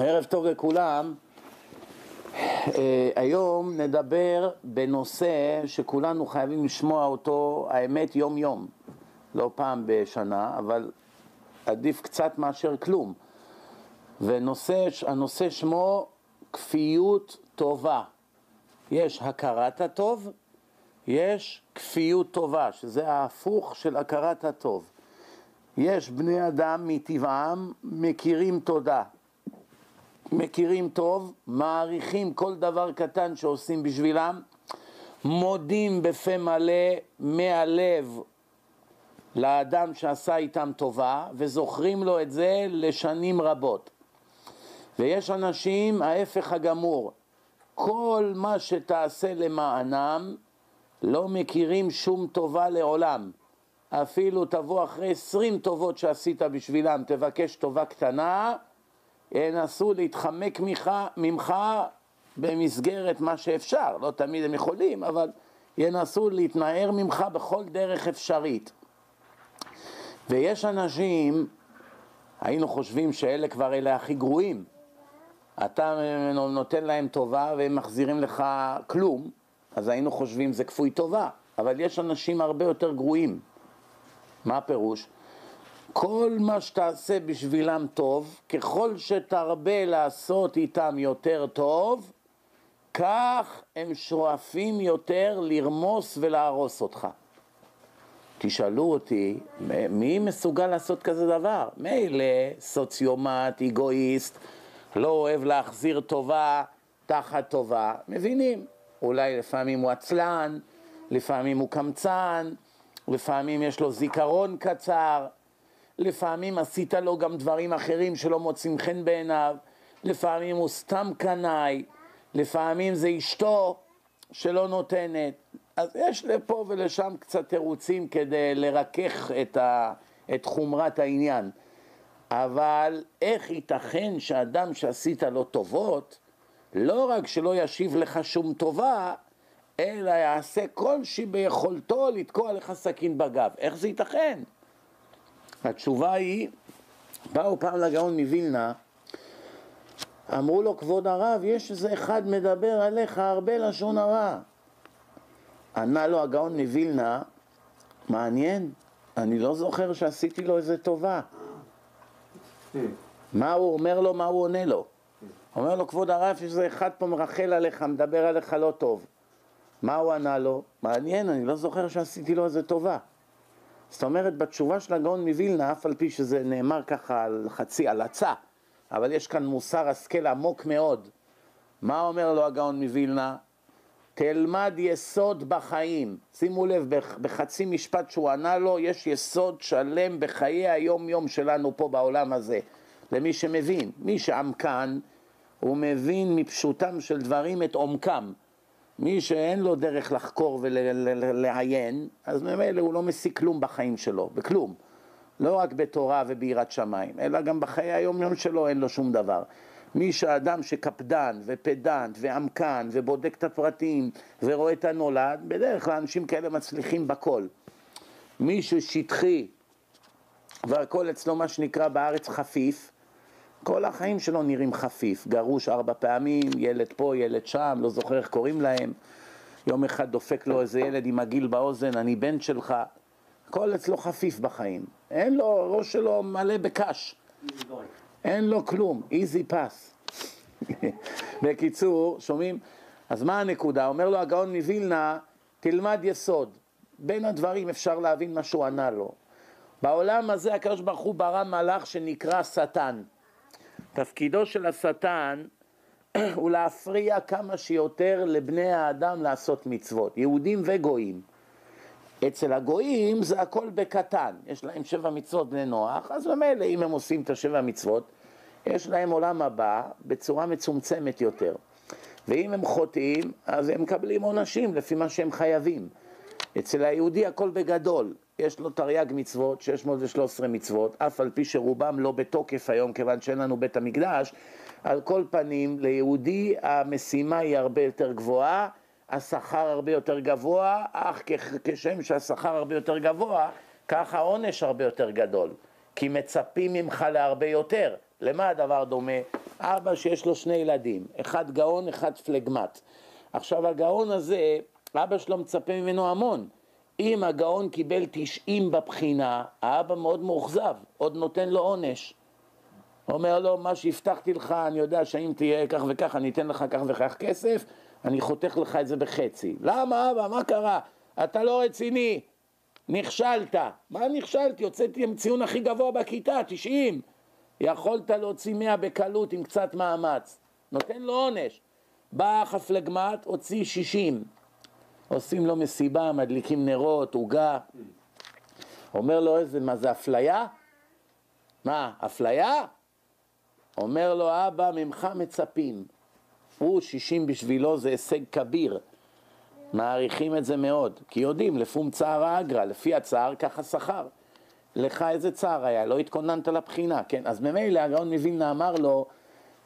ערב טוב לכולם. אה, היום נדבר בנושא שכולנו חייבים לשמוע אותו, האמת יום יום, לא פעם בשנה, אבל עדיף קצת מאשר כלום. והנושא שמו כפיות טובה. יש הכרת הטוב, יש כפיות טובה, שזה ההפוך של הכרת הטוב. יש בני אדם מטבעם מכירים תודה, מכירים טוב, מעריכים כל דבר קטן שעושים בשבילם, מודים בפה מלא מהלב לאדם שעשה איתם טובה, וזוכרים לו את זה לשנים רבות. ויש אנשים, ההפך הגמור, כל מה שתעשה למענם, לא מכירים שום טובה לעולם. אפילו תבוא אחרי עשרים טובות שעשית בשבילם, תבקש טובה קטנה, ינסו להתחמק ממך, ממך במסגרת מה שאפשר, לא תמיד הם יכולים, אבל ינסו להתנער ממך בכל דרך אפשרית. ויש אנשים, היינו חושבים שאלה כבר אלה הכי גרועים, אתה נותן להם טובה והם מחזירים לך כלום, אז היינו חושבים זה כפוי טובה, אבל יש אנשים הרבה יותר גרועים. מה הפירוש? כל מה שתעשה בשבילם טוב, ככל שתרבה לעשות איתם יותר טוב, כך הם שואפים יותר לרמוס ולהרוס אותך. תשאלו אותי, מי מסוגל לעשות כזה דבר? מילא סוציומט, אגואיסט, לא אוהב להחזיר טובה תחת טובה, מבינים. אולי לפעמים הוא עצלן, לפעמים הוא קמצן, לפעמים יש לו זיכרון קצר, לפעמים עשית לו גם דברים אחרים שלא מוצאים חן בעיניו, לפעמים הוא סתם קנאי, לפעמים זה אשתו שלא נותנת. אז יש לפה ולשם קצת תירוצים כדי לרכך את, ה, את חומרת העניין. אבל איך ייתכן שאדם שעשית לו טובות, לא רק שלא ישיב לך שום טובה, אלא יעשה כל שביכולתו לתקוע לך סכין בגב. איך זה ייתכן? התשובה היא, באו פעם לגאון מווילנה, אמרו לו, כבוד הרב, יש איזה אחד מדבר עליך הרבה לשון הרע. ענה לו הגאון מווילנה, מעניין, אני לא זוכר שעשיתי לו איזה טובה. מה הוא אומר לו, מה הוא עונה לו? אומר לו, כבוד הרב, יש איזה אחד פה מרחל עליך, מדבר עליך לא טוב. מה הוא ענה לו? מעניין, אני לא זוכר שעשיתי לו איזה טובה. זאת אומרת, בתשובה של הגאון מווילנה, אף על פי שזה נאמר ככה על חצי הלצה, אבל יש כאן מוסר השכל עמוק מאוד. מה אומר לו הגאון מווילנה? תלמד יסוד בחיים. שימו לב, בחצי משפט שהוא ענה לו, יש יסוד שלם בחיי היום-יום שלנו פה בעולם הזה. למי שמבין. מי שעמקן, הוא מבין מפשוטם של דברים את עומקם. מי שאין לו דרך לחקור ולעיין, אז ממילא הוא לא משיג כלום בחיים שלו, בכלום. לא רק בתורה וביראת שמיים, אלא גם בחיי היום-יום שלו אין לו שום דבר. מי שאדם שקפדן ופדנט ועמקן ובודק את הפרטים ורואה את הנולד, בדרך כלל אנשים כאלה מצליחים בכל. מי ששטחי והכל אצלו מה שנקרא בארץ חפיף, כל החיים שלו נראים חפיף, גרוש ארבע פעמים, ילד פה, ילד שם, לא זוכר איך קוראים להם, יום אחד דופק לו איזה ילד עם עגיל באוזן, אני בן שלך, הכל אצלו חפיף בחיים, אין לו, הראש שלו מלא בקש, אין לו כלום, איזי פס. בקיצור, שומעים? אז מה הנקודה? אומר לו הגאון מווילנה, תלמד יסוד, בין הדברים אפשר להבין מה שהוא ענה לו. בעולם הזה הקדוש ברוך הוא ברא מלאך שנקרא שטן. תפקידו של השטן הוא להפריע כמה שיותר לבני האדם לעשות מצוות, יהודים וגויים. אצל הגויים זה הכל בקטן, יש להם שבע מצוות בני נוח, אז ממילא אם הם עושים את השבע מצוות, יש להם עולם הבא בצורה מצומצמת יותר. ואם הם חוטאים, אז הם מקבלים עונשים לפי מה שהם חייבים. אצל היהודי הכל בגדול, יש לו תרי"ג מצוות, 613 מצוות, אף על פי שרובם לא בתוקף היום כיוון שאין לנו בית המקדש, על כל פנים ליהודי המשימה היא הרבה יותר גבוהה, השכר הרבה יותר גבוה, אך כשם שהשכר הרבה יותר גבוה, כך העונש הרבה יותר גדול, כי מצפים ממך להרבה יותר. למה הדבר דומה? אבא שיש לו שני ילדים, אחד גאון, אחד פלגמט. עכשיו הגאון הזה, אבא שלו מצפה ממנו המון. אם הגאון קיבל 90 בבחינה, האבא מאוד מאוכזב, עוד נותן לו עונש. אומר לו, מה שהבטחתי לך, אני יודע שאם תהיה כך וכך, אני אתן לך כך וכך כסף, אני חותך לך את זה בחצי. למה אבא, מה קרה? אתה לא רציני, נכשלת. מה נכשלתי? הוצאתי עם ציון הכי גבוה בכיתה, 90. יכולת להוציא 100 בקלות עם קצת מאמץ. נותן לו עונש. בא החפלגמט, הוציא 60. עושים לו מסיבה, מדליקים נרות, עוגה. אומר לו, איזה, מה זה אפליה? מה, אפליה? אומר לו, אבא, ממך מצפים. הוא, 60 בשבילו זה הישג כביר. מעריכים את זה מאוד, כי יודעים, לפום צער האגרא, לפי הצער ככה שכר. לך איזה צער היה? לא התכוננת לבחינה, כן? אז ממילא הגאון מווילנה אמר לו,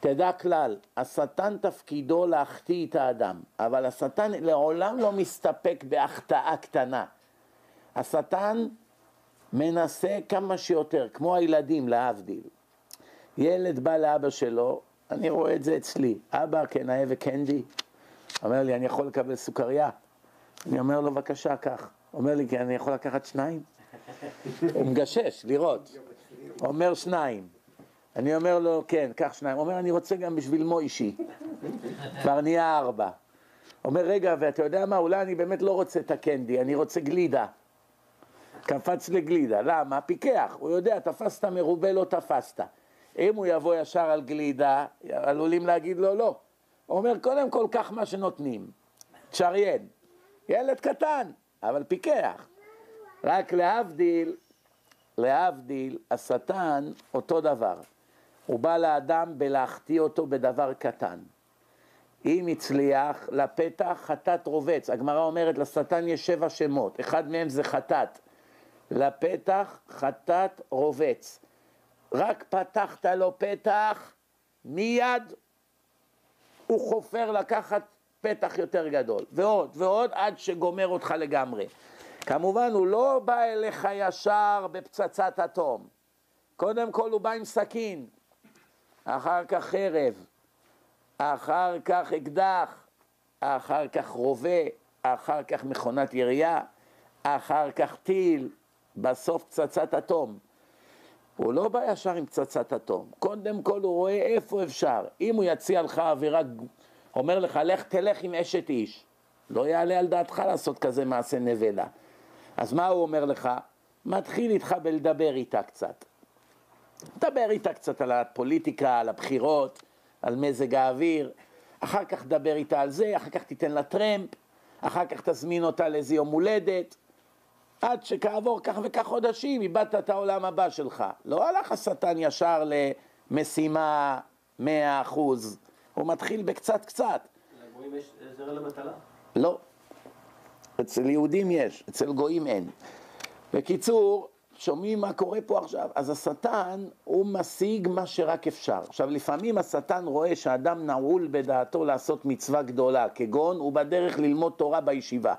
תדע כלל, השטן תפקידו להחטיא את האדם, אבל השטן לעולם לא מסתפק בהחטאה קטנה. השטן מנסה כמה שיותר, כמו הילדים להבדיל. ילד בא לאבא שלו, אני רואה את זה אצלי, אבא, כן, a candy? אומר לי, אני יכול לקבל סוכריה? אני אומר לו, בבקשה, קח. אומר לי, כן, אני יכול לקחת שניים? הוא מגשש, לראות. אומר שניים. אני אומר לו, כן, קח שניים. הוא אומר, אני רוצה גם בשביל מוישי. כבר נהיה ארבע. אומר, רגע, ואתה יודע מה, אולי אני באמת לא רוצה את הקנדי, אני רוצה גלידה. קפץ לגלידה. למה? פיקח. הוא יודע, תפסת מרובה, לא תפסת. אם הוא יבוא ישר על גלידה, עלולים להגיד לו לא. הוא אומר, קודם כל, קח מה שנותנים. תשריין. ילד קטן, אבל פיקח. רק להבדיל, להבדיל, השטן אותו דבר. הוא בא לאדם בלהחטיא אותו בדבר קטן. אם הצליח, לפתח חטאת רובץ. הגמרא אומרת, לשטן יש שבע שמות, אחד מהם זה חטאת. לפתח חטאת רובץ. רק פתחת לו פתח, מיד הוא חופר לקחת פתח יותר גדול, ועוד ועוד עד שגומר אותך לגמרי. כמובן הוא לא בא אליך ישר בפצצת אטום, קודם כל הוא בא עם סכין, אחר כך חרב, אחר כך אקדח, אחר כך רובה, אחר כך מכונת ירייה, אחר כך טיל, בסוף פצצת אטום. הוא לא בא ישר עם פצצת אטום, קודם כל הוא רואה איפה אפשר. אם הוא יציע לך עבירה, אומר לך, לך תלך עם אשת איש, לא יעלה על דעתך לעשות כזה מעשה נבלה. אז מה הוא אומר לך? מתחיל איתך בלדבר איתה קצת. דבר איתה קצת על הפוליטיקה, על הבחירות, על מזג האוויר, אחר כך דבר איתה על זה, אחר כך תיתן לה טרמפ, אחר כך תזמין אותה לאיזה יום הולדת, עד שכעבור כך וכך חודשים איבדת את העולם הבא שלך. לא הלך השטן ישר למשימה מאה אחוז, הוא מתחיל בקצת קצת. לגויים יש זרע למטלה? לא. אצל יהודים יש, אצל גויים אין. בקיצור, שומעים מה קורה פה עכשיו. אז השטן, הוא משיג מה שרק אפשר. עכשיו, לפעמים השטן רואה שאדם נעול בדעתו לעשות מצווה גדולה, כגון הוא בדרך ללמוד תורה בישיבה.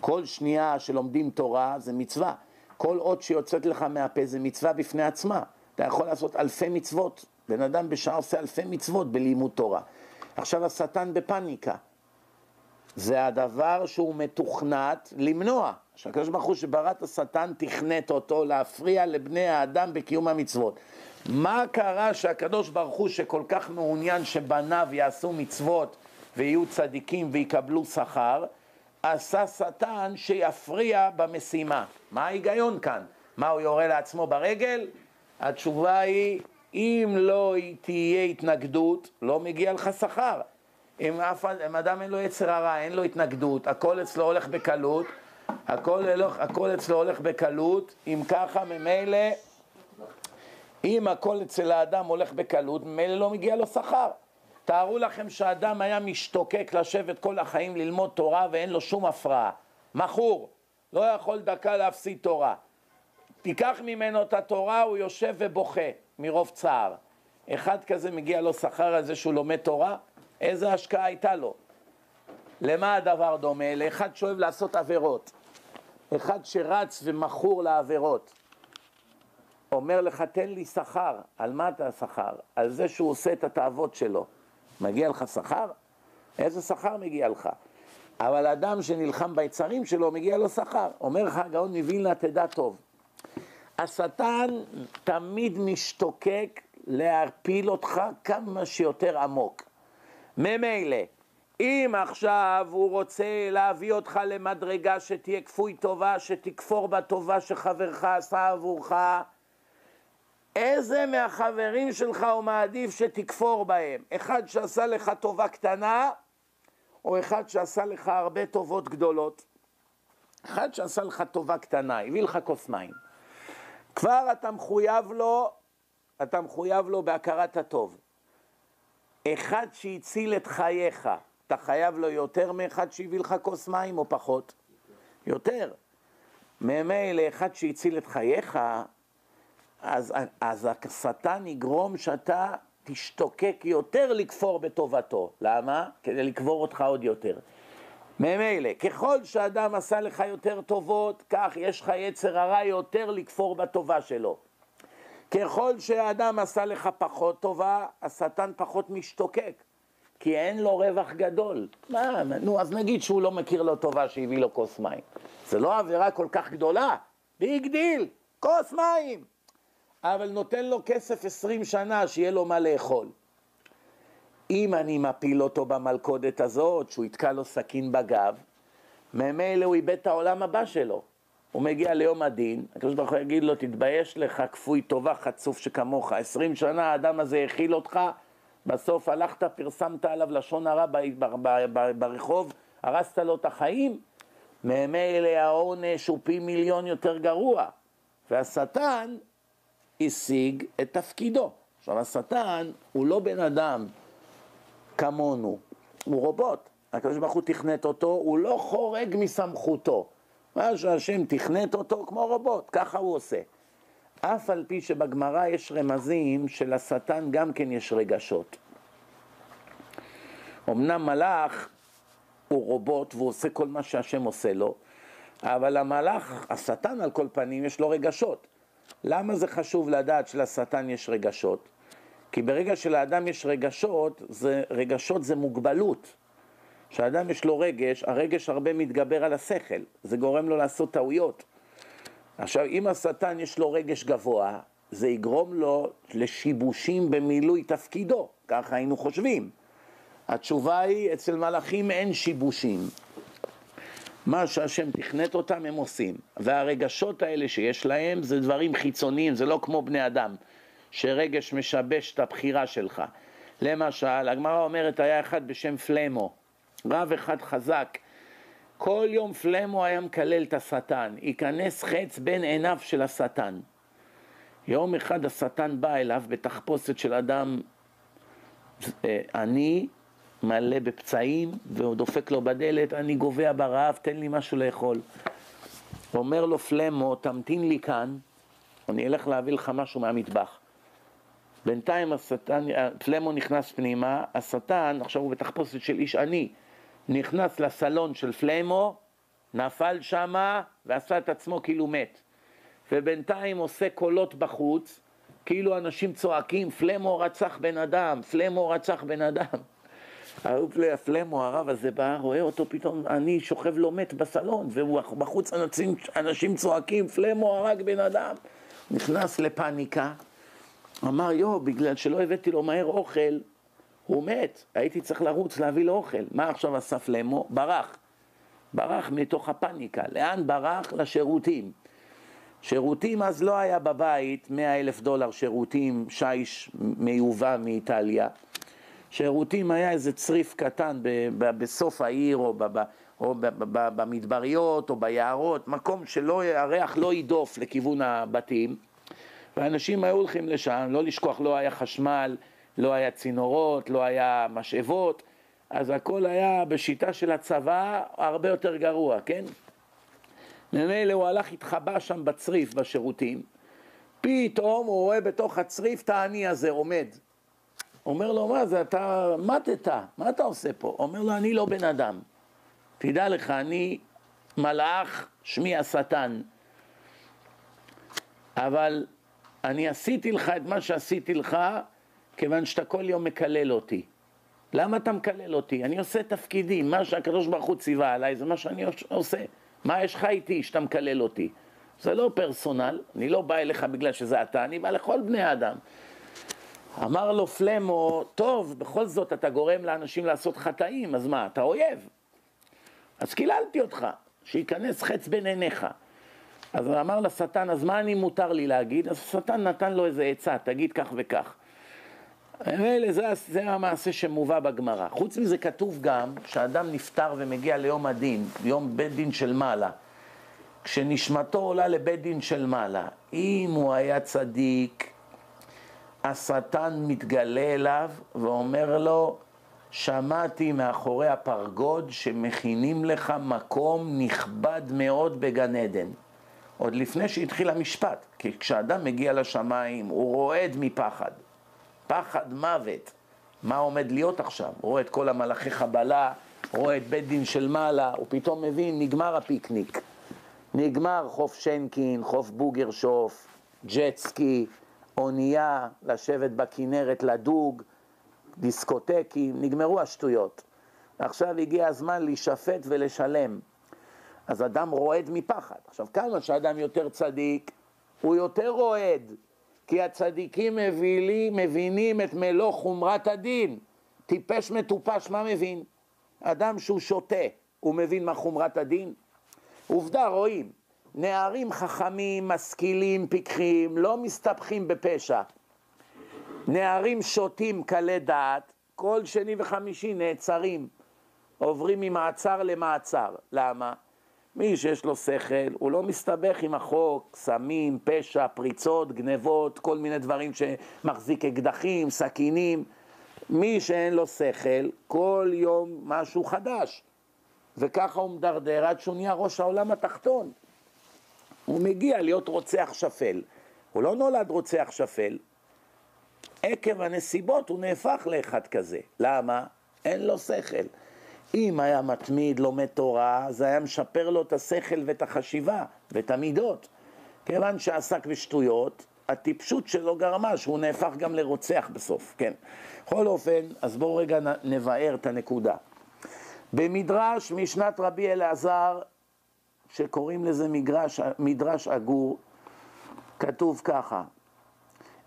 כל שנייה שלומדים תורה זה מצווה. כל אות שיוצאת לך מהפה זה מצווה בפני עצמה. אתה יכול לעשות אלפי מצוות. בן אדם בשעה עושה אלפי מצוות בלימוד תורה. עכשיו השטן בפניקה. זה הדבר שהוא מתוכנת למנוע. שהקדוש ברוך הוא שברא את השטן תכנת אותו להפריע לבני האדם בקיום המצוות. מה קרה שהקדוש ברוך הוא שכל כך מעוניין שבניו יעשו מצוות ויהיו צדיקים ויקבלו שכר, עשה שטן שיפריע במשימה. מה ההיגיון כאן? מה, הוא יורה לעצמו ברגל? התשובה היא, אם לא תהיה התנגדות, לא מגיע לך שכר. אם, אף, אם אדם אין לו יצר הרע, אין לו התנגדות, הכל אצלו הולך בקלות, הכל, הכל אצלו הולך בקלות, אם ככה ממילא, אם הכל אצל האדם הולך בקלות, ממילא לא מגיע לו שכר. תארו לכם שאדם היה משתוקק לשבת כל החיים ללמוד תורה ואין לו שום הפרעה. מכור, לא יכול דקה להפסיד תורה. תיקח ממנו את התורה, הוא יושב ובוכה מרוב צער. אחד כזה מגיע לו שכר על זה שהוא לומד תורה, איזה השקעה הייתה לו? למה הדבר דומה? לאחד שאוהב לעשות עבירות. אחד שרץ ומכור לעבירות. אומר לך, תן לי שכר. על מה אתה שכר? על זה שהוא עושה את התאוות שלו. מגיע לך שכר? איזה שכר מגיע לך? אבל אדם שנלחם ביצרים שלו, מגיע לו שכר. אומר לך הגאון מווילנה, תדע טוב. השטן תמיד משתוקק להפיל אותך כמה שיותר עמוק. ממילא, אם עכשיו הוא רוצה להביא אותך למדרגה שתהיה כפוי טובה, שתכפור בטובה שחברך עשה עבורך, איזה מהחברים שלך הוא מעדיף שתכפור בהם? אחד שעשה לך טובה קטנה, או אחד שעשה לך הרבה טובות גדולות? אחד שעשה לך טובה קטנה, הביא לך כוס מים. כבר אתה מחויב לו, אתה מחויב לו בהכרת הטוב. אחד שהציל את חייך, אתה חייב לו יותר מאחד שהביא לך כוס מים או פחות? יותר. ממילא אחד שהציל את חייך, אז, אז השטן יגרום שאתה תשתוקק יותר לכפור בטובתו. למה? כדי לקבור אותך עוד יותר. ממילא, ככל שאדם עשה לך יותר טובות, כך יש לך יצר הרע יותר לכפור בטובה שלו. ככל שאדם עשה לך פחות טובה, השטן פחות משתוקק, כי אין לו רווח גדול. מה, נו, אז נגיד שהוא לא מכיר לו טובה שהביא לו כוס מים. זה לא עבירה כל כך גדולה, big deal, כוס מים. אבל נותן לו כסף עשרים שנה שיהיה לו מה לאכול. אם אני מפיל אותו במלכודת הזאת, שהוא יתקע לו סכין בגב, ממילא הוא איבד את העולם הבא שלו. הוא מגיע ליום הדין, הקדוש ברוך הוא יגיד לו, תתבייש לך, כפוי טובה, חצוף שכמוך. עשרים שנה האדם הזה האכיל אותך, בסוף הלכת, פרסמת עליו לשון הרע ברחוב, הרסת לו את החיים, ממילא העונש הוא פי מיליון יותר גרוע. והשטן השיג את תפקידו. עכשיו, השטן הוא לא בן אדם כמונו, הוא רובוט. הקדוש ברוך הוא תכנת אותו, הוא לא חורג מסמכותו. מה שהשם תכנת אותו כמו רובוט, ככה הוא עושה. אף על פי שבגמרא יש רמזים שלשטן גם כן יש רגשות. אמנם מלאך הוא רובוט והוא עושה כל מה שהשם עושה לו, אבל המלאך, השטן על כל פנים, יש לו רגשות. למה זה חשוב לדעת שלשטן יש רגשות? כי ברגע שלאדם יש רגשות, זה, רגשות זה מוגבלות. כשאדם יש לו רגש, הרגש הרבה מתגבר על השכל, זה גורם לו לעשות טעויות. עכשיו, אם השטן יש לו רגש גבוה, זה יגרום לו לשיבושים במילוי תפקידו, ככה היינו חושבים. התשובה היא, אצל מלאכים אין שיבושים. מה שהשם תכנת אותם הם עושים. והרגשות האלה שיש להם זה דברים חיצוניים, זה לא כמו בני אדם, שרגש משבש את הבחירה שלך. למשל, הגמרא אומרת, היה אחד בשם פלמו, רב אחד חזק, כל יום פלמו היה מקלל את השטן, ייכנס חץ בין עיניו של השטן. יום אחד השטן בא אליו בתחפושת של אדם אה, עני, מלא בפצעים, והוא דופק לו בדלת, אני גובע ברעב, תן לי משהו לאכול. אומר לו פלמו, תמתין לי כאן, אני אלך להביא לך משהו מהמטבח. בינתיים השטן, פלמו נכנס פנימה, השטן, עכשיו הוא בתחפושת של איש עני, נכנס לסלון של פלמו, נפל שמה ועשה את עצמו כאילו מת. ובינתיים עושה קולות בחוץ, כאילו אנשים צועקים, פלמו רצח בן אדם, פלמו רצח בן אדם. להפלמו, הרב הזה בא, רואה אותו פתאום, אני שוכב לו מת בסלון, ובחוץ אנשים, אנשים צועקים, פלמו הרג בן אדם. נכנס לפאניקה, אמר, יו, בגלל שלא הבאתי לו מהר אוכל, הוא מת, הייתי צריך לרוץ להביא לו אוכל. מה עכשיו עשה פלמו? ברח. ברח מתוך הפאניקה. לאן ברח? לשירותים. שירותים אז לא היה בבית 100 אלף דולר שירותים, שיש מיובא מאיטליה. שירותים היה איזה צריף קטן בסוף העיר או, בב, או במדבריות או ביערות, מקום שלא, הריח לא יידוף לכיוון הבתים, ואנשים היו הולכים לשם, לא לשכוח, לא היה חשמל, לא היה צינורות, לא היה משאבות, אז הכל היה בשיטה של הצבא הרבה יותר גרוע, כן? ממילא הוא הלך, התחבא שם בצריף בשירותים, פתאום הוא רואה בתוך הצריף את העני הזה עומד. אומר לו, מה זה, אתה מתת, מה אתה עושה פה? אומר לו, אני לא בן אדם. תדע לך, אני מלאך, שמי השטן. אבל אני עשיתי לך את מה שעשיתי לך, כיוון שאתה כל יום מקלל אותי. למה אתה מקלל אותי? אני עושה תפקידי, מה שהקדוש ברוך הוא ציווה עליי זה מה שאני עושה. מה יש לך איתי שאתה מקלל אותי? זה לא פרסונל, אני לא בא אליך בגלל שזה אתה, אני בא לכל בני האדם. אמר לו פלמו, טוב, בכל זאת אתה גורם לאנשים לעשות חטאים, אז מה, אתה אויב. אז קיללתי אותך, שייכנס חץ בין עיניך. אז אמר לשטן, אז מה אני מותר לי להגיד? אז השטן נתן לו איזה עצה, תגיד כך וכך. אלה, זה, זה המעשה שמובא בגמרא. חוץ מזה כתוב גם שאדם נפטר ומגיע ליום הדין, יום בית דין של מעלה. כשנשמתו עולה לבית דין של מעלה, אם הוא היה צדיק, השטן מתגלה אליו ואומר לו, שמעתי מאחורי הפרגוד שמכינים לך מקום נכבד מאוד בגן עדן. עוד לפני שהתחיל המשפט, כי כשאדם מגיע לשמיים הוא רועד מפחד, פחד מוות. מה עומד להיות עכשיו? רואה את כל המלאכי חבלה, רואה את בית דין של מעלה, הוא פתאום מבין, נגמר הפיקניק. נגמר חוף שנקין, חוף בוגרשוף, ג'טסקי, אונייה, לשבת בכנרת לדוג, דיסקוטקים, נגמרו השטויות. עכשיו הגיע הזמן להישפט ולשלם. אז אדם רועד מפחד. עכשיו, כמה שאדם יותר צדיק, הוא יותר רועד, כי הצדיקים מבינים, מבינים את מלוא חומרת הדין. טיפש מטופש, מה מבין? אדם שהוא שותה, הוא מבין מה חומרת הדין? עובדה, רואים, נערים חכמים, משכילים, פיקחים, לא מסתבכים בפשע. נערים שותים קלי דעת, כל שני וחמישי נעצרים, עוברים ממעצר למעצר. למה? מי שיש לו שכל, הוא לא מסתבך עם החוק, סמים, פשע, פריצות, גנבות, כל מיני דברים שמחזיק אקדחים, סכינים. מי שאין לו שכל, כל יום משהו חדש. וככה הוא מדרדר עד שהוא נהיה ראש העולם התחתון. הוא מגיע להיות רוצח שפל. הוא לא נולד רוצח שפל, עקב הנסיבות הוא נהפך לאחד כזה. למה? אין לו שכל. אם היה מתמיד, לומד תורה, זה היה משפר לו את השכל ואת החשיבה ואת המידות. כיוון שעסק בשטויות, הטיפשות שלו גרמה שהוא נהפך גם לרוצח בסוף, כן. בכל אופן, אז בואו רגע נבער את הנקודה. במדרש משנת רבי אלעזר, שקוראים לזה מגרש, מדרש עגור, כתוב ככה: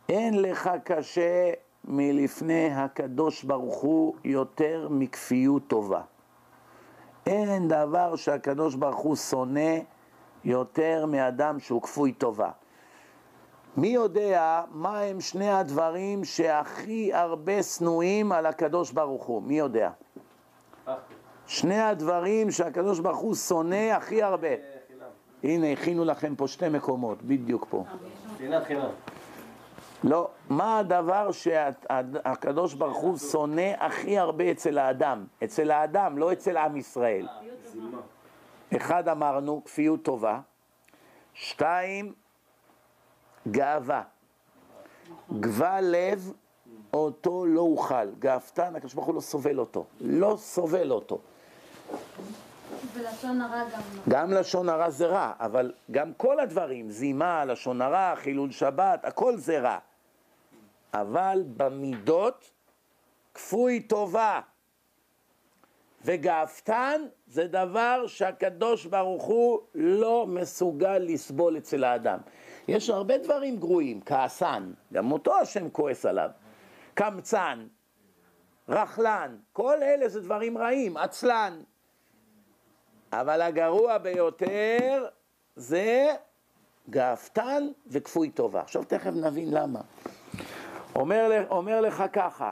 אין לך קשה מלפני הקדוש ברוך הוא יותר מכפיות טובה. אין דבר שהקדוש ברוך הוא שונא יותר מאדם שהוא כפוי טובה. מי יודע מה הם שני הדברים שהכי הרבה שנואים על הקדוש ברוך הוא? מי יודע? שני הדברים שהקדוש ברוך הוא שונא הכי הרבה. הנה, הכינו לכם פה שתי מקומות, בדיוק פה. שנאת חינם. לא, מה הדבר שהקדוש ברוך הוא שונא הכי הרבה אצל האדם? אצל האדם, לא אצל עם ישראל. אחד אמרנו, כפיות טובה. שתיים, גאווה. גבה לב, אותו לא אוכל. גאוותן, הקדוש ברוך הוא לא סובל אותו. לא סובל אותו. ולשון הרע גם לא. גם לשון הרע זה רע, אבל גם כל הדברים, זימה, לשון הרע, חילול שבת, הכל זה רע. אבל במידות כפוי טובה. וגאוותן זה דבר שהקדוש ברוך הוא לא מסוגל לסבול אצל האדם. יש הרבה דברים גרועים, כעסן, גם אותו השם כועס עליו, קמצן, רכלן, כל אלה זה דברים רעים, עצלן. אבל הגרוע ביותר זה גאוותן וכפוי טובה. עכשיו תכף נבין למה. אומר, אומר לך ככה,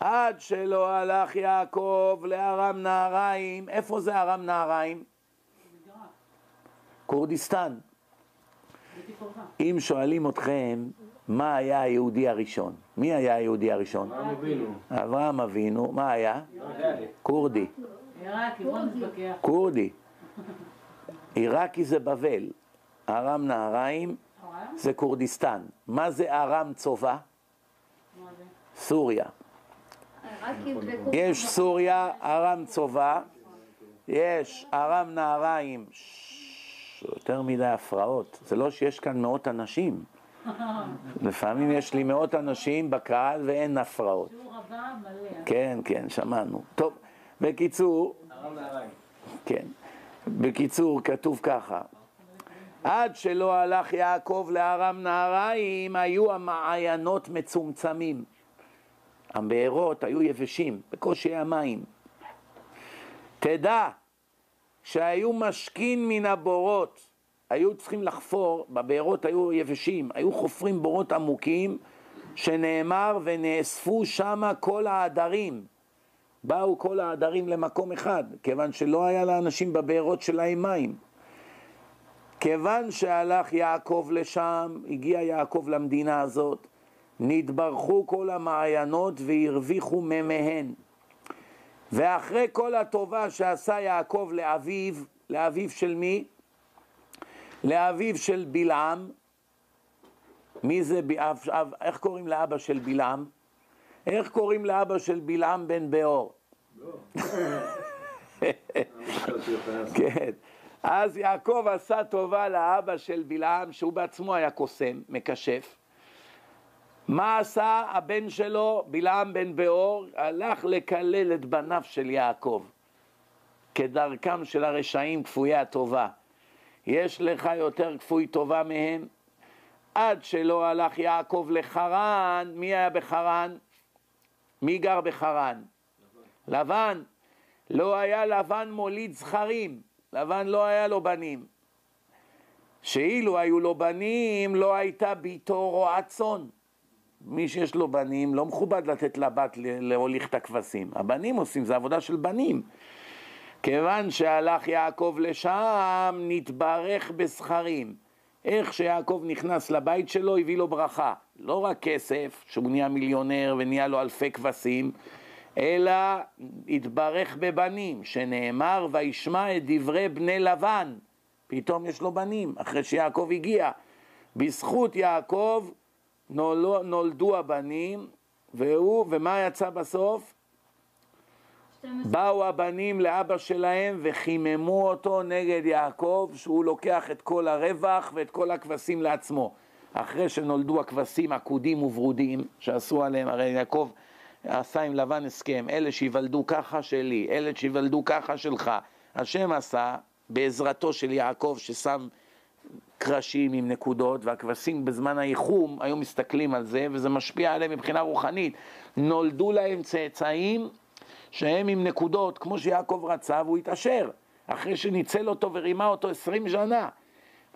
עד שלא הלך יעקב לארם נהריים, איפה זה ארם נהריים? כורדיסטן. אם שואלים אתכם מה היה היהודי הראשון, מי היה היהודי הראשון? אברהם אבינו. אברהם אבינו, מה היה? כורדי. עיראקי, בוא נתווכח. כורדי. עיראקי זה בבל, ארם נהריים זה כורדיסטן. מה זה ארם צובה? סוריה. יש סוריה, ארם צובה, יש ארם נהריים, יותר מדי הפרעות. זה לא שיש כאן מאות אנשים. לפעמים יש לי מאות אנשים בקהל ואין הפרעות. שיעור הבא מלא. כן, כן, שמענו. טוב, בקיצור, הרב נהריים. כן. בקיצור, כתוב ככה: עד שלא הלך יעקב לארם נהריים, היו המעיינות מצומצמים. הבארות היו יבשים, בקושי המים. תדע שהיו משכין מן הבורות, היו צריכים לחפור, בבארות היו יבשים, היו חופרים בורות עמוקים, שנאמר ונאספו שמה כל העדרים. באו כל העדרים למקום אחד, כיוון שלא היה לאנשים בבארות שלהם מים. כיוון שהלך יעקב לשם, הגיע יעקב למדינה הזאת, נתברכו כל המעיינות והרוויחו מימיהן. ואחרי כל הטובה שעשה יעקב לאביו, לאביו של מי? לאביו של בלעם. מי זה, איך קוראים לאבא של בלעם? איך קוראים לאבא של בלעם בן באור? כן. אז יעקב עשה טובה לאבא של בלעם, שהוא בעצמו היה קוסם, מקשף. מה עשה הבן שלו, בלעם בן באור? הלך לקלל את בניו של יעקב, כדרכם של הרשעים כפויי הטובה. יש לך יותר כפוי טובה מהם? עד שלא הלך יעקב לחרן, מי היה בחרן? מי גר בחרן? לבן. לא היה לבן מוליד זכרים, לבן לא היה לו בנים. שאילו היו לו בנים, לא הייתה ביתו רועת צאן. מי שיש לו בנים, לא מכובד לתת לבת להוליך את הכבשים. הבנים עושים, זה עבודה של בנים. כיוון שהלך יעקב לשם, נתברך בזכרים. איך שיעקב נכנס לבית שלו, הביא לו ברכה. לא רק כסף, שהוא נהיה מיליונר ונהיה לו אלפי כבשים, אלא התברך בבנים, שנאמר, וישמע את דברי בני לבן. פתאום יש לו בנים, אחרי שיעקב הגיע. בזכות יעקב נולדו, נולדו הבנים, והוא, ומה יצא בסוף? 12. באו הבנים לאבא שלהם וחיממו אותו נגד יעקב, שהוא לוקח את כל הרווח ואת כל הכבשים לעצמו. אחרי שנולדו הכבשים עקודים וברודים, שעשו עליהם, הרי יעקב עשה עם לבן הסכם, אלה שיוולדו ככה שלי, אלה שיוולדו ככה שלך. השם עשה בעזרתו של יעקב ששם קרשים עם נקודות, והכבשים בזמן האיחום היו מסתכלים על זה, וזה משפיע עליהם מבחינה רוחנית. נולדו להם צאצאים שהם עם נקודות, כמו שיעקב רצה, והוא התעשר, אחרי שניצל אותו ורימה אותו עשרים שנה.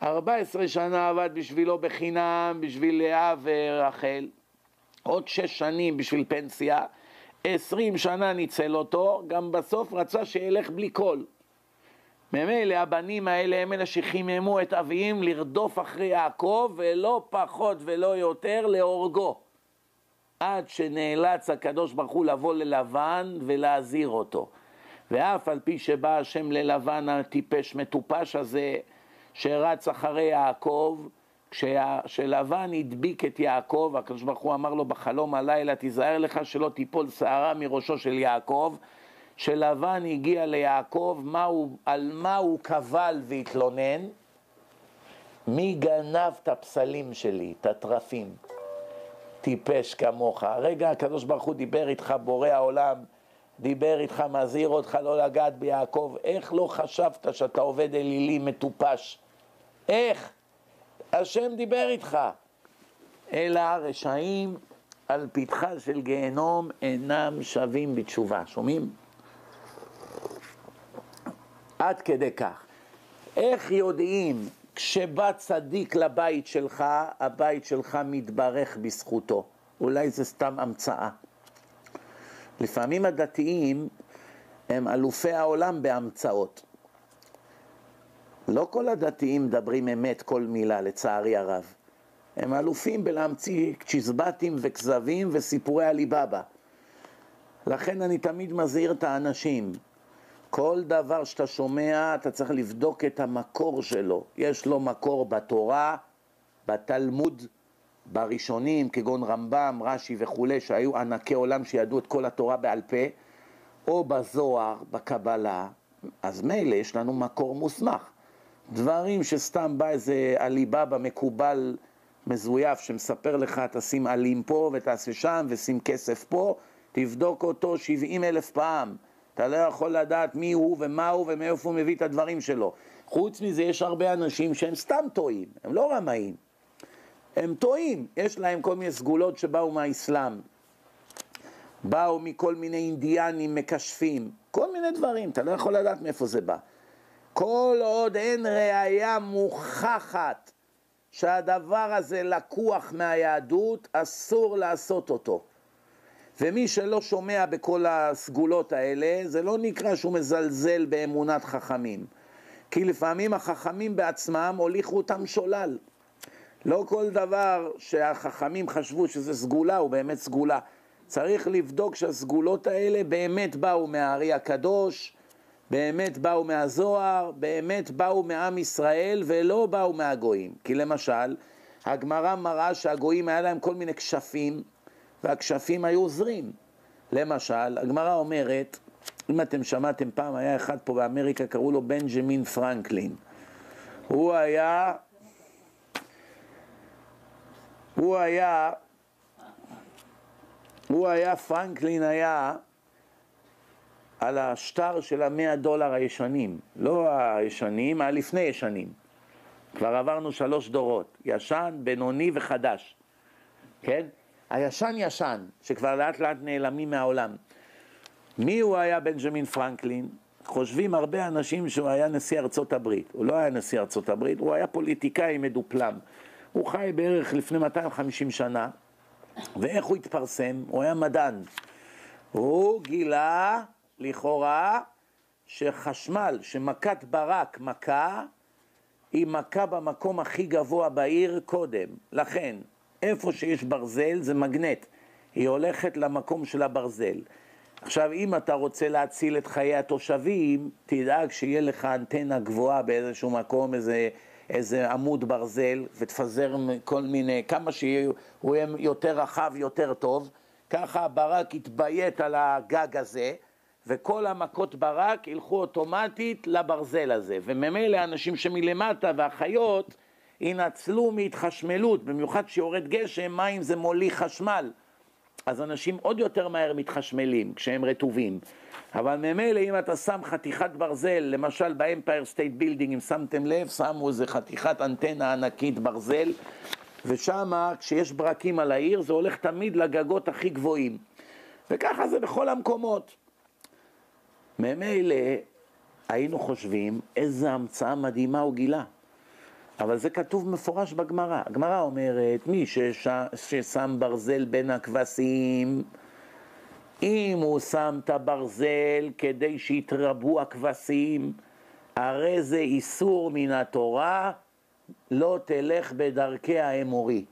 ארבע עשרה שנה עבד בשבילו בחינם, בשביל לאה ורחל, עוד שש שנים בשביל פנסיה, עשרים שנה ניצל אותו, גם בסוף רצה שילך בלי קול. ממילא הבנים האלה הם אלה שחיממו את אביהם לרדוף אחרי יעקב, ולא פחות ולא יותר להורגו. עד שנאלץ הקדוש ברוך הוא לבוא ללבן ולהזהיר אותו. ואף על פי שבא השם ללבן הטיפש מטופש הזה, שרץ אחרי יעקב, כשה- כשלבן הדביק את יעקב, הקדוש ברוך הוא אמר לו בחלום הלילה, תיזהר לך שלא תיפול שערה מראשו של יעקב. כשלבן הגיע ליעקב, מה הוא, על מה הוא קבל והתלונן? מי גנב את הפסלים שלי, את התרפים? טיפש כמוך. הרגע הקדוש ברוך הוא דיבר איתך, בורא העולם, דיבר איתך, מזהיר אותך לא לגעת ביעקב. איך לא חשבת שאתה עובד אלילי מטופש? איך? השם דיבר איתך. אלא הרשעים על פתחה של גיהנום אינם שווים בתשובה. שומעים? עד כדי כך. איך יודעים כשבא צדיק לבית שלך, הבית שלך מתברך בזכותו? אולי זה סתם המצאה. לפעמים הדתיים הם אלופי העולם בהמצאות. לא כל הדתיים מדברים אמת כל מילה, לצערי הרב. הם אלופים בלהמציא צ'יזבטים וכזבים וסיפורי עליבאבא. לכן אני תמיד מזהיר את האנשים, כל דבר שאתה שומע, אתה צריך לבדוק את המקור שלו. יש לו מקור בתורה, בתלמוד, בראשונים, כגון רמב"ם, רש"י וכולי, שהיו ענקי עולם שידעו את כל התורה בעל פה, או בזוהר, בקבלה, אז מילא יש לנו מקור מוסמך. דברים שסתם בא איזה עליבאבא מקובל מזויף שמספר לך תשים עלים פה ותעשה שם ושים כסף פה, תבדוק אותו 70 אלף פעם. אתה לא יכול לדעת מי הוא ומה הוא ומאיפה הוא מביא את הדברים שלו. חוץ מזה יש הרבה אנשים שהם סתם טועים, הם לא רמאים. הם טועים, יש להם כל מיני סגולות שבאו מהאסלאם. באו מכל מיני אינדיאנים מקשפים, כל מיני דברים, אתה לא יכול לדעת מאיפה זה בא. כל עוד אין ראייה מוכחת שהדבר הזה לקוח מהיהדות, אסור לעשות אותו. ומי שלא שומע בכל הסגולות האלה, זה לא נקרא שהוא מזלזל באמונת חכמים. כי לפעמים החכמים בעצמם הוליכו אותם שולל. לא כל דבר שהחכמים חשבו שזה סגולה הוא באמת סגולה. צריך לבדוק שהסגולות האלה באמת באו מהארי הקדוש, באמת באו מהזוהר, באמת באו מעם ישראל ולא באו מהגויים. כי למשל, הגמרא מראה שהגויים היה להם כל מיני כשפים, והכשפים היו עוזרים. למשל, הגמרא אומרת, אם אתם שמעתם פעם, היה אחד פה באמריקה, קראו לו בנג'מין פרנקלין. הוא היה, הוא היה, הוא היה, פרנקלין היה על השטר של המאה דולר הישנים, לא הישנים, הלפני ישנים. כבר עברנו שלוש דורות, ישן, בינוני וחדש, כן? הישן ישן, שכבר לאט לאט נעלמים מהעולם. מי הוא היה בנג'מין פרנקלין? חושבים הרבה אנשים שהוא היה נשיא ארצות הברית. הוא לא היה נשיא ארצות הברית, הוא היה פוליטיקאי מדופלם. הוא חי בערך לפני 250 שנה, ואיך הוא התפרסם? הוא היה מדען. הוא גילה, לכאורה, שחשמל, שמכת ברק מכה, היא מכה במקום הכי גבוה בעיר קודם. לכן, איפה שיש ברזל זה מגנט. היא הולכת למקום של הברזל. עכשיו, אם אתה רוצה להציל את חיי התושבים, תדאג שיהיה לך אנטנה גבוהה באיזשהו מקום, איזה, איזה עמוד ברזל, ותפזר כל מיני, כמה שהוא יהיה יותר רחב, יותר טוב. ככה הברק יתביית על הגג הזה, וכל המכות ברק ילכו אוטומטית לברזל הזה. וממילא האנשים שמלמטה והחיות ינצלו מהתחשמלות, במיוחד כשיורד גשם, מים זה מוליך חשמל. אז אנשים עוד יותר מהר מתחשמלים כשהם רטובים. אבל ממילא אם אתה שם חתיכת ברזל, למשל ב Empire State Building, אם שמתם לב, שמו איזה חתיכת אנטנה ענקית ברזל, ושם כשיש ברקים על העיר זה הולך תמיד לגגות הכי גבוהים. וככה זה בכל המקומות. ממילא היינו חושבים איזה המצאה מדהימה הוא גילה. אבל זה כתוב מפורש בגמרא. הגמרא אומרת, מי שש... ששם ברזל בין הכבשים, אם הוא שם את הברזל כדי שיתרבו הכבשים, הרי זה איסור מן התורה, לא תלך בדרכי האמורי.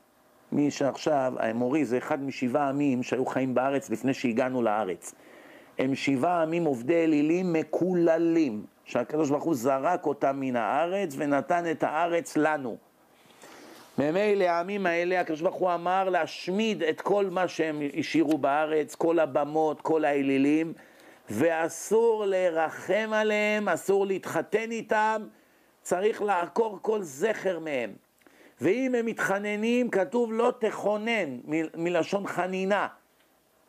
מי שעכשיו, האמורי זה אחד משבעה עמים שהיו חיים בארץ לפני שהגענו לארץ. הם שבעה עמים עובדי אלילים מקוללים. שהקדוש ברוך הוא זרק אותם מן הארץ ונתן את הארץ לנו. ממילא העמים האלה, הקדוש ברוך הוא אמר להשמיד את כל מה שהם השאירו בארץ, כל הבמות, כל האלילים, ואסור לרחם עליהם, אסור להתחתן איתם, צריך לעקור כל זכר מהם. ואם הם מתחננים, כתוב לא תכונן, מלשון חנינה.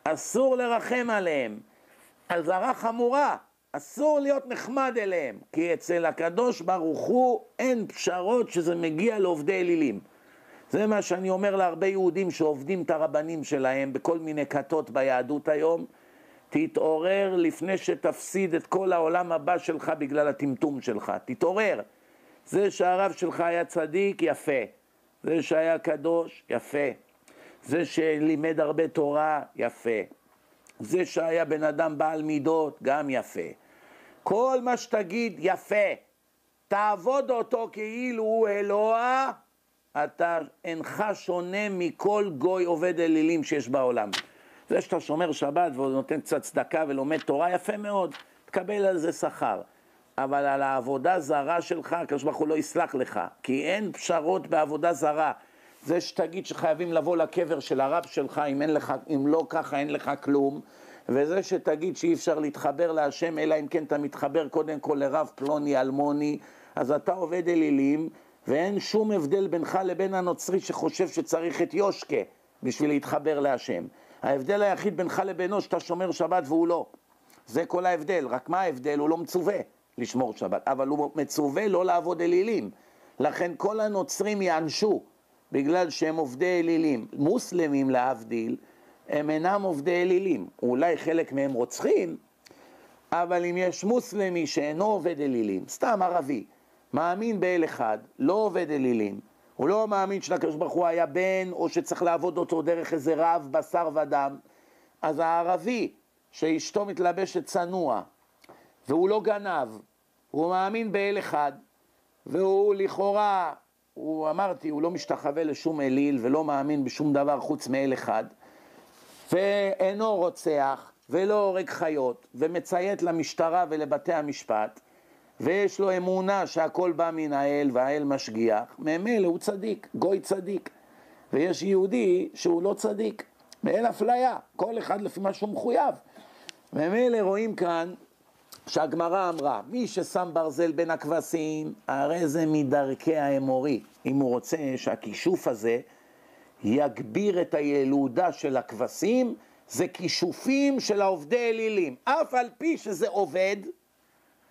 אסור לרחם עליהם. אזהרה חמורה. אסור להיות נחמד אליהם, כי אצל הקדוש ברוך הוא אין פשרות שזה מגיע לעובדי אלילים. זה מה שאני אומר להרבה יהודים שעובדים את הרבנים שלהם בכל מיני כתות ביהדות היום. תתעורר לפני שתפסיד את כל העולם הבא שלך בגלל הטמטום שלך. תתעורר. זה שהרב שלך היה צדיק, יפה. זה שהיה קדוש, יפה. זה שלימד הרבה תורה, יפה. זה שהיה בן אדם בעל מידות, גם יפה. כל מה שתגיד יפה, תעבוד אותו כאילו הוא אלוה, אתה אינך שונה מכל גוי עובד אלילים שיש בעולם. זה שאתה שומר שבת ונותן קצת צדקה ולומד תורה, יפה מאוד, תקבל על זה שכר. אבל על העבודה זרה שלך, הקדוש ברוך הוא לא יסלח לך, כי אין פשרות בעבודה זרה. זה שתגיד שחייבים לבוא לקבר של הרב שלך, אם, לך, אם לא ככה אין לך כלום, וזה שתגיד שאי אפשר להתחבר להשם, אלא אם כן אתה מתחבר קודם כל לרב פלוני אלמוני, אז אתה עובד אלילים, ואין שום הבדל בינך לבין הנוצרי שחושב שצריך את יושקה בשביל להתחבר להשם. ההבדל היחיד בינך לבינו שאתה שומר שבת והוא לא. זה כל ההבדל, רק מה ההבדל? הוא לא מצווה לשמור שבת, אבל הוא מצווה לא לעבוד אלילים. לכן כל הנוצרים יענשו בגלל שהם עובדי אלילים. מוסלמים להבדיל, הם אינם עובדי אלילים. אולי חלק מהם רוצחים, אבל אם יש מוסלמי שאינו עובד אלילים, סתם ערבי, מאמין באל אחד, לא עובד אלילים, הוא לא מאמין שלקדוש ברוך הוא היה בן, או שצריך לעבוד אותו דרך איזה רב, בשר ודם, אז הערבי, שאשתו מתלבשת צנוע, והוא לא גנב, הוא מאמין באל אחד, והוא לכאורה, הוא אמרתי, הוא לא משתחווה לשום אליל ולא מאמין בשום דבר חוץ מאל אחד, ואינו רוצח ולא הורג חיות, ומציית למשטרה ולבתי המשפט, ויש לו אמונה שהכל בא מן האל והאל משגיח, ממילא הוא צדיק, גוי צדיק. ויש יהודי שהוא לא צדיק, ואין אפליה, כל אחד לפי מה שהוא מחויב. ממילא רואים כאן שהגמרא אמרה, מי ששם ברזל בין הכבשים, הרי זה מדרכי האמורי. אם הוא רוצה שהכישוף הזה יגביר את הילודה של הכבשים, זה כישופים של העובדי אלילים. אף על פי שזה עובד,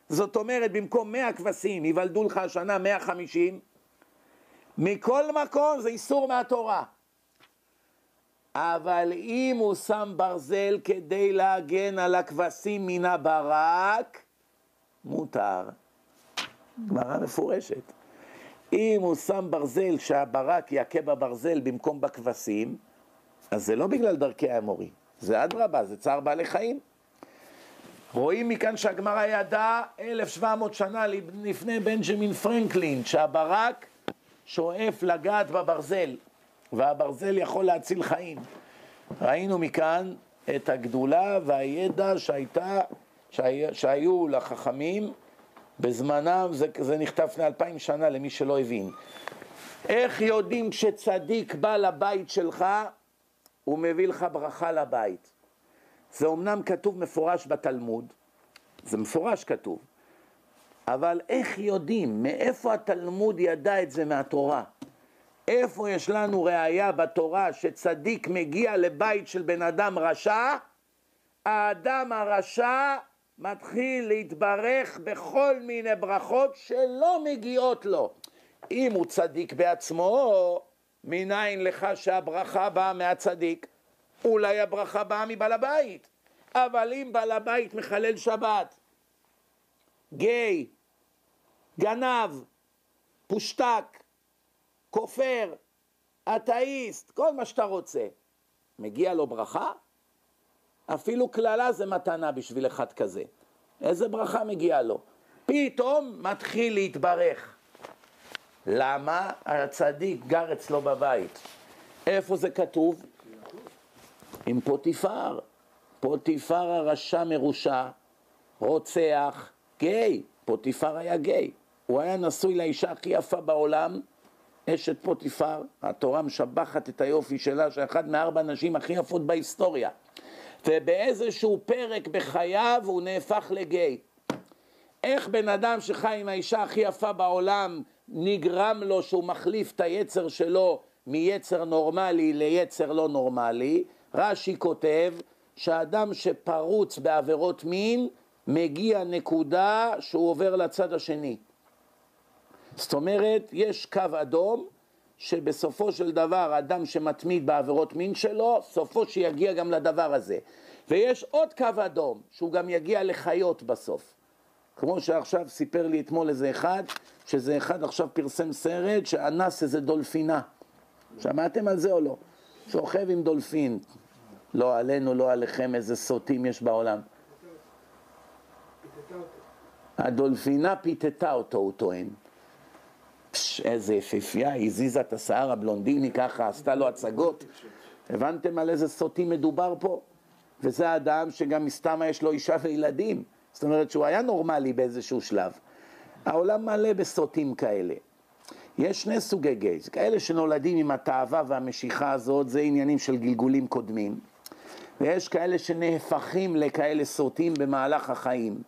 זאת אומרת, במקום 100 כבשים ייוולדו לך השנה 150, מכל מקום זה איסור מהתורה. אבל אם הוא שם ברזל כדי להגן על הכבשים מן הברק, מותר. גמרא מפורשת. אם הוא שם ברזל שהברק יכה בברזל במקום בכבשים, אז זה לא בגלל דרכי האמורי, זה אדרבה, זה צער בעלי חיים. רואים מכאן שהגמרא ידעה 1700 שנה לפני בנג'מין פרנקלין, שהברק שואף לגעת בברזל, והברזל יכול להציל חיים. ראינו מכאן את הגדולה והידע שהייתה, שהי, שהיו לחכמים בזמנם, זה, זה נכתב לפני אלפיים שנה למי שלא הבין. איך יודעים כשצדיק בא לבית שלך, הוא מביא לך ברכה לבית. זה אומנם כתוב מפורש בתלמוד, זה מפורש כתוב, אבל איך יודעים, מאיפה התלמוד ידע את זה מהתורה? איפה יש לנו ראייה בתורה שצדיק מגיע לבית של בן אדם רשע? האדם הרשע מתחיל להתברך בכל מיני ברכות שלא מגיעות לו. אם הוא צדיק בעצמו, מניין לך שהברכה באה מהצדיק? אולי הברכה באה מבעל הבית, אבל אם בעל הבית מחלל שבת, גיי, גנב, פושטק, כופר, אתאיסט, כל מה שאתה רוצה, מגיע לו ברכה? אפילו קללה זה מתנה בשביל אחד כזה. איזה ברכה מגיעה לו? פתאום מתחיל להתברך. למה? הצדיק גר אצלו בבית. איפה זה כתוב? עם פוטיפר. פוטיפר הרשע מרושע, רוצח, גיי. פוטיפר היה גיי. הוא היה נשוי לאישה הכי יפה בעולם, אשת פוטיפר. התורה משבחת את היופי שלה, שאחת מארבע הנשים הכי יפות בהיסטוריה. ובאיזשהו פרק בחייו הוא נהפך לגיי. איך בן אדם שחי עם האישה הכי יפה בעולם, נגרם לו שהוא מחליף את היצר שלו מיצר נורמלי ליצר לא נורמלי? רש"י כותב שאדם שפרוץ בעבירות מין, מגיע נקודה שהוא עובר לצד השני. זאת אומרת, יש קו אדום שבסופו של דבר אדם שמתמיד בעבירות מין שלו, סופו שיגיע גם לדבר הזה. ויש עוד קו אדום, שהוא גם יגיע לחיות בסוף. כמו שעכשיו סיפר לי אתמול איזה אחד, שזה אחד עכשיו פרסם סרט שאנס איזה דולפינה. שמעתם על זה או לא? שוכב עם דולפין. לא עלינו, לא עליכם, איזה סוטים יש בעולם. הדולפינה פיתתה אותו, הוא טוען. פש, איזה יפיפייה, הזיזה את השיער הבלונדיני ככה, עשתה לו הצגות. הבנתם על איזה סוטים מדובר פה? וזה אדם שגם מסתמה יש לו אישה וילדים. זאת אומרת שהוא היה נורמלי באיזשהו שלב. העולם מלא בסוטים כאלה. יש שני סוגי גייז, כאלה שנולדים עם התאווה והמשיכה הזאת, זה עניינים של גלגולים קודמים. ויש כאלה שנהפכים לכאלה סוטים במהלך החיים.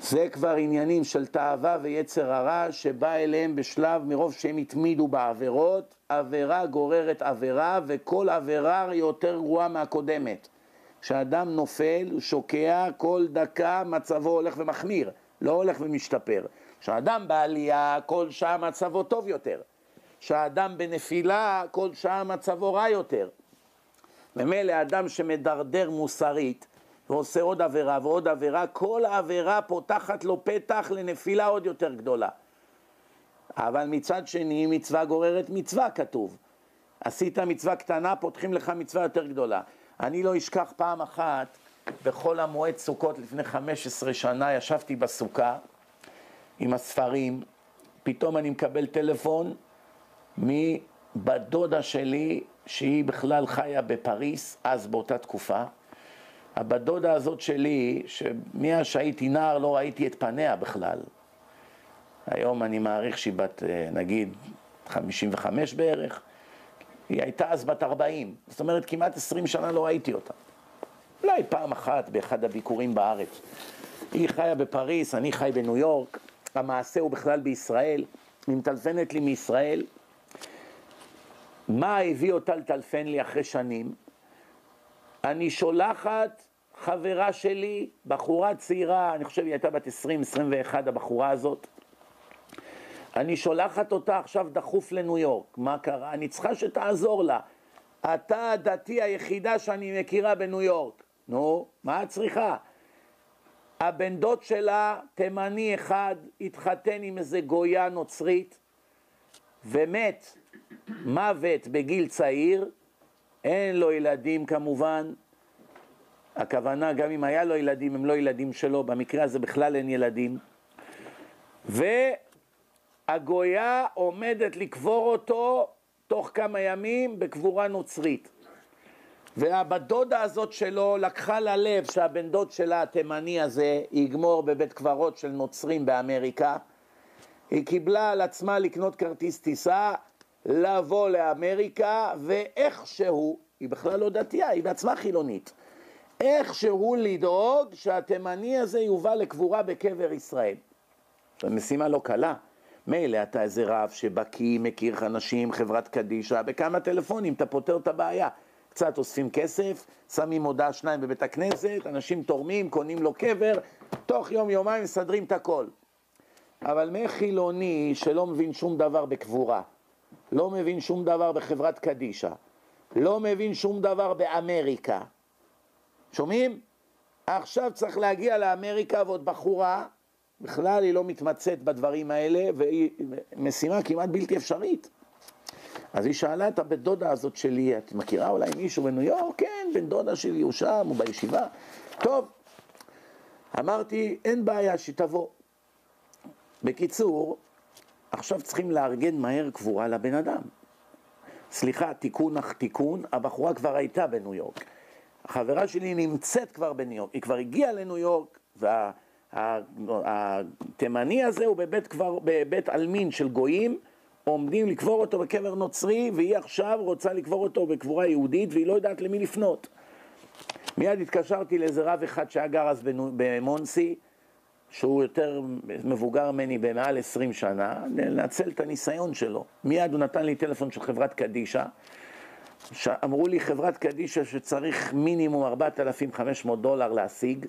זה כבר עניינים של תאווה ויצר הרע שבא אליהם בשלב מרוב שהם התמידו בעבירות, עבירה גוררת עבירה וכל עבירה יותר גרועה מהקודמת. כשאדם נופל, הוא שוקע, כל דקה מצבו הולך ומחמיר, לא הולך ומשתפר. כשאדם בעלייה, כל שעה מצבו טוב יותר. כשאדם בנפילה, כל שעה מצבו רע יותר. ממילא אדם שמדרדר מוסרית ועושה עוד עבירה ועוד עבירה, כל העבירה פותחת לו פתח לנפילה עוד יותר גדולה. אבל מצד שני, מצווה גוררת מצווה, כתוב. עשית מצווה קטנה, פותחים לך מצווה יותר גדולה. אני לא אשכח פעם אחת, בחול המועד סוכות לפני 15 שנה, ישבתי בסוכה עם הספרים, פתאום אני מקבל טלפון מבת דודה שלי, שהיא בכלל חיה בפריס, אז באותה תקופה. הבת דודה הזאת שלי, שמאז שהייתי נער לא ראיתי את פניה בכלל. היום אני מעריך שהיא בת, אה, נגיד, 55 בערך. היא הייתה אז בת 40, זאת אומרת כמעט 20 שנה לא ראיתי אותה. אולי פעם אחת באחד הביקורים בארץ. היא חיה בפריס, אני חי בניו יורק, המעשה הוא בכלל בישראל, היא מטלפנת לי מישראל. מה הביא אותה לטלפן לי אחרי שנים? אני שולחת חברה שלי, בחורה צעירה, אני חושב היא הייתה בת 20-21 הבחורה הזאת, אני שולחת אותה עכשיו דחוף לניו יורק, מה קרה? אני צריכה שתעזור לה. אתה הדתי היחידה שאני מכירה בניו יורק. נו, מה את צריכה? הבן דוד שלה, תימני אחד, התחתן עם איזה גויה נוצרית ומת מוות בגיל צעיר, אין לו ילדים כמובן, הכוונה גם אם היה לו ילדים הם לא ילדים שלו, במקרה הזה בכלל אין ילדים, והגויה עומדת לקבור אותו תוך כמה ימים בקבורה נוצרית. והבת דודה הזאת שלו לקחה ללב שהבן דוד שלה התימני הזה יגמור בבית קברות של נוצרים באמריקה. היא קיבלה על עצמה לקנות כרטיס טיסה, לבוא לאמריקה, ואיכשהו, היא בכלל לא דתייה, היא בעצמה חילונית, איכשהו לדאוג שהתימני הזה יובא לקבורה בקבר ישראל. זו משימה לא קלה. מילא אתה איזה רב שבקיא, מכיר אנשים, חברת קדישא, בכמה טלפונים אתה פותר את הבעיה. קצת אוספים כסף, שמים מודעה שניים בבית הכנסת, אנשים תורמים, קונים לו קבר, תוך יום-יומיים מסדרים את הכל. אבל מי חילוני שלא מבין שום דבר בקבורה, לא מבין שום דבר בחברת קדישא, לא מבין שום דבר באמריקה, שומעים? עכשיו צריך להגיע לאמריקה ועוד בחורה, בכלל היא לא מתמצאת בדברים האלה, והיא משימה כמעט בלתי אפשרית. אז היא שאלה את הבן דודה הזאת שלי, את מכירה אולי מישהו בניו יורק? כן, בן דודה שלי הוא שם, הוא בישיבה. טוב, אמרתי, אין בעיה שתבוא. בקיצור, עכשיו צריכים לארגן מהר קבורה לבן אדם. סליחה, תיקון אך תיקון, הבחורה כבר הייתה בניו יורק. החברה שלי נמצאת כבר בניו יורק, היא כבר הגיעה לניו יורק, והתימני וה, הזה הוא בבית, כבר, בבית עלמין של גויים, עומדים לקבור אותו בקבר נוצרי, והיא עכשיו רוצה לקבור אותו בקבורה יהודית, והיא לא יודעת למי לפנות. מיד התקשרתי לאיזה רב אחד שהיה גר אז במונסי, שהוא יותר מבוגר ממני במעל 20 שנה, לנצל את הניסיון שלו. מיד הוא נתן לי טלפון של חברת קדישא, אמרו לי חברת קדישא שצריך מינימום 4,500 דולר להשיג,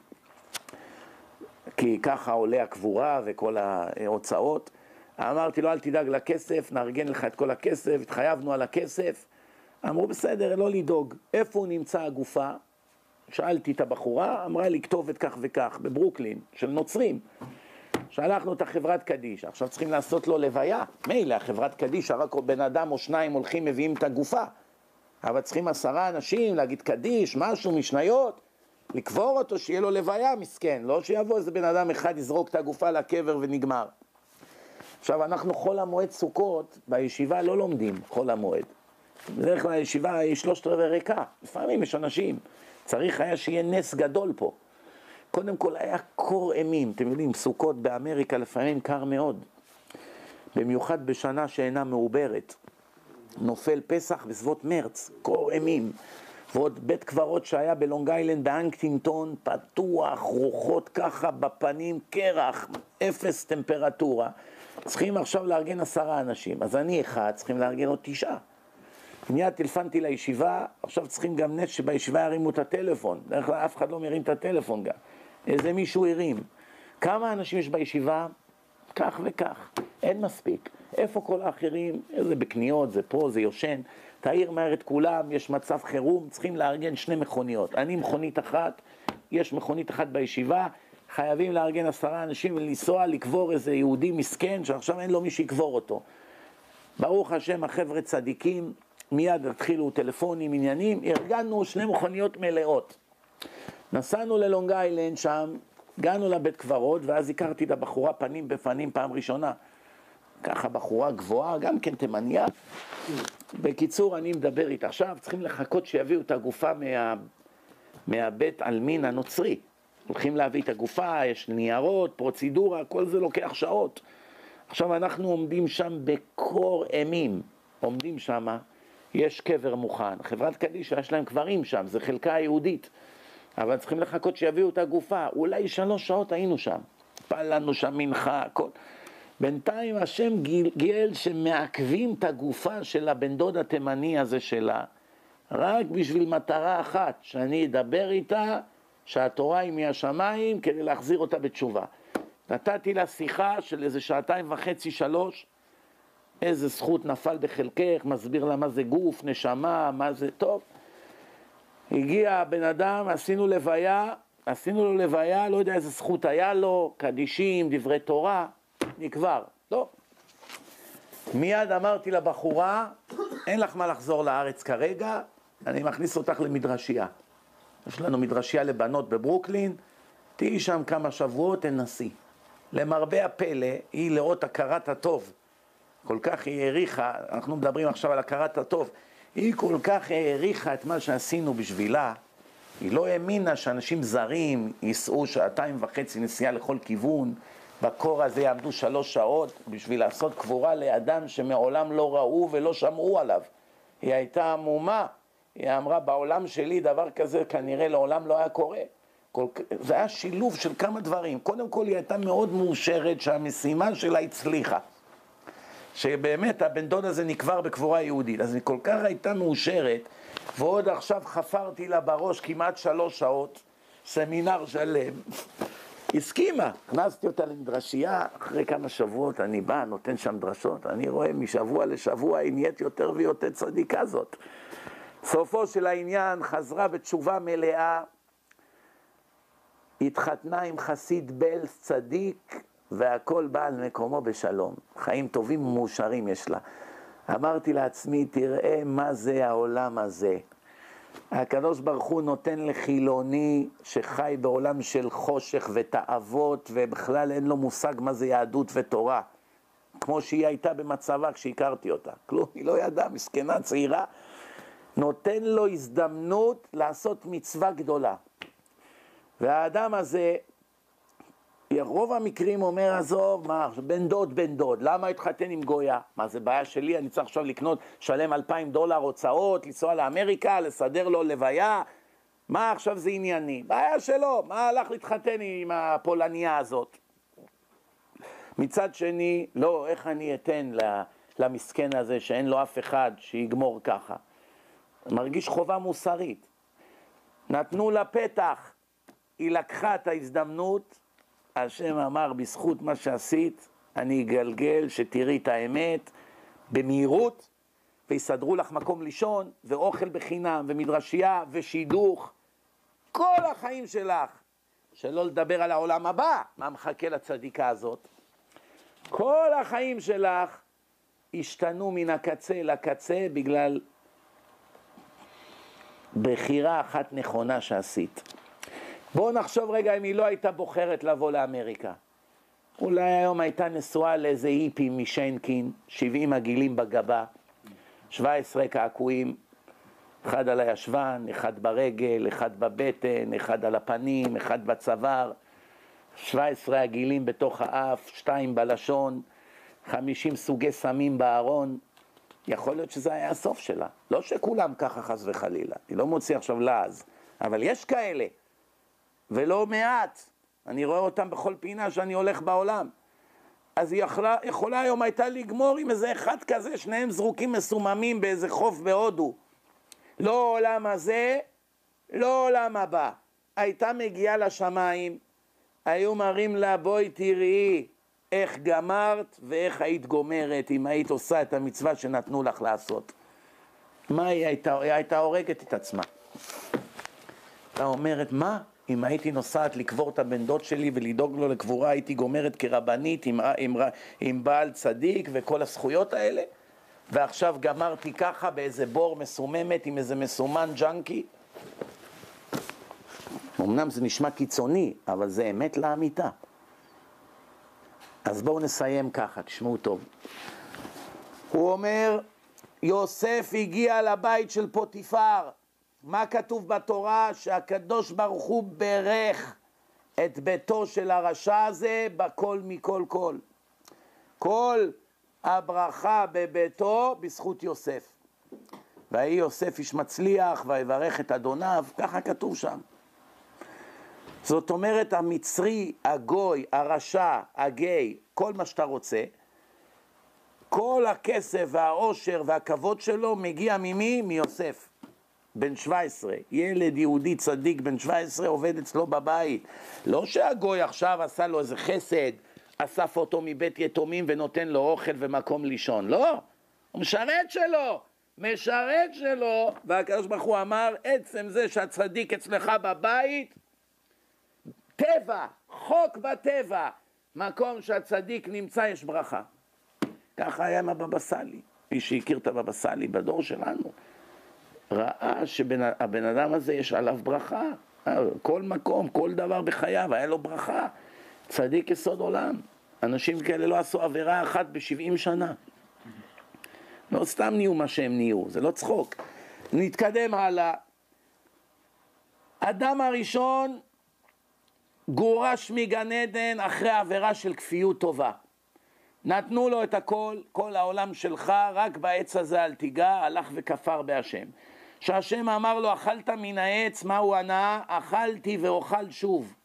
כי ככה עולה הקבורה וכל ההוצאות. אמרתי לו, אל תדאג לכסף, נארגן לך את כל הכסף, התחייבנו על הכסף. אמרו, בסדר, לא לדאוג. איפה נמצא הגופה? שאלתי את הבחורה, אמרה לי כתובת כך וכך, בברוקלין, של נוצרים. שלחנו את החברת קדישא, עכשיו צריכים לעשות לו לוויה. מילא, החברת קדישא, רק בן אדם או שניים הולכים, מביאים את הגופה. אבל צריכים עשרה אנשים להגיד קדיש, משהו, משניות, לקבור אותו, שיהיה לו לוויה, מסכן. לא שיבוא איזה בן אדם אחד, יזרוק את הגופה לקבר ונגמר. עכשיו, אנחנו חול המועד סוכות, בישיבה לא לומדים חול המועד. בדרך כלל הישיבה היא שלושת רבעי ריקה, לפעמים יש אנשים. צריך היה שיהיה נס גדול פה. קודם כל היה קור אימים, אתם יודעים, סוכות באמריקה לפעמים קר מאוד. במיוחד בשנה שאינה מעוברת. נופל פסח בסביבות מרץ, קור אימים. ועוד בית קברות שהיה בלונג איילנד באנקטינגטון, פתוח, רוחות ככה בפנים, קרח, אפס טמפרטורה. צריכים עכשיו לארגן עשרה אנשים, אז אני אחד, צריכים לארגן עוד תשעה. מיד טלפנתי לישיבה, עכשיו צריכים גם נט שבישיבה ירימו את הטלפון. דרך כלל אף אחד לא מרים את הטלפון גם. איזה מישהו הרים. כמה אנשים יש בישיבה? כך וכך. אין מספיק. איפה כל האחרים? זה בקניות, זה פה, זה יושן. תעיר מהר את כולם, יש מצב חירום, צריכים לארגן שני מכוניות. אני מכונית אחת, יש מכונית אחת בישיבה, חייבים לארגן עשרה אנשים ולנסוע לקבור איזה יהודי מסכן שעכשיו אין לו מי שיקבור אותו. ברוך השם, החבר'ה צדיקים, מיד התחילו טלפונים, עניינים, ארגנו שני מכוניות מלאות. נסענו ללונג איילנד שם, הגענו לבית קברות, ואז הכרתי את הבחורה פנים בפנים פעם ראשונה. ככה בחורה גבוהה, גם כן תימניה. בקיצור, אני מדבר איתה עכשיו, צריכים לחכות שיביאו את הגופה מה, מהבית עלמין הנוצרי. הולכים להביא את הגופה, יש ניירות, פרוצדורה, כל זה לוקח שעות. עכשיו אנחנו עומדים שם בקור אימים, עומדים שם, יש קבר מוכן. חברת קדישא, יש להם קברים שם, זה חלקה היהודית. אבל צריכים לחכות שיביאו את הגופה. אולי שלוש שעות היינו שם. פעל לנו שם מנחה, הכל. בינתיים השם גיל שמעכבים את הגופה של הבן דוד התימני הזה שלה, רק בשביל מטרה אחת, שאני אדבר איתה, שהתורה היא מהשמיים, כדי להחזיר אותה בתשובה. נתתי לה שיחה של איזה שעתיים וחצי, שלוש, איזה זכות נפל בחלקך, מסביר לה מה זה גוף, נשמה, מה זה טוב. הגיע הבן אדם, עשינו לוויה, עשינו לו לוויה, לא יודע איזה זכות היה לו, קדישים, דברי תורה, נקבר. לא. מיד אמרתי לבחורה, אין לך מה לחזור לארץ כרגע, אני מכניס אותך למדרשייה. יש לנו מדרשייה לבנות בברוקלין, תהיי שם כמה שבועות, תנסי. למרבה הפלא, היא לאות הכרת הטוב. כל כך היא העריכה, אנחנו מדברים עכשיו על הכרת הטוב, היא כל כך העריכה את מה שעשינו בשבילה, היא לא האמינה שאנשים זרים ייסעו שעתיים וחצי נסיעה לכל כיוון, בקור הזה יעמדו שלוש שעות בשביל לעשות קבורה לאדם שמעולם לא ראו ולא שמעו עליו. היא הייתה עמומה, היא אמרה, בעולם שלי דבר כזה כנראה לעולם לא היה קורה. כל... זה היה שילוב של כמה דברים. קודם כל היא הייתה מאוד מאושרת שהמשימה שלה הצליחה. שבאמת הבן דוד הזה נקבר בקבורה יהודית. אז היא כל כך הייתה מאושרת, ועוד עכשיו חפרתי לה בראש כמעט שלוש שעות, סמינר שלם. הסכימה, הכנסתי אותה למדרשייה, אחרי כמה שבועות אני בא, נותן שם דרשות, אני רואה משבוע לשבוע היא נהיית יותר ויותר צדיקה זאת. סופו של העניין חזרה בתשובה מלאה, התחתנה עם חסיד בלס צדיק, והכל בא על מקומו בשלום. חיים טובים ומאושרים יש לה. אמרתי לעצמי, תראה מה זה העולם הזה. הקדוש ברוך הוא נותן לחילוני שחי בעולם של חושך ותאוות ובכלל אין לו מושג מה זה יהדות ותורה. כמו שהיא הייתה במצבה כשהכרתי אותה. כלום, היא לא ידעה, מסכנה צעירה. נותן לו הזדמנות לעשות מצווה גדולה. והאדם הזה רוב המקרים אומר, עזוב, מה, בן דוד, בן דוד, למה התחתן עם גויה? מה, זה בעיה שלי, אני צריך עכשיו לקנות, לשלם אלפיים דולר הוצאות, לנסוע לאמריקה, לסדר לו לוויה? מה עכשיו זה ענייני? בעיה שלו, מה הלך להתחתן עם הפולניה הזאת? מצד שני, לא, איך אני אתן למסכן הזה שאין לו אף אחד שיגמור ככה? מרגיש חובה מוסרית. נתנו לה פתח, היא לקחה את ההזדמנות, השם אמר, בזכות מה שעשית, אני אגלגל שתראי את האמת במהירות, ויסדרו לך מקום לישון, ואוכל בחינם, ומדרשייה, ושידוך. כל החיים שלך, שלא לדבר על העולם הבא, מה מחכה לצדיקה הזאת. כל החיים שלך השתנו מן הקצה לקצה בגלל בחירה אחת נכונה שעשית. בואו נחשוב רגע אם היא לא הייתה בוחרת לבוא לאמריקה. אולי היום הייתה נשואה לאיזה היפי משיינקין, 70 עגילים בגבה, 17 קעקועים, אחד על הישבן, אחד ברגל, אחד בבטן, אחד על הפנים, אחד בצוואר, 17 עגילים בתוך האף, שתיים בלשון, 50 סוגי סמים בארון, יכול להיות שזה היה הסוף שלה. לא שכולם ככה חס וחלילה, אני לא מוציא עכשיו לעז, אבל יש כאלה, ולא מעט. אני רואה אותם בכל פינה שאני הולך בעולם. אז היא יכלה, יכולה היום הייתה לגמור עם איזה אחד כזה, שניהם זרוקים מסוממים באיזה חוף בהודו. לא עולם הזה, לא עולם הבא. הייתה מגיעה לשמיים, היו מראים לה בואי תראי איך גמרת ואיך היית גומרת אם היית עושה את המצווה שנתנו לך לעשות. מה היא הייתה? היא הייתה הורגת את עצמה. הייתה אומרת, מה? אם הייתי נוסעת לקבור את הבן דוד שלי ולדאוג לו לקבורה, הייתי גומרת כרבנית עם, עם, עם בעל צדיק וכל הזכויות האלה? ועכשיו גמרתי ככה באיזה בור מסוממת עם איזה מסומן ג'אנקי? אמנם זה נשמע קיצוני, אבל זה אמת לאמיתה. אז בואו נסיים ככה, תשמעו טוב. הוא אומר, יוסף הגיע לבית של פוטיפר. מה כתוב בתורה? שהקדוש ברוך הוא ברך את ביתו של הרשע הזה בכל מכל כל. כל הברכה בביתו בזכות יוסף. ויהי יוסף איש מצליח ויברך את אדוניו, ככה כתוב שם. זאת אומרת, המצרי, הגוי, הרשע, הגיי, כל מה שאתה רוצה, כל הכסף והעושר והכבוד שלו מגיע ממי? מיוסף. בן 17, ילד יהודי צדיק בן 17 עובד אצלו בבית. לא שהגוי עכשיו עשה לו איזה חסד, אסף אותו מבית יתומים ונותן לו אוכל ומקום לישון. לא, הוא משרת שלו, משרת שלו, והקדוש ברוך הוא אמר, עצם זה שהצדיק אצלך בבית, טבע, חוק בטבע, מקום שהצדיק נמצא יש ברכה. ככה היה עם הבבא סאלי, מי שהכיר את הבבא סאלי בדור שלנו, ראה שהבן אדם הזה יש עליו ברכה, כל מקום, כל דבר בחייו, היה לו ברכה, צדיק יסוד עולם. אנשים כאלה לא עשו עבירה אחת בשבעים שנה. לא סתם נהיו מה שהם נהיו, זה לא צחוק. נתקדם הלאה. אדם הראשון גורש מגן עדן אחרי עבירה של כפיות טובה. נתנו לו את הכל, כל העולם שלך, רק בעץ הזה אל תיגע, הלך וכפר בהשם. שהשם אמר לו, אכלת מן העץ, מה הוא ענה? אכלתי ואוכל שוב.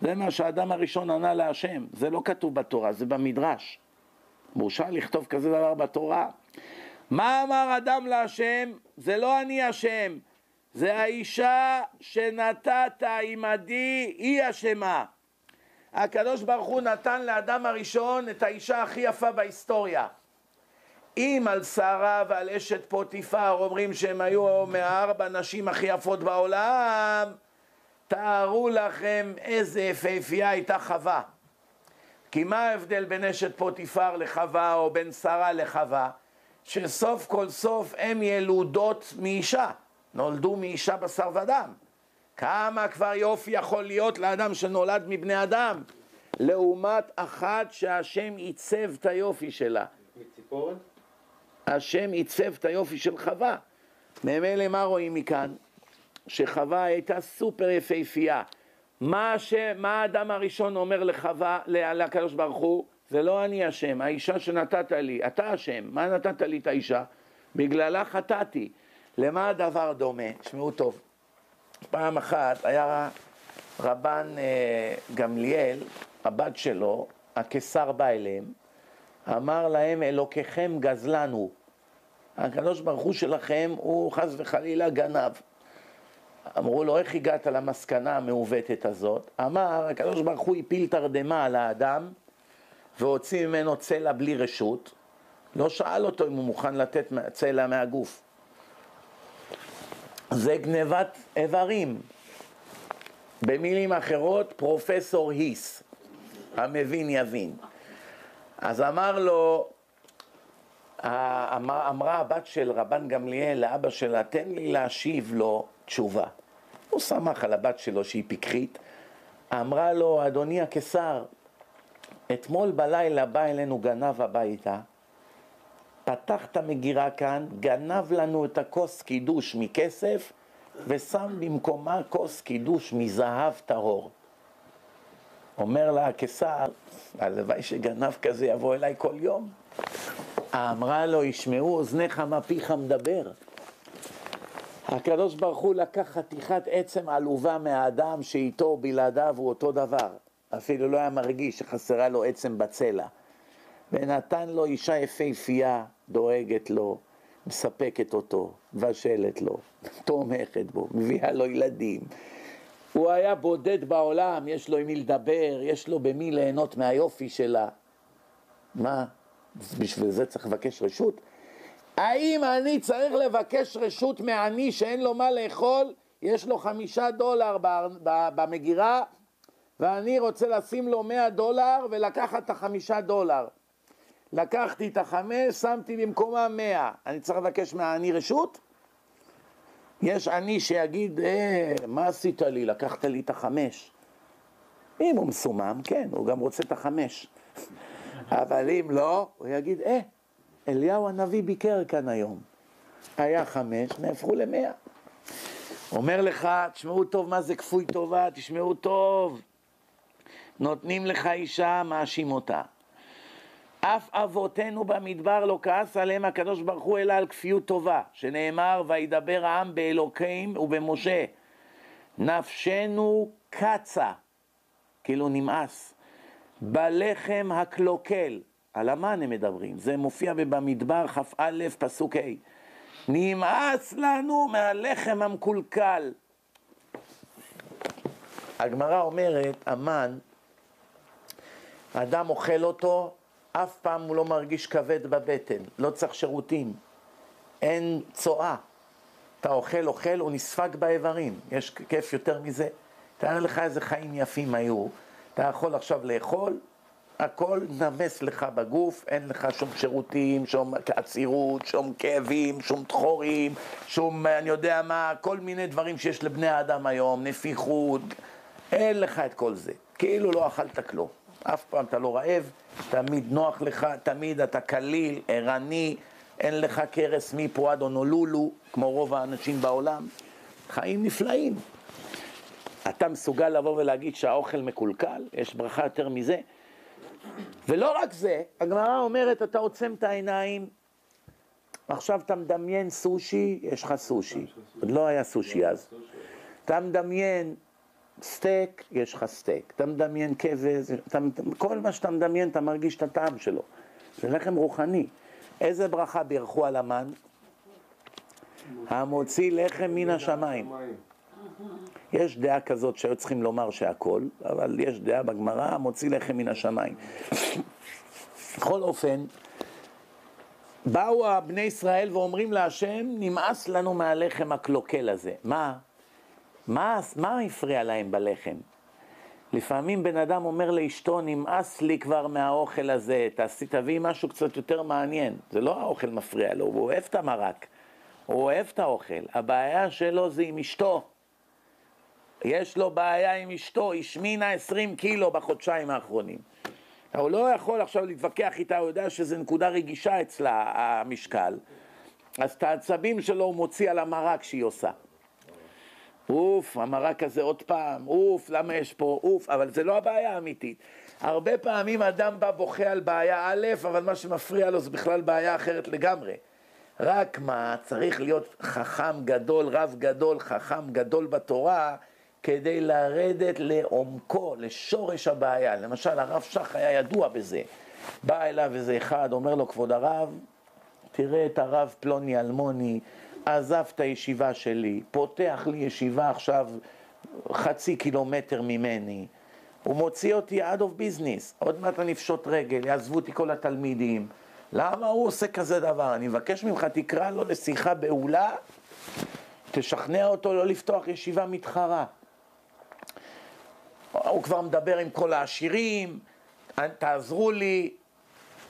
זה מה שהאדם הראשון ענה להשם, זה לא כתוב בתורה, זה במדרש. מורשה לכתוב כזה דבר בתורה. מה אמר אדם להשם? זה לא אני השם, זה האישה שנתת עמדי, היא אשמה. הקדוש ברוך הוא נתן לאדם הראשון את האישה הכי יפה בהיסטוריה. אם על שרה ועל אשת פוטיפר אומרים שהם היו מארבע נשים הכי יפות בעולם, תארו לכם איזה יפהפייה הייתה חווה. כי מה ההבדל בין אשת פוטיפר לחווה או בין שרה לחווה? שסוף כל סוף הם ילודות מאישה. נולדו מאישה בשר ודם. כמה כבר יופי יכול להיות לאדם שנולד מבני אדם, לעומת אחת שהשם עיצב את היופי שלה. מציפורן? השם עיצב את היופי של חווה. ממילא מה רואים מכאן? שחווה הייתה סופר יפהפייה. מה, ש... מה האדם הראשון אומר לחווה, לקדוש ברוך הוא? זה לא אני השם, האישה שנתת לי, אתה השם, מה נתת לי את האישה? בגללה חטאתי. למה הדבר דומה? תשמעו טוב. פעם אחת היה רבן אה, גמליאל, הבת שלו, הקיסר בא אליהם, אמר להם, אלוקיכם גזלנו. הקדוש ברוך הוא שלכם הוא חס וחלילה גנב. אמרו לו, איך הגעת למסקנה המעוותת הזאת? אמר, הקדוש ברוך הוא הפיל תרדמה על האדם והוציא ממנו צלע בלי רשות. לא שאל אותו אם הוא מוכן לתת צלע מהגוף. זה גנבת איברים. במילים אחרות, פרופסור היס, המבין יבין. אז אמר לו, אמרה, הבת של רבן גמליאל לאבא שלה, תן לי להשיב לו תשובה. הוא שמח על הבת שלו שהיא פיקחית, אמרה לו, אדוני הקיסר, אתמול בלילה בא אלינו גנב הביתה, פתח את המגירה כאן, גנב לנו את הכוס קידוש מכסף ושם במקומה כוס קידוש מזהב טהור. אומר לה הקיסר, הלוואי שגנב כזה יבוא אליי כל יום. אמרה לו, ישמעו אוזניך מה פיך מדבר. הקדוש ברוך הוא לקח חתיכת עצם עלובה מהאדם שאיתו בלעדיו הוא אותו דבר. אפילו לא היה מרגיש שחסרה לו עצם בצלע. ונתן לו אישה יפהפייה, דואגת לו, מספקת אותו, מבשלת לו, תומכת בו, מביאה לו ילדים. הוא היה בודד בעולם, יש לו עם מי לדבר, יש לו במי ליהנות מהיופי שלה. מה? בשביל זה צריך לבקש רשות? האם אני צריך לבקש רשות מעני שאין לו מה לאכול, יש לו חמישה דולר במגירה, ואני רוצה לשים לו מאה דולר ולקחת את החמישה דולר. לקחתי את החמש, שמתי במקומה מאה. אני צריך לבקש מהעני רשות? יש עני שיגיד, אה, מה עשית לי? לקחת לי את החמש. אם הוא מסומם, כן, הוא גם רוצה את החמש. אבל אם לא, הוא יגיד, אה, אליהו הנביא ביקר כאן היום. היה חמש, נהפכו למאה. אומר לך, תשמעו טוב מה זה כפוי טובה, תשמעו טוב. נותנים לך אישה, מאשים אותה. אף אבותינו במדבר לא כעס עליהם הקדוש ברוך הוא אלא על כפיות טובה, שנאמר וידבר העם באלוקים ובמשה. נפשנו קצה, כאילו נמאס, בלחם הקלוקל. על המן הם מדברים, זה מופיע במדבר כ"א פסוק ה'. נמאס לנו מהלחם המקולקל. הגמרא אומרת, המן, אדם אוכל אותו, אף פעם הוא לא מרגיש כבד בבטן, לא צריך שירותים, אין צואה. אתה אוכל, אוכל, הוא נספג באיברים. יש כיף יותר מזה? תאר לך איזה חיים יפים היו. אתה יכול עכשיו לאכול, הכל נמס לך בגוף, אין לך שום שירותים, שום עצירות, שום כאבים, שום דחורים, שום, אני יודע מה, כל מיני דברים שיש לבני האדם היום, נפיחות, אין לך את כל זה. כאילו לא אכלת כלום. אף פעם אתה לא רעב, תמיד נוח לך, תמיד אתה קליל, ערני, אין לך קרס מפה עד הונולולו, כמו רוב האנשים בעולם. חיים נפלאים. אתה מסוגל לבוא ולהגיד שהאוכל מקולקל? יש ברכה יותר מזה? ולא רק זה, הגמרא אומרת, אתה עוצם את העיניים, עכשיו אתה מדמיין סושי, יש לך סושי. עוד לא היה סושי אז. אתה מדמיין סטייק, יש לך סטייק. אתה מדמיין כבש, אתה, כל מה שאתה מדמיין, אתה מרגיש את הטעם שלו. זה לחם רוחני. איזה ברכה בירכו על המן? המוציא לחם מן השמיים. יש דעה כזאת שהיו צריכים לומר שהכל, אבל יש דעה בגמרא, המוציא לחם מן השמיים. בכל אופן, באו בני ישראל ואומרים להשם, נמאס לנו מהלחם הקלוקל הזה. מה? מה, מה הפריע להם בלחם? לפעמים בן אדם אומר לאשתו, נמאס לי כבר מהאוכל הזה, תעשי, תביאי משהו קצת יותר מעניין. זה לא האוכל מפריע לו, הוא אוהב את המרק, הוא אוהב את האוכל. הבעיה שלו זה עם אשתו. יש לו בעיה עם אשתו, השמינה 20 קילו בחודשיים האחרונים. הוא לא יכול עכשיו להתווכח איתה, הוא יודע שזו נקודה רגישה אצלה, המשקל. אז את העצבים שלו הוא מוציא על המרק שהיא עושה. אוף, המרק הזה עוד פעם, אוף, למה יש פה, אוף, אבל זה לא הבעיה האמיתית. הרבה פעמים אדם בא בוכה על בעיה א', אבל מה שמפריע לו זה בכלל בעיה אחרת לגמרי. רק מה, צריך להיות חכם גדול, רב גדול, חכם גדול בתורה, כדי לרדת לעומקו, לשורש הבעיה. למשל, הרב שך היה ידוע בזה. בא אליו איזה אחד, אומר לו, כבוד הרב, תראה את הרב פלוני אלמוני, עזב את הישיבה שלי, פותח לי ישיבה עכשיו חצי קילומטר ממני, הוא מוציא אותי out of business, עוד מעט אני אפשוט רגל, יעזבו אותי כל התלמידים. למה הוא עושה כזה דבר? אני מבקש ממך, תקרא לו לשיחה בעולה, תשכנע אותו לא לפתוח ישיבה מתחרה. הוא כבר מדבר עם כל העשירים, תעזרו לי.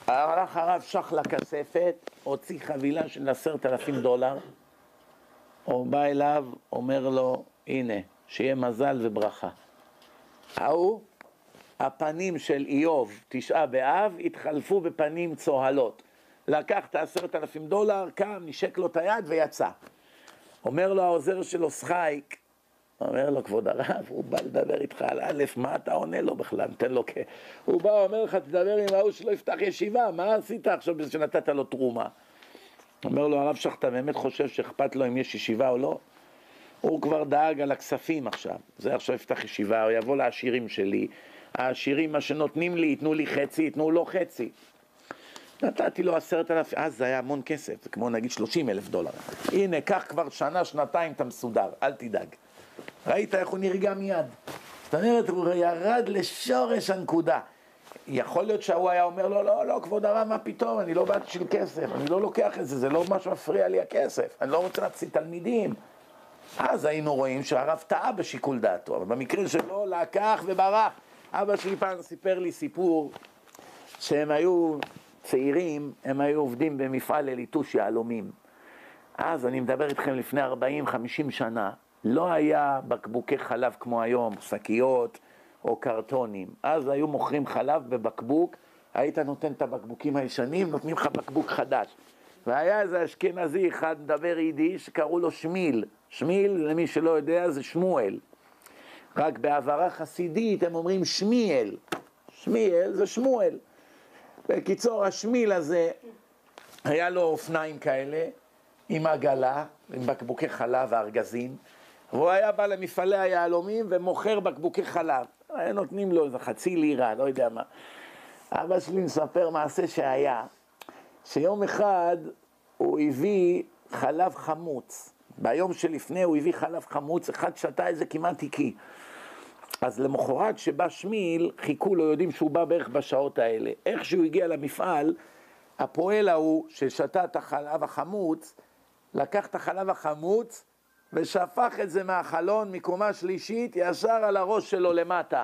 הלך הרב שח לכספת, הוציא חבילה של עשרת אלפים דולר, הוא בא אליו, אומר לו, הנה, שיהיה מזל וברכה. ההוא, הפנים של איוב, תשעה באב, התחלפו בפנים צוהלות. לקח את העשרת אלפים דולר, קם, נשק לו את היד ויצא. אומר לו העוזר שלו, סחייק, אומר לו, כבוד הרב, הוא בא לדבר איתך על א', מה אתה עונה לו בכלל? תן לו כ... הוא בא, אומר לך, תדבר עם ההוא שלא יפתח ישיבה, מה עשית עכשיו שנתת לו תרומה? אומר לו, הרב שלך, אתה באמת חושב שאכפת לו אם יש ישיבה או לא? הוא כבר דאג על הכספים עכשיו. זה עכשיו יפתח ישיבה, הוא יבוא לעשירים שלי. העשירים, מה שנותנים לי, ייתנו לי חצי, ייתנו לו חצי. נתתי לו עשרת אלפים, אז זה היה המון כסף, זה כמו נגיד שלושים אלף דולר. הנה, קח כבר שנה, שנתיים, אתה מסודר, אל תדאג. ראית איך הוא נרגע מיד. זאת אומרת, הוא ירד לשורש הנקודה. יכול להיות שההוא היה אומר לו, לא, לא, כבוד הרב, מה פתאום, אני לא באתי של כסף, אני לא לוקח את זה, זה לא מה שמפריע לי הכסף, אני לא רוצה להפסיד תלמידים. אז היינו רואים שהרב טעה בשיקול דעתו, אבל במקרה שלו לקח וברח. אבא שלי פעם סיפר לי סיפור שהם היו צעירים, הם היו עובדים במפעל לליטוש יהלומים. אז אני מדבר איתכם לפני 40-50 שנה, לא היה בקבוקי חלב כמו היום, שקיות או קרטונים. אז היו מוכרים חלב בבקבוק, היית נותן את הבקבוקים הישנים, נותנים לך בקבוק חדש. והיה איזה אשכנזי אחד מדבר יידיש, קראו לו שמיל. שמיל, למי שלא יודע, זה שמואל. רק בהעברה חסידית הם אומרים שמיאל. שמיאל זה שמואל. בקיצור, השמיל הזה, היה לו אופניים כאלה, עם עגלה, עם בקבוקי חלב וארגזים, והוא היה בא למפעלי היהלומים ומוכר בקבוקי חלב. נותנים לו איזה חצי לירה, לא יודע מה. אבא שלי מספר מעשה שהיה, שיום אחד הוא הביא חלב חמוץ. ביום שלפני הוא הביא חלב חמוץ, אחד שתה איזה כמעט תיקי. אז למחרת שבא שמיל, חיכו לו, יודעים שהוא בא בערך בשעות האלה. איך שהוא הגיע למפעל, הפועל ההוא ששתה את החלב החמוץ, לקח את החלב החמוץ ושפך את זה מהחלון מקומה שלישית ישר על הראש שלו למטה.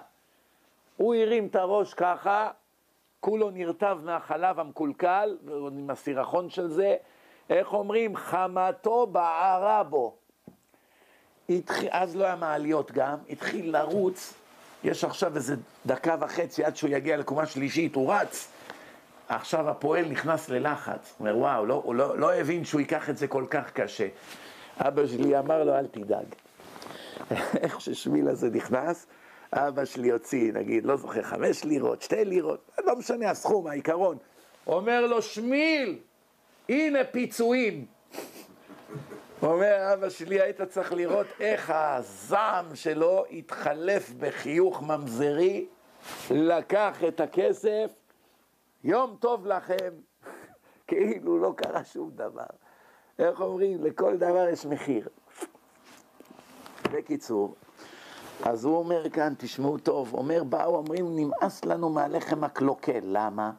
הוא הרים את הראש ככה, כולו נרטב מהחלב המקולקל, עם הסירחון של זה, איך אומרים? חמתו בערה בו. התחיל, אז לא היה מעליות גם, התחיל לרוץ, יש עכשיו איזה דקה וחצי עד שהוא יגיע לקומה שלישית, הוא רץ. עכשיו הפועל נכנס ללחץ, אומר וואו, לא, הוא לא, לא הבין שהוא ייקח את זה כל כך קשה. אבא שלי אמר לו אל תדאג. איך ששמיל הזה נכנס, אבא שלי הוציא, נגיד, לא זוכר, חמש לירות, שתי לירות, לא משנה הסכום, העיקרון. אומר לו, שמיל, הנה פיצויים. אומר אבא שלי, היית צריך לראות איך הזעם שלו התחלף בחיוך ממזרי, לקח את הכסף, יום טוב לכם, כאילו לא קרה שום דבר. איך אומרים? לכל דבר יש מחיר. בקיצור, אז הוא אומר כאן, תשמעו טוב, אומר, באו, אומרים, נמאס לנו מהלחם הקלוקל, למה?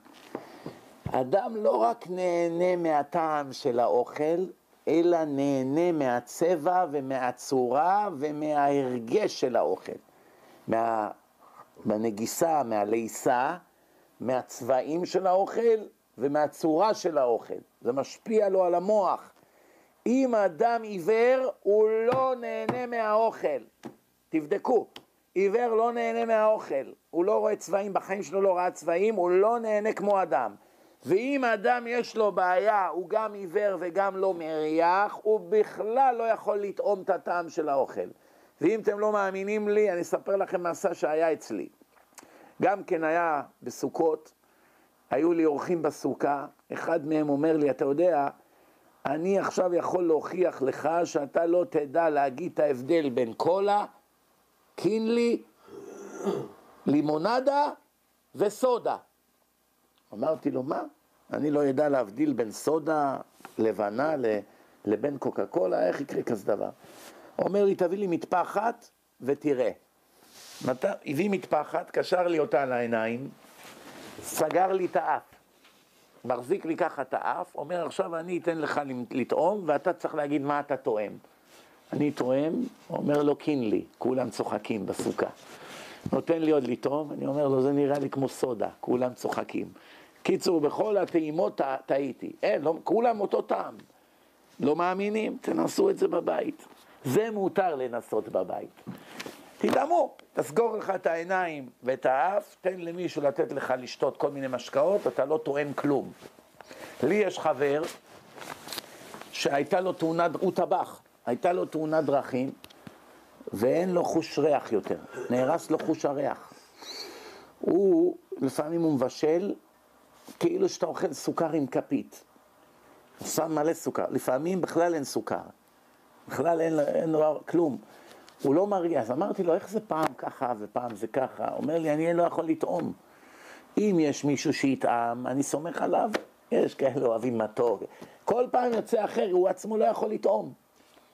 אדם לא רק נהנה מהטעם של האוכל, אלא נהנה מהצבע ומהצורה ומההרגש של האוכל. מה, מהנגיסה, מהלעיסה, מהצבעים של האוכל ומהצורה של האוכל. זה משפיע לו על המוח. אם אדם עיוור, הוא לא נהנה מהאוכל. תבדקו, עיוור לא נהנה מהאוכל. הוא לא רואה צבעים, בחיים שלו לא ראה צבעים, הוא לא נהנה כמו אדם. ואם אדם יש לו בעיה, הוא גם עיוור וגם לא מריח, הוא בכלל לא יכול לטעום את הטעם של האוכל. ואם אתם לא מאמינים לי, אני אספר לכם מסע שהיה אצלי. גם כן היה בסוכות, היו לי אורחים בסוכה, אחד מהם אומר לי, אתה יודע, אני עכשיו יכול להוכיח לך שאתה לא תדע להגיד את ההבדל בין קולה, קינלי, לימונדה וסודה. אמרתי לו, מה? אני לא ידע להבדיל בין סודה לבנה לבין קוקה קולה, איך יקרה כזה דבר? אומר לי, תביא לי מטפחת ותראה. מת... הביא מטפחת, קשר לי אותה על העיניים, סגר לי את האף. מחזיק לי ככה את האף, אומר עכשיו אני אתן לך לטעום ואתה צריך להגיד מה אתה טועם. אני טועם, אומר לו קינלי, כולם צוחקים בסוכה. נותן לי עוד לטעום, אני אומר לו זה נראה לי כמו סודה, כולם צוחקים. קיצור, בכל הטעימות טעיתי. אין, לא, כולם אותו טעם. לא מאמינים? תנסו את זה בבית. זה מותר לנסות בבית. תדמו, תסגור לך את העיניים ואת האף, תן למישהו לתת לך לשתות כל מיני משקאות, אתה לא טועם כלום. לי יש חבר שהייתה לו תאונת, הוא טבח, הייתה לו תאונת דרכים, ואין לו חוש ריח יותר, נהרס לו חוש הריח. הוא, לפעמים הוא מבשל כאילו שאתה אוכל סוכר עם כפית. הוא שם מלא סוכר, לפעמים בכלל אין סוכר, בכלל אין, אין לו כלום. הוא לא מרגיע, אז אמרתי לו, איך זה פעם ככה ופעם זה ככה? אומר לי, אני לא יכול לטעום. אם יש מישהו שיטעם, אני סומך עליו, יש כאלה אוהבים מתוק. כל פעם יוצא אחר, הוא עצמו לא יכול לטעום.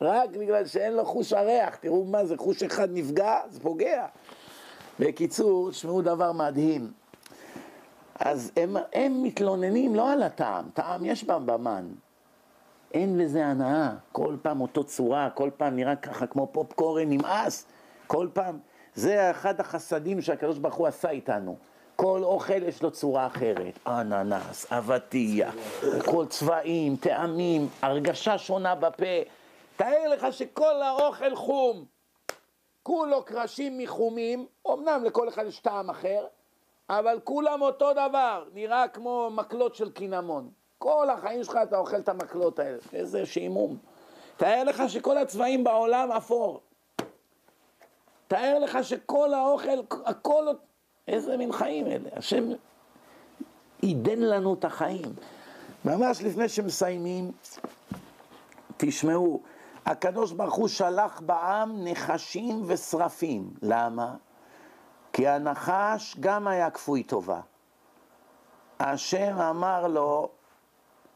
רק בגלל שאין לו חוש הריח, תראו מה זה, חוש אחד נפגע, זה פוגע. בקיצור, תשמעו דבר מדהים. אז הם, הם מתלוננים לא על הטעם, טעם יש במן. אין לזה הנאה, כל פעם אותו צורה, כל פעם נראה ככה כמו פופקורן נמאס, כל פעם. זה אחד החסדים שהקדוש ברוך הוא עשה איתנו. כל אוכל יש לו צורה אחרת, אננס, אבטיה, כל צבעים, טעמים, הרגשה שונה בפה. תאר לך שכל האוכל חום, כולו קרשים מחומים, אמנם לכל אחד יש טעם אחר, אבל כולם אותו דבר, נראה כמו מקלות של קינמון. כל החיים שלך אתה אוכל את המקלות האלה, איזה שעמום. תאר לך שכל הצבעים בעולם אפור. תאר לך שכל האוכל, הכל, איזה מין חיים אלה. השם עידן לנו את החיים. ממש לפני שמסיימים, תשמעו, הקדוש ברוך הוא שלח בעם נחשים ושרפים. למה? כי הנחש גם היה כפוי טובה. השם אמר לו,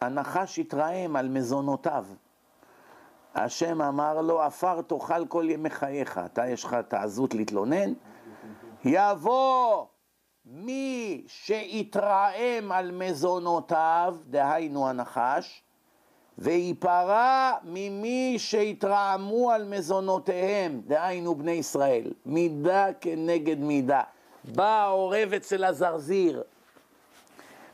הנחש התרעם על מזונותיו. השם אמר לו, עפר תאכל כל ימי חייך. אתה יש לך את העזות להתלונן? יבוא מי שיתרעם על מזונותיו, דהיינו הנחש, וייפרע ממי שהתרעמו על מזונותיהם, דהיינו בני ישראל, מידה כנגד מידה. בא העורב אצל הזרזיר,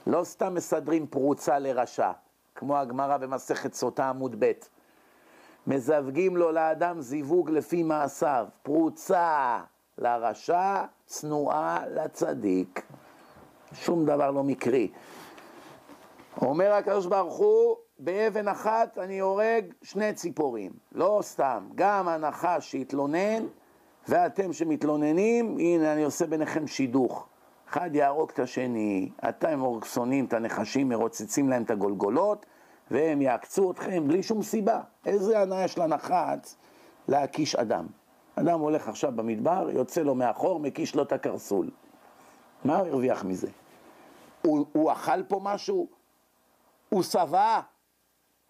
לא סתם מסדרים פרוצה לרשע, כמו הגמרא במסכת סוטה עמוד ב'. מזווגים לו לאדם זיווג לפי מעשיו, פרוצה לרשע, צנועה לצדיק. שום דבר לא מקרי. אומר הקדוש ברוך הוא, באבן אחת אני הורג שני ציפורים, לא סתם, גם הנחש שהתלונן ואתם שמתלוננים, הנה אני עושה ביניכם שידוך. אחד יהרוג את השני, אתם שונאים את הנחשים, מרוצצים להם את הגולגולות, והם יעקצו אתכם בלי שום סיבה. איזה הנאה יש לנחץ להקיש אדם. אדם הולך עכשיו במדבר, יוצא לו מאחור, מקיש לו את הקרסול. מה הוא הרוויח מזה? הוא, הוא אכל פה משהו? הוא שבע?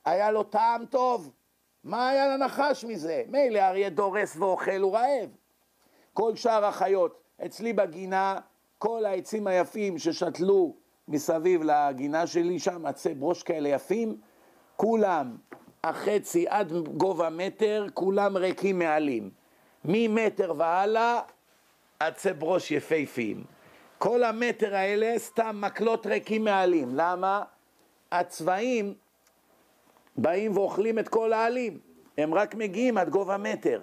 היה לו טעם טוב? מה היה לנחש מזה? מילא אריה דורס ואוכל, הוא רעב. כל שאר החיות, אצלי בגינה, כל העצים היפים ששתלו מסביב לגינה שלי שם, עצי ברוש כאלה יפים, כולם, החצי עד גובה מטר, כולם ריקים מעלים. ממטר והלאה, עצי ברוש יפהפיים. כל המטר האלה סתם מקלות ריקים מעלים. למה? הצבעים באים ואוכלים את כל העלים. הם רק מגיעים עד גובה מטר.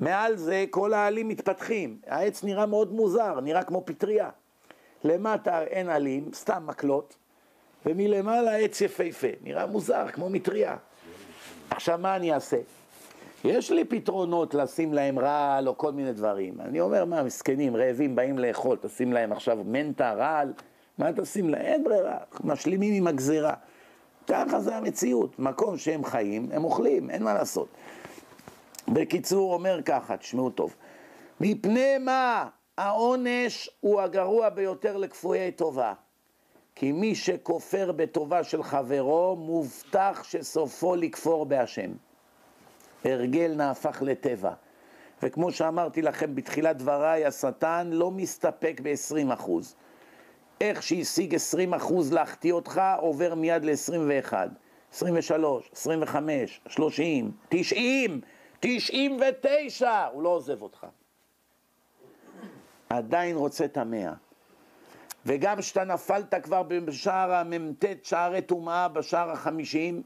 מעל זה כל העלים מתפתחים. העץ נראה מאוד מוזר, נראה כמו פטריה. למטה אין עלים, סתם מקלות, ומלמעלה עץ יפהפה. נראה מוזר, כמו מטריה. עכשיו מה אני אעשה? יש לי פתרונות לשים להם רעל או כל מיני דברים. אני אומר, מה, מסכנים, רעבים, באים לאכול, תשים להם עכשיו מנטה, רעל, מה תשים להם? אין ברירה, משלימים עם הגזירה. ככה זה המציאות, מקום שהם חיים, הם אוכלים, אין מה לעשות. בקיצור, אומר ככה, תשמעו טוב. מפני מה העונש הוא הגרוע ביותר לכפויי טובה? כי מי שכופר בטובה של חברו, מובטח שסופו לכפור בהשם. הרגל נהפך לטבע. וכמו שאמרתי לכם בתחילת דבריי, השטן לא מסתפק ב-20%. איך שהשיג 20% להחטיא אותך, עובר מיד ל-21, 23, 25, 30, 90, 99, הוא לא עוזב אותך. עדיין רוצה את המאה. וגם כשאתה נפלת כבר בשער המ"ט, שערי טומאה, בשער החמישים,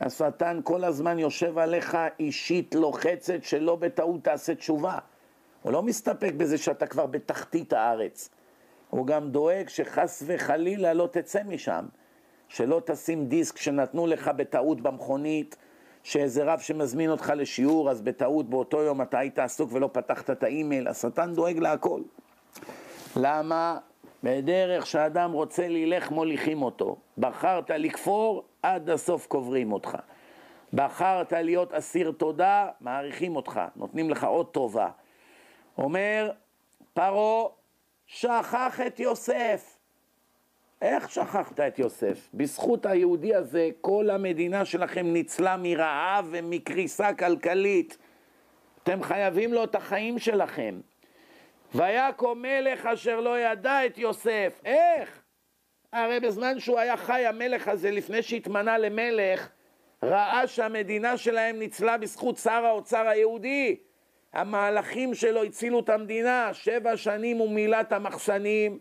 השטן כל הזמן יושב עליך אישית לוחצת שלא בטעות תעשה תשובה. הוא לא מסתפק בזה שאתה כבר בתחתית הארץ. הוא גם דואג שחס וחלילה לא תצא משם. שלא תשים דיסק שנתנו לך בטעות במכונית, שאיזה רב שמזמין אותך לשיעור, אז בטעות באותו יום אתה היית עסוק ולא פתחת את האימייל, השטן דואג להכל. למה? בדרך שאדם רוצה ללך מוליכים אותו. בחרת לכפור, עד הסוף קוברים אותך. בחרת להיות אסיר תודה, מעריכים אותך, נותנים לך עוד טובה. אומר פרעה, שכח את יוסף. איך שכחת את יוסף? בזכות היהודי הזה כל המדינה שלכם ניצלה מרעב ומקריסה כלכלית. אתם חייבים לו את החיים שלכם. ויקום מלך אשר לא ידע את יוסף. איך? הרי בזמן שהוא היה חי המלך הזה, לפני שהתמנה למלך, ראה שהמדינה שלהם ניצלה בזכות שר האוצר היהודי. המהלכים שלו הצילו את המדינה, שבע שנים הוא מילא את המחסנים,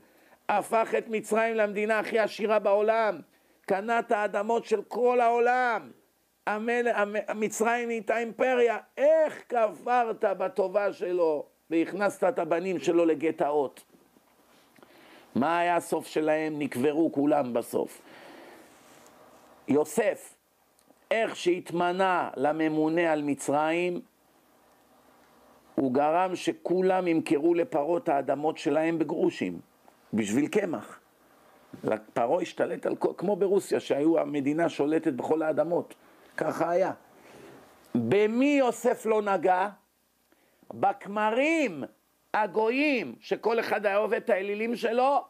הפך את מצרים למדינה הכי עשירה בעולם, קנה את האדמות של כל העולם, המל... מצרים נהייתה אימפריה, איך כפרת בטובה שלו והכנסת את הבנים שלו לגטאות? מה היה הסוף שלהם? נקברו כולם בסוף. יוסף, איך שהתמנה לממונה על מצרים, הוא גרם שכולם ימכרו לפרעה את האדמות שלהם בגרושים, בשביל קמח. פרעה השתלט על כמו ברוסיה, שהיו המדינה שולטת בכל האדמות, ככה היה. במי יוסף לא נגע? בכמרים הגויים, שכל אחד היה עובד את האלילים שלו,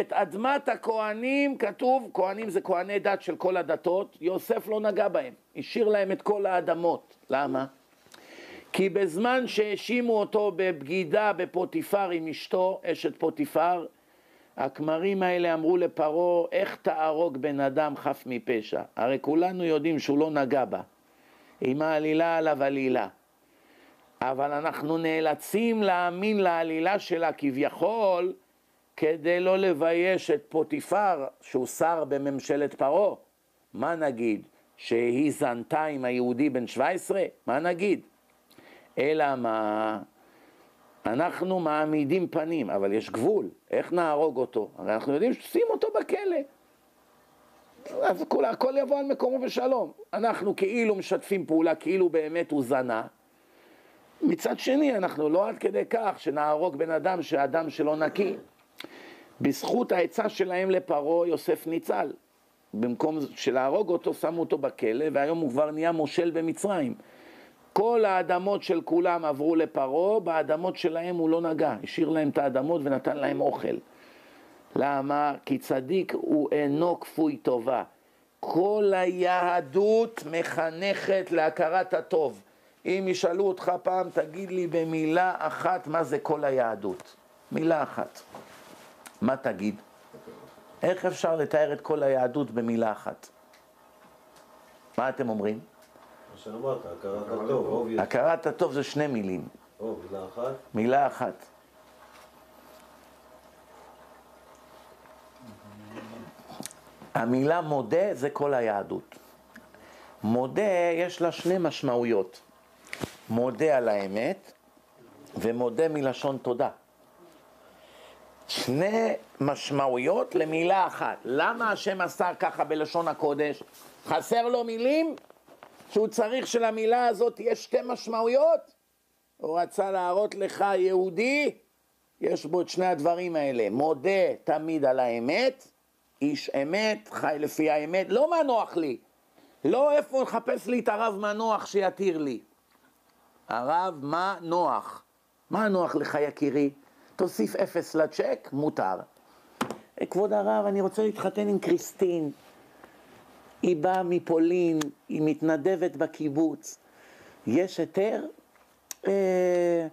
את אדמת הכהנים, כתוב, כהנים זה כהני דת של כל הדתות, יוסף לא נגע בהם, השאיר להם את כל האדמות. למה? כי בזמן שהאשימו אותו בבגידה בפוטיפר עם אשתו, אשת פוטיפר, הכמרים האלה אמרו לפרעה, איך תהרוג בן אדם חף מפשע? הרי כולנו יודעים שהוא לא נגע בה. עם העלילה עליו עלילה. אבל אנחנו נאלצים להאמין לעלילה שלה כביכול, כדי לא לבייש את פוטיפר, שהוא שר בממשלת פרעה. מה נגיד? שהיא זנתה עם היהודי בן 17? מה נגיד? אלא מה? אנחנו מעמידים פנים, אבל יש גבול, איך נהרוג אותו? הרי אנחנו יודעים ששים אותו בכלא. אז הכל, הכל יבוא על מקומו בשלום. אנחנו כאילו משתפים פעולה, כאילו באמת הוא זנה. מצד שני, אנחנו לא עד כדי כך שנהרוג בן אדם שהאדם שלו נקי. בזכות העצה שלהם לפרעה, יוסף ניצל. במקום שלהרוג אותו, שמו אותו בכלא, והיום הוא כבר נהיה מושל במצרים. כל האדמות של כולם עברו לפרעה, באדמות שלהם הוא לא נגע, השאיר להם את האדמות ונתן להם אוכל. למה? כי צדיק הוא אינו כפוי טובה. כל היהדות מחנכת להכרת הטוב. אם ישאלו אותך פעם, תגיד לי במילה אחת מה זה כל היהדות. מילה אחת. מה תגיד? איך אפשר לתאר את כל היהדות במילה אחת? מה אתם אומרים? שאמרת, הכרת הטוב, הכרת הטוב זה שני מילים. או, מילה אחת? מילה אחת. המילה מודה זה כל היהדות. מודה יש לה שני משמעויות. מודה על האמת ומודה מלשון תודה. שני משמעויות למילה אחת. למה השם עשה ככה בלשון הקודש? חסר לו מילים? שהוא צריך שלמילה הזאת יש שתי משמעויות? הוא רצה להראות לך, יהודי, יש בו את שני הדברים האלה. מודה תמיד על האמת, איש אמת, חי לפי האמת, לא מה נוח לי. לא איפה לחפש לי את הרב מה נוח שיתיר לי. הרב מה נוח. מה נוח לך יקירי? תוסיף אפס לצ'ק, מותר. כבוד הרב, אני רוצה להתחתן עם קריסטין. היא באה מפולין, היא מתנדבת בקיבוץ. יש היתר? אה,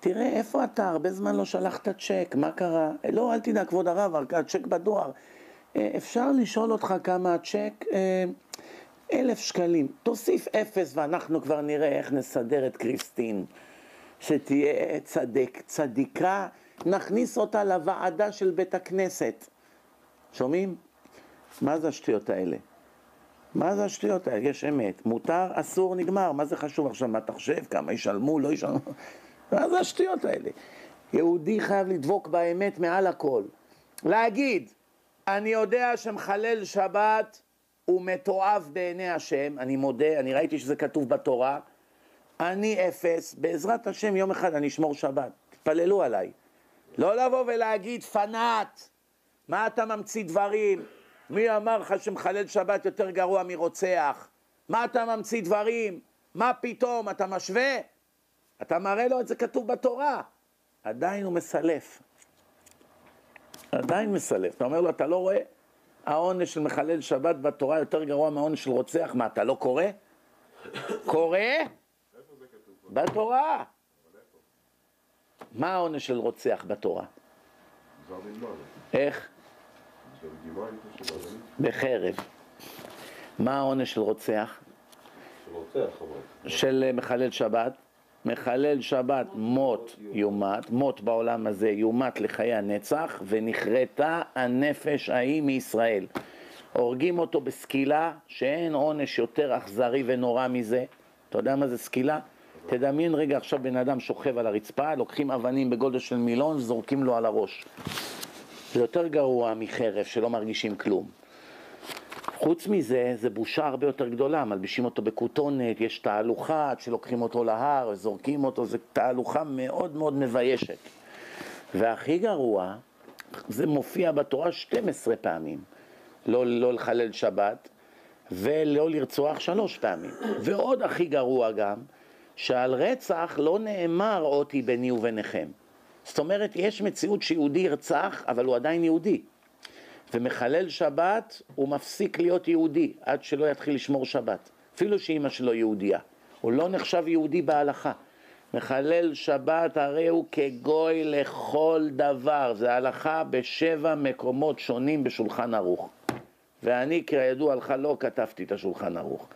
תראה, איפה אתה? הרבה זמן לא שלחת צ'ק, מה קרה? אה, לא, אל תדאג, כבוד הרב, הצ'ק בדואר. אה, אפשר לשאול אותך כמה הצ'ק? אה, אלף שקלים. תוסיף אפס ואנחנו כבר נראה איך נסדר את קריסטין. שתהיה צדק, צדיקה, נכניס אותה לוועדה של בית הכנסת. שומעים? מה זה השטויות האלה? מה זה השטויות האלה? יש אמת. מותר, אסור, נגמר. מה זה חשוב עכשיו? מה אתה חושב? כמה ישלמו, לא ישלמו? מה זה השטויות האלה? יהודי חייב לדבוק באמת מעל הכל. להגיד, אני יודע שמחלל שבת הוא מתועב בעיני השם, אני מודה, אני ראיתי שזה כתוב בתורה, אני אפס, בעזרת השם יום אחד אני אשמור שבת, תתפללו עליי. לא לבוא ולהגיד פנאט, מה אתה ממציא דברים? מי אמר לך שמחלל שבת יותר גרוע מרוצח? מה אתה ממציא דברים? מה פתאום, אתה משווה? אתה מראה לו את זה כתוב בתורה. עדיין הוא מסלף. עדיין מסלף. אתה אומר לו, אתה לא רואה? העונש של מחלל שבת בתורה יותר גרוע מהעונש של רוצח. מה, אתה לא קורא? קורא? בתורה. מה העונש של רוצח בתורה? איך? בחרב. מה העונש של רוצח? של מחלל שבת? מחלל שבת מות יומת, מות בעולם הזה יומת לחיי הנצח, ונכרתה הנפש ההיא מישראל. הורגים אותו בסקילה, שאין עונש יותר אכזרי ונורא מזה. אתה יודע מה זה סקילה? תדמיין רגע עכשיו בן אדם שוכב על הרצפה, לוקחים אבנים בגודל של מילון וזורקים לו על הראש. זה יותר גרוע מחרב שלא מרגישים כלום. חוץ מזה, זה בושה הרבה יותר גדולה, מלבישים אותו בכותונת, יש תהלוכה שלוקחים אותו להר וזורקים אותו, זו תהלוכה מאוד מאוד מביישת. והכי גרוע, זה מופיע בתורה 12 פעמים, לא, לא לחלל שבת ולא לרצוח שלוש פעמים. ועוד הכי גרוע גם, שעל רצח לא נאמר אותי ביני וביניכם. זאת אומרת, יש מציאות שיהודי ירצח, אבל הוא עדיין יהודי. ומחלל שבת, הוא מפסיק להיות יהודי עד שלא יתחיל לשמור שבת. אפילו שאימא שלו יהודייה. הוא לא נחשב יהודי בהלכה. מחלל שבת הרי הוא כגוי לכל דבר. זה הלכה בשבע מקומות שונים בשולחן ערוך. ואני, כידוע לך, לא כתבתי את השולחן ערוך.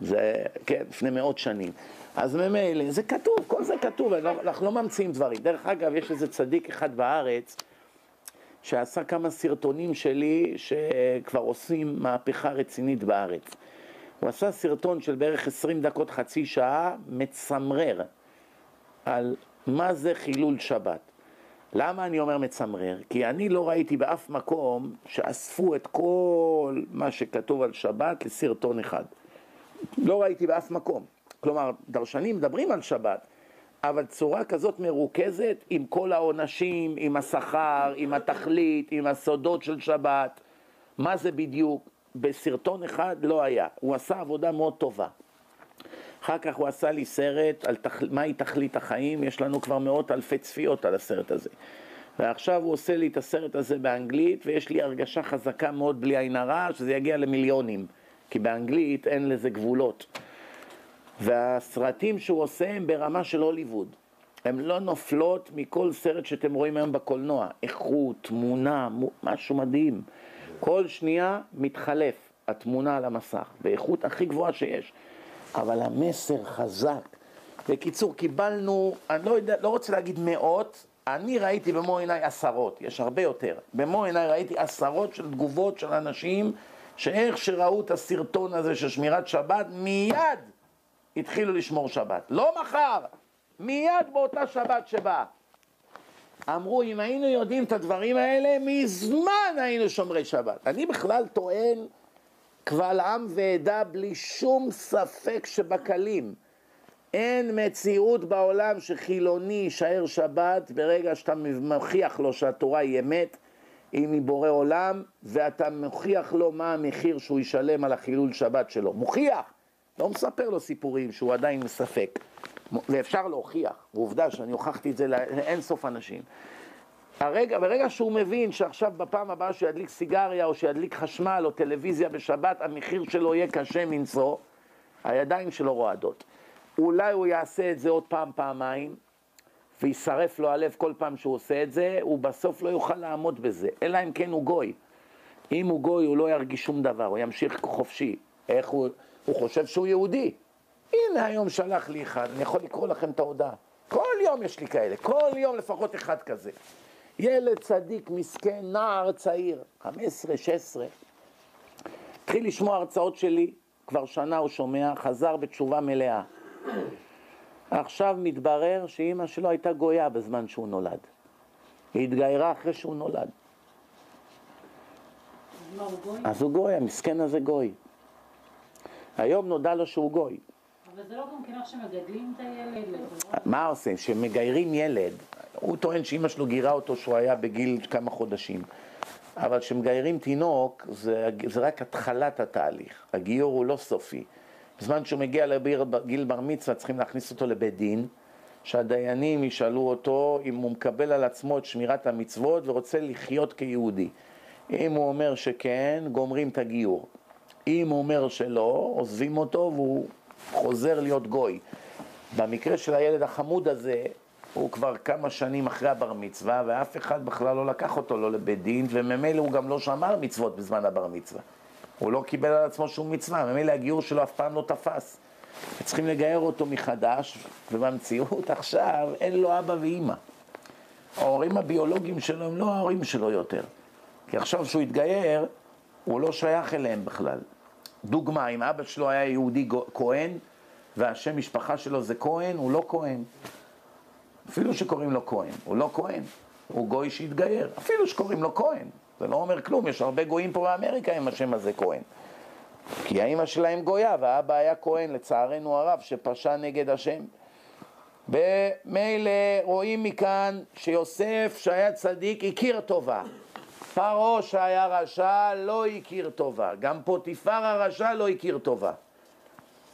זה, כן, לפני מאות שנים. אז ממילא, זה כתוב, כל זה כתוב, אנחנו לא ממציאים דברים. דרך אגב, יש איזה צדיק אחד בארץ, שעשה כמה סרטונים שלי שכבר עושים מהפכה רצינית בארץ. הוא עשה סרטון של בערך 20 דקות, חצי שעה, מצמרר על מה זה חילול שבת. למה אני אומר מצמרר? כי אני לא ראיתי באף מקום שאספו את כל מה שכתוב על שבת לסרטון אחד. לא ראיתי באף מקום. כלומר, דרשנים מדברים על שבת, אבל צורה כזאת מרוכזת עם כל העונשים, עם השכר, עם התכלית, עם הסודות של שבת, מה זה בדיוק, בסרטון אחד לא היה. הוא עשה עבודה מאוד טובה. אחר כך הוא עשה לי סרט על תכ... מהי תכלית החיים, יש לנו כבר מאות אלפי צפיות על הסרט הזה. ועכשיו הוא עושה לי את הסרט הזה באנגלית, ויש לי הרגשה חזקה מאוד בלי עין הרע, שזה יגיע למיליונים, כי באנגלית אין לזה גבולות. והסרטים שהוא עושה הם ברמה של הוליווד. הן לא נופלות מכל סרט שאתם רואים היום בקולנוע. איכות, תמונה, משהו מדהים. כל שנייה מתחלף התמונה על המסך, באיכות הכי גבוהה שיש. אבל המסר חזק. בקיצור, קיבלנו, אני לא, יודע, לא רוצה להגיד מאות, אני ראיתי במו עיניי עשרות, יש הרבה יותר. במו עיניי ראיתי עשרות של תגובות של אנשים שאיך שראו את הסרטון הזה של שמירת שבת, מיד התחילו לשמור שבת. לא מחר, מיד באותה שבת שבאה. אמרו, אם היינו יודעים את הדברים האלה, מזמן היינו שומרי שבת. אני בכלל טוען קבל עם ועדה בלי שום ספק שבקלים. אין מציאות בעולם שחילוני יישאר שבת ברגע שאתה מוכיח לו שהתורה היא אמת, היא מבורא עולם, ואתה מוכיח לו מה המחיר שהוא ישלם על החילול שבת שלו. מוכיח! לא מספר לו סיפורים שהוא עדיין מספק. ואפשר להוכיח, ועובדה שאני הוכחתי את זה לאין סוף אנשים. הרגע, ברגע שהוא מבין שעכשיו בפעם הבאה שהוא ידליק סיגריה או שידליק חשמל או טלוויזיה בשבת, המחיר שלו יהיה קשה מנשוא, הידיים שלו רועדות. אולי הוא יעשה את זה עוד פעם, פעמיים, וישרף לו הלב כל פעם שהוא עושה את זה, הוא בסוף לא יוכל לעמוד בזה, אלא אם כן הוא גוי. אם הוא גוי הוא לא ירגיש שום דבר, הוא ימשיך חופשי. איך הוא... הוא חושב שהוא יהודי. הנה היום שלח לי אחד, אני יכול לקרוא לכם את ההודעה. כל יום יש לי כאלה, כל יום לפחות אחד כזה. ילד צדיק, מסכן, נער צעיר, 15, 16. התחיל לשמוע הרצאות שלי, כבר שנה הוא שומע, חזר בתשובה מלאה. עכשיו מתברר שאימא שלו הייתה גויה בזמן שהוא נולד. היא התגיירה אחרי שהוא נולד. אז הוא גוי, המסכן הזה גוי. היום נודע לו שהוא גוי. אבל זה לא גם איך שמגדלים את הילד לחברה. מה עושים? כשמגיירים ילד, הוא טוען שאימא שלו גירה אותו שהוא היה בגיל כמה חודשים. אבל כשמגיירים תינוק, זה, זה רק התחלת התהליך. הגיור הוא לא סופי. בזמן שהוא מגיע לגיל בר מצווה צריכים להכניס אותו לבית דין, שהדיינים ישאלו אותו אם הוא מקבל על עצמו את שמירת המצוות ורוצה לחיות כיהודי. אם הוא אומר שכן, גומרים את הגיור. אם הוא אומר שלא, עוזבים אותו והוא חוזר להיות גוי. במקרה של הילד החמוד הזה, הוא כבר כמה שנים אחרי הבר מצווה, ואף אחד בכלל לא לקח אותו לא לבית דין, וממילא הוא גם לא שמר מצוות בזמן הבר מצווה. הוא לא קיבל על עצמו שום מצווה, ממילא הגיור שלו אף פעם לא תפס. וצריכים לגייר אותו מחדש, ובמציאות עכשיו אין לו אבא ואימא. ההורים הביולוגיים שלו הם לא ההורים שלו יותר. כי עכשיו שהוא התגייר, הוא לא שייך אליהם בכלל. דוגמה, אם אבא שלו היה יהודי כהן, והשם משפחה שלו זה כהן, הוא לא כהן. אפילו שקוראים לו כהן, הוא לא כהן, הוא גוי שהתגייר. אפילו שקוראים לו כהן, זה לא אומר כלום, יש הרבה גויים פה באמריקה עם השם הזה כהן. כי האימא שלהם גויה והאבא היה כהן, לצערנו הרב, שפשע נגד השם. במילא רואים מכאן שיוסף שהיה צדיק הכיר טובה. פרעה שהיה רשע לא הכיר טובה. גם פוטיפר הרשע לא הכיר טובה.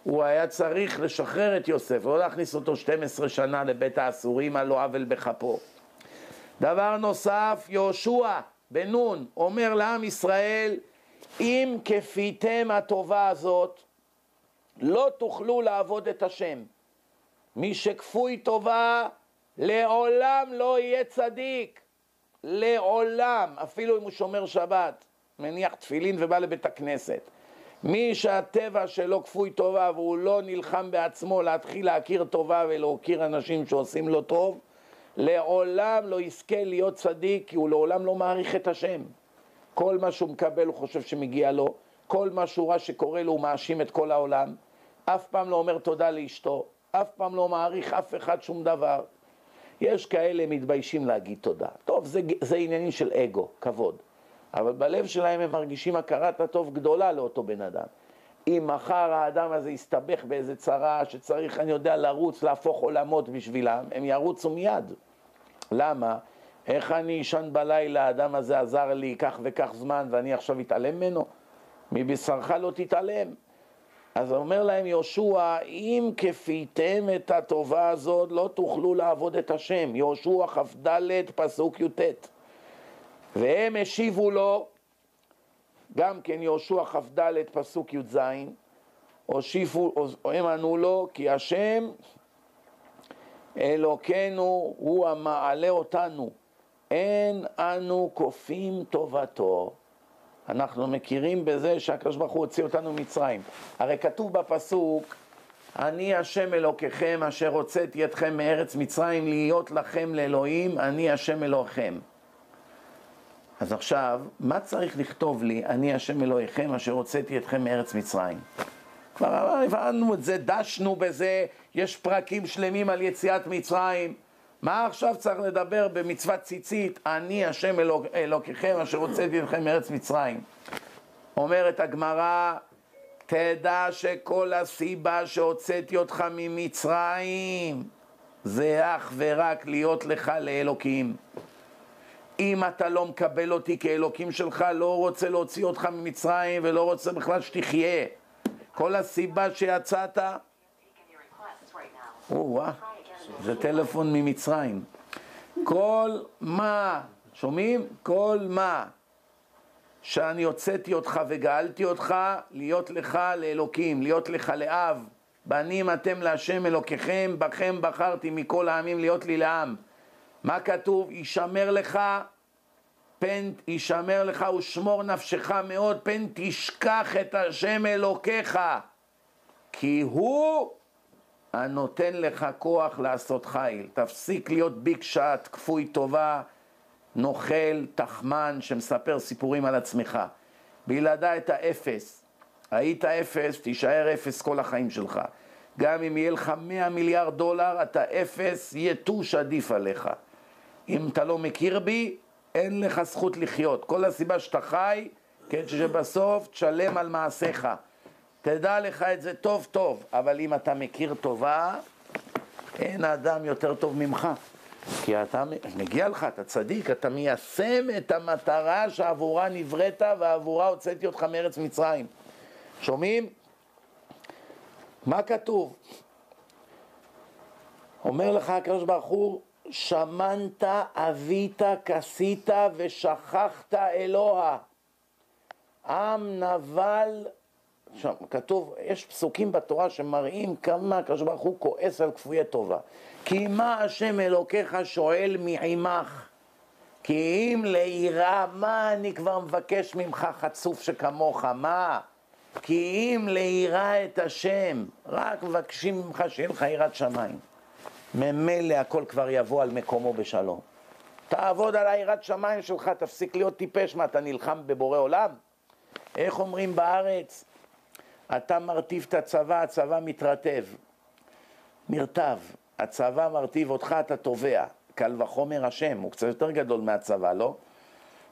הוא היה צריך לשחרר את יוסף, לא להכניס אותו 12 שנה לבית האסורים על לא עוול בכפו. דבר נוסף, יהושע בן נון אומר לעם ישראל, אם כפיתם הטובה הזאת, לא תוכלו לעבוד את השם. מי שכפוי טובה, לעולם לא יהיה צדיק. לעולם, אפילו אם הוא שומר שבת, מניח תפילין ובא לבית הכנסת. מי שהטבע שלו כפוי טובה והוא לא נלחם בעצמו להתחיל להכיר טובה ולהוקיר אנשים שעושים לו טוב, לעולם לא יזכה להיות צדיק כי הוא לעולם לא מעריך את השם. כל מה שהוא מקבל הוא חושב שמגיע לו, כל מה שהוא רואה שקורה לו הוא מאשים את כל העולם, אף פעם לא אומר תודה לאשתו, אף פעם לא מעריך אף אחד שום דבר. יש כאלה מתביישים להגיד תודה. טוב, זה, זה עניינים של אגו, כבוד. אבל בלב שלהם הם מרגישים הכרת הטוב גדולה לאותו בן אדם. אם מחר האדם הזה יסתבך באיזה צרה שצריך, אני יודע, לרוץ, להפוך עולמות בשבילם, הם ירוצו מיד. למה? איך אני אשן בלילה, האדם הזה עזר לי כך וכך זמן ואני עכשיו אתעלם ממנו? מבשרך לא תתעלם. אז אומר להם יהושע, אם כפיתם את הטובה הזאת, לא תוכלו לעבוד את השם. יהושע כ"ד, פסוק י"ט. והם השיבו לו, גם כן יהושע כ"ד, פסוק י"ז, הושיפו, הם ענו לו, כי השם אלוקינו הוא המעלה אותנו, אין אנו כופים טובתו. אנחנו מכירים בזה שהקדוש ברוך הוא הוציא אותנו ממצרים. הרי כתוב בפסוק, אני השם אלוקיכם אשר הוצאתי אתכם מארץ מצרים להיות לכם לאלוהים, אני השם אלוהיכם. אז עכשיו, מה צריך לכתוב לי, אני השם אלוהיכם אשר הוצאתי אתכם מארץ מצרים? כבר הבנו את זה, דשנו בזה, יש פרקים שלמים על יציאת מצרים. מה עכשיו צריך לדבר במצוות ציצית, אני השם אלוק, אלוקיכם אשר הוצאתי אתכם מארץ מצרים. אומרת הגמרא, תדע שכל הסיבה שהוצאתי אותך ממצרים זה אך ורק להיות לך לאלוקים. אם אתה לא מקבל אותי כאלוקים שלך, לא רוצה להוציא אותך ממצרים ולא רוצה בכלל שתחיה. כל הסיבה שיצאת, או-אה, זה טלפון ממצרים. כל מה, שומעים? כל מה שאני הוצאתי אותך וגאלתי אותך, להיות לך לאלוקים, להיות לך לאב. בנים אתם להשם אלוקיכם, בכם בחרתי מכל העמים להיות לי לעם. מה כתוב? ישמר לך, פן ישמר לך ושמור נפשך מאוד, פן תשכח את השם אלוקיך, כי הוא הנותן לך כוח לעשות חיל. תפסיק להיות ביג שעט, כפוי טובה, נוכל, תחמן, שמספר סיפורים על עצמך. בלעדי את האפס. היית אפס, תישאר אפס כל החיים שלך. גם אם יהיה לך 100 מיליארד דולר, אתה אפס, יתוש עדיף עליך. אם אתה לא מכיר בי, אין לך זכות לחיות. כל הסיבה שאתה חי, כן, שבסוף תשלם על מעשיך. תדע לך את זה טוב טוב, אבל אם אתה מכיר טובה, אין אדם יותר טוב ממך. כי אתה, מגיע לך, אתה צדיק, אתה מיישם את המטרה שעבורה נבראת ועבורה הוצאתי אותך מארץ מצרים. שומעים? מה כתוב? אומר לך הקדוש ברוך הוא, שמנת, אבית, כסית ושכחת אלוה. עם נבל, שם כתוב, יש פסוקים בתורה שמראים כמה הקדוש ברוך הוא כועס על כפויי טובה. כי מה השם אלוקיך שואל מעמך? כי אם ליראה, מה אני כבר מבקש ממך חצוף שכמוך? מה? כי אם ליראה את השם, רק מבקשים ממך שיהיה לך יראת שמיים. ממילא הכל כבר יבוא על מקומו בשלום. תעבוד על היראת שמיים שלך, תפסיק להיות טיפש, מה אתה נלחם בבורא עולם? איך אומרים בארץ? אתה מרטיב את הצבא, הצבא מתרטב. נרטב. הצבא מרטיב אותך, אתה תובע. קל וחומר השם, הוא קצת יותר גדול מהצבא, לא?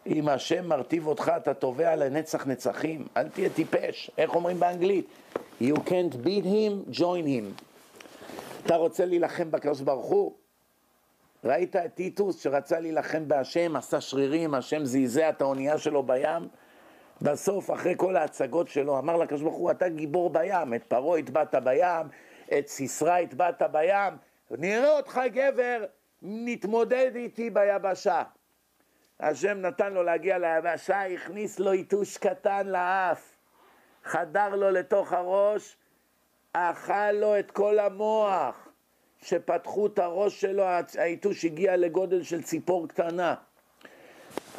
אם השם מרטיב אותך, אתה תובע לנצח נצחים. אל תהיה טיפש. איך אומרים באנגלית? You can't beat him, join him. אתה רוצה להילחם בקדוש ברוך הוא? ראית את טיטוס שרצה להילחם בהשם, עשה שרירים, השם זעזע את האונייה שלו בים? בסוף, אחרי כל ההצגות שלו, אמר לקדוש ברוך הוא, אתה גיבור בים, את פרעה הטבעת בים, את סיסרא הטבעת בים, נראה אותך גבר, נתמודד איתי ביבשה. השם נתן לו להגיע ליבשה, הכניס לו יתוש קטן לאף, חדר לו לתוך הראש, אכל לו את כל המוח. שפתחו את הראש שלו, היתוש הגיע לגודל של ציפור קטנה.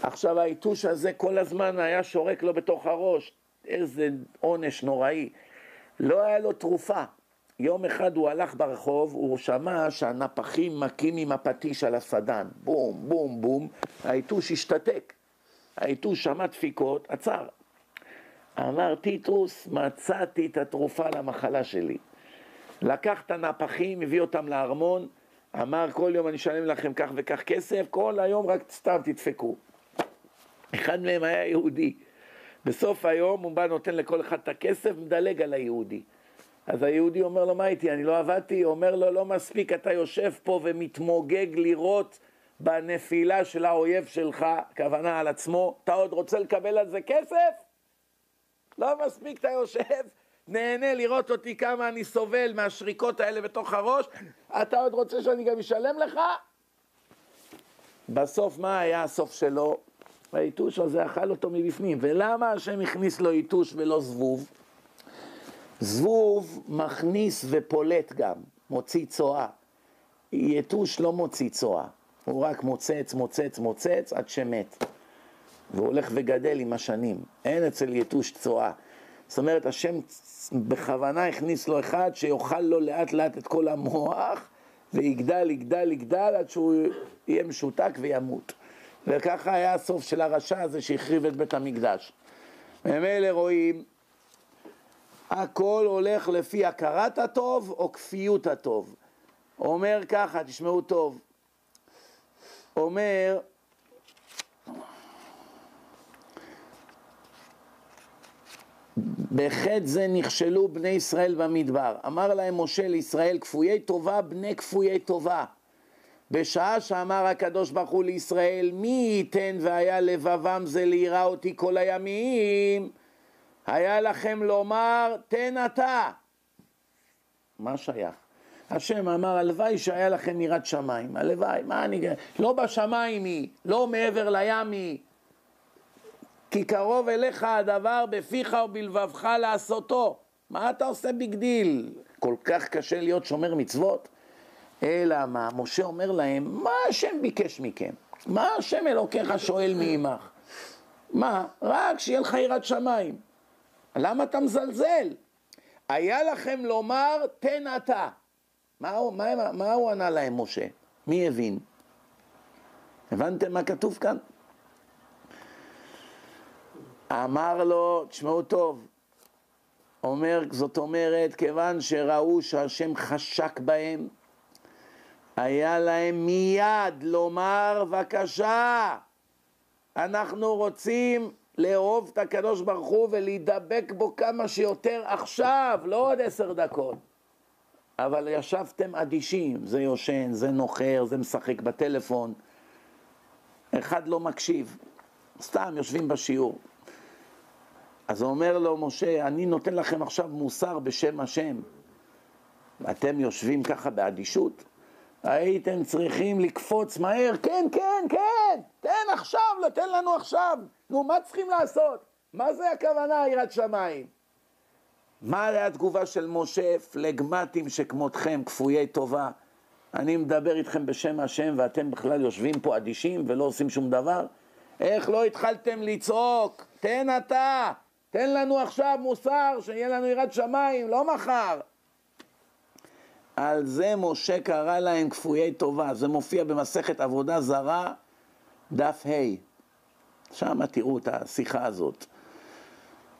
עכשיו היתוש הזה כל הזמן היה שורק לו בתוך הראש, איזה עונש נוראי. לא היה לו תרופה. יום אחד הוא הלך ברחוב, הוא שמע שהנפחים מכים עם הפטיש על הסדן. בום, בום, בום, היתוש השתתק. היתוש שמע דפיקות, עצר. אמר טיטוס, מצאתי את התרופה למחלה שלי. לקח את הנפחים, הביא אותם לארמון, אמר כל יום אני אשלם לכם כך וכך כסף, כל היום רק סתם תדפקו. אחד מהם היה יהודי. בסוף היום הוא בא נותן לכל אחד את הכסף, מדלג על היהודי. אז היהודי אומר לו, מה איתי, אני לא עבדתי? אומר לו, לא מספיק, אתה יושב פה ומתמוגג לראות בנפילה של האויב שלך, כוונה על עצמו, אתה עוד רוצה לקבל על זה כסף? לא מספיק, אתה יושב, נהנה לראות אותי כמה אני סובל מהשריקות האלה בתוך הראש, אתה עוד רוצה שאני גם אשלם לך? בסוף מה היה הסוף שלו? היתוש הזה אכל אותו מבפנים. ולמה השם הכניס לו יתוש ולא זבוב? זבוב מכניס ופולט גם, מוציא צואה. יתוש לא מוציא צואה, הוא רק מוצץ, מוצץ, מוצץ עד שמת. והוא הולך וגדל עם השנים. אין אצל יתוש צואה. זאת אומרת, השם בכוונה הכניס לו אחד שיאכל לו לאט לאט את כל המוח, ויגדל, יגדל, יגדל, עד שהוא יהיה משותק וימות. וככה היה הסוף של הרשע הזה שהחריב את בית המקדש. ממילא רואים, הכל הולך לפי הכרת הטוב או כפיות הטוב. אומר ככה, תשמעו טוב, אומר, בחטא זה נכשלו בני ישראל במדבר. אמר להם משה לישראל, כפויי טובה, בני כפויי טובה. בשעה שאמר הקדוש ברוך הוא לישראל, מי ייתן והיה לבבם זה ליראה אותי כל הימים, היה לכם לומר, תן אתה. מה שייך? השם אמר, הלוואי שהיה לכם יראת שמיים, הלוואי, מה אני... לא בשמיים היא, לא מעבר לים היא. כי קרוב אליך הדבר בפיך ובלבבך לעשותו. מה אתה עושה big deal? כל כך קשה להיות שומר מצוות? אלא מה? משה אומר להם, מה השם ביקש מכם? מה השם אלוקיך שואל מעמך? מה? רק שיהיה לך יראת שמיים. למה אתה מזלזל? היה לכם לומר, תן אתה. מה, מה, מה הוא ענה להם, משה? מי הבין? הבנתם מה כתוב כאן? אמר לו, תשמעו טוב, אומר, זאת אומרת, כיוון שראו שהשם חשק בהם, היה להם מיד לומר, בבקשה, אנחנו רוצים לאהוב את הקדוש ברוך הוא ולהידבק בו כמה שיותר עכשיו, לא עוד עשר דקות. אבל ישבתם אדישים, זה יושן, זה נוחר, זה משחק בטלפון. אחד לא מקשיב, סתם יושבים בשיעור. אז אומר לו משה, אני נותן לכם עכשיו מוסר בשם השם. אתם יושבים ככה באדישות? הייתם צריכים לקפוץ מהר, כן, כן, כן, תן עכשיו, לא תן לנו עכשיו. נו, מה צריכים לעשות? מה זה הכוונה יראת שמיים? מה התגובה של משה, פלגמטים שכמותכם, כפויי טובה? אני מדבר איתכם בשם השם ואתם בכלל יושבים פה אדישים ולא עושים שום דבר? איך לא התחלתם לצעוק? תן אתה, תן לנו עכשיו מוסר, שיהיה לנו יראת שמיים, לא מחר. על זה משה קרא להם כפויי טובה, זה מופיע במסכת עבודה זרה, דף ה', שם תראו את השיחה הזאת.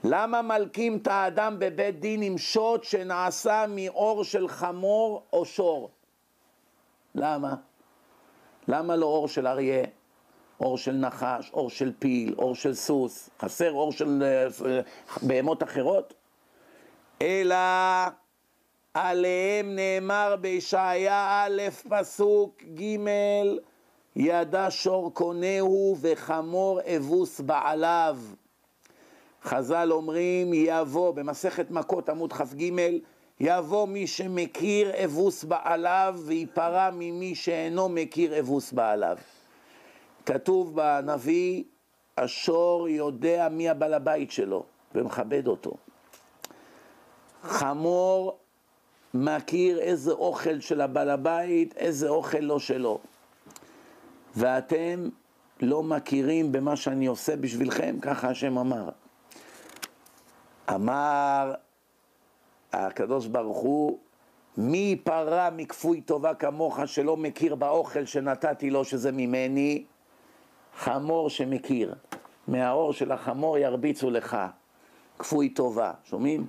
למה מלקים את האדם בבית דין עם שוט שנעשה מאור של חמור או שור? למה? למה לא אור של אריה, אור של נחש, אור של פיל, אור של סוס? חסר אור של אה, בהמות אחרות? אלא עליהם נאמר בישעיה א' פסוק ג' ידע שור קונהו וחמור אבוס בעליו. חז"ל אומרים יבוא במסכת מכות עמוד כ"ג יבוא מי שמכיר אבוס בעליו וייפרע ממי שאינו מכיר אבוס בעליו. כתוב בנביא השור יודע מי הבעל הבית שלו ומכבד אותו. חמור מכיר איזה אוכל של הבעל הבית, איזה אוכל לא שלו. ואתם לא מכירים במה שאני עושה בשבילכם, ככה השם אמר. אמר הקדוש ברוך הוא, מי פרה מכפוי טובה כמוך שלא מכיר באוכל שנתתי לו שזה ממני? חמור שמכיר. מהאור של החמור ירביצו לך. כפוי טובה. שומעים?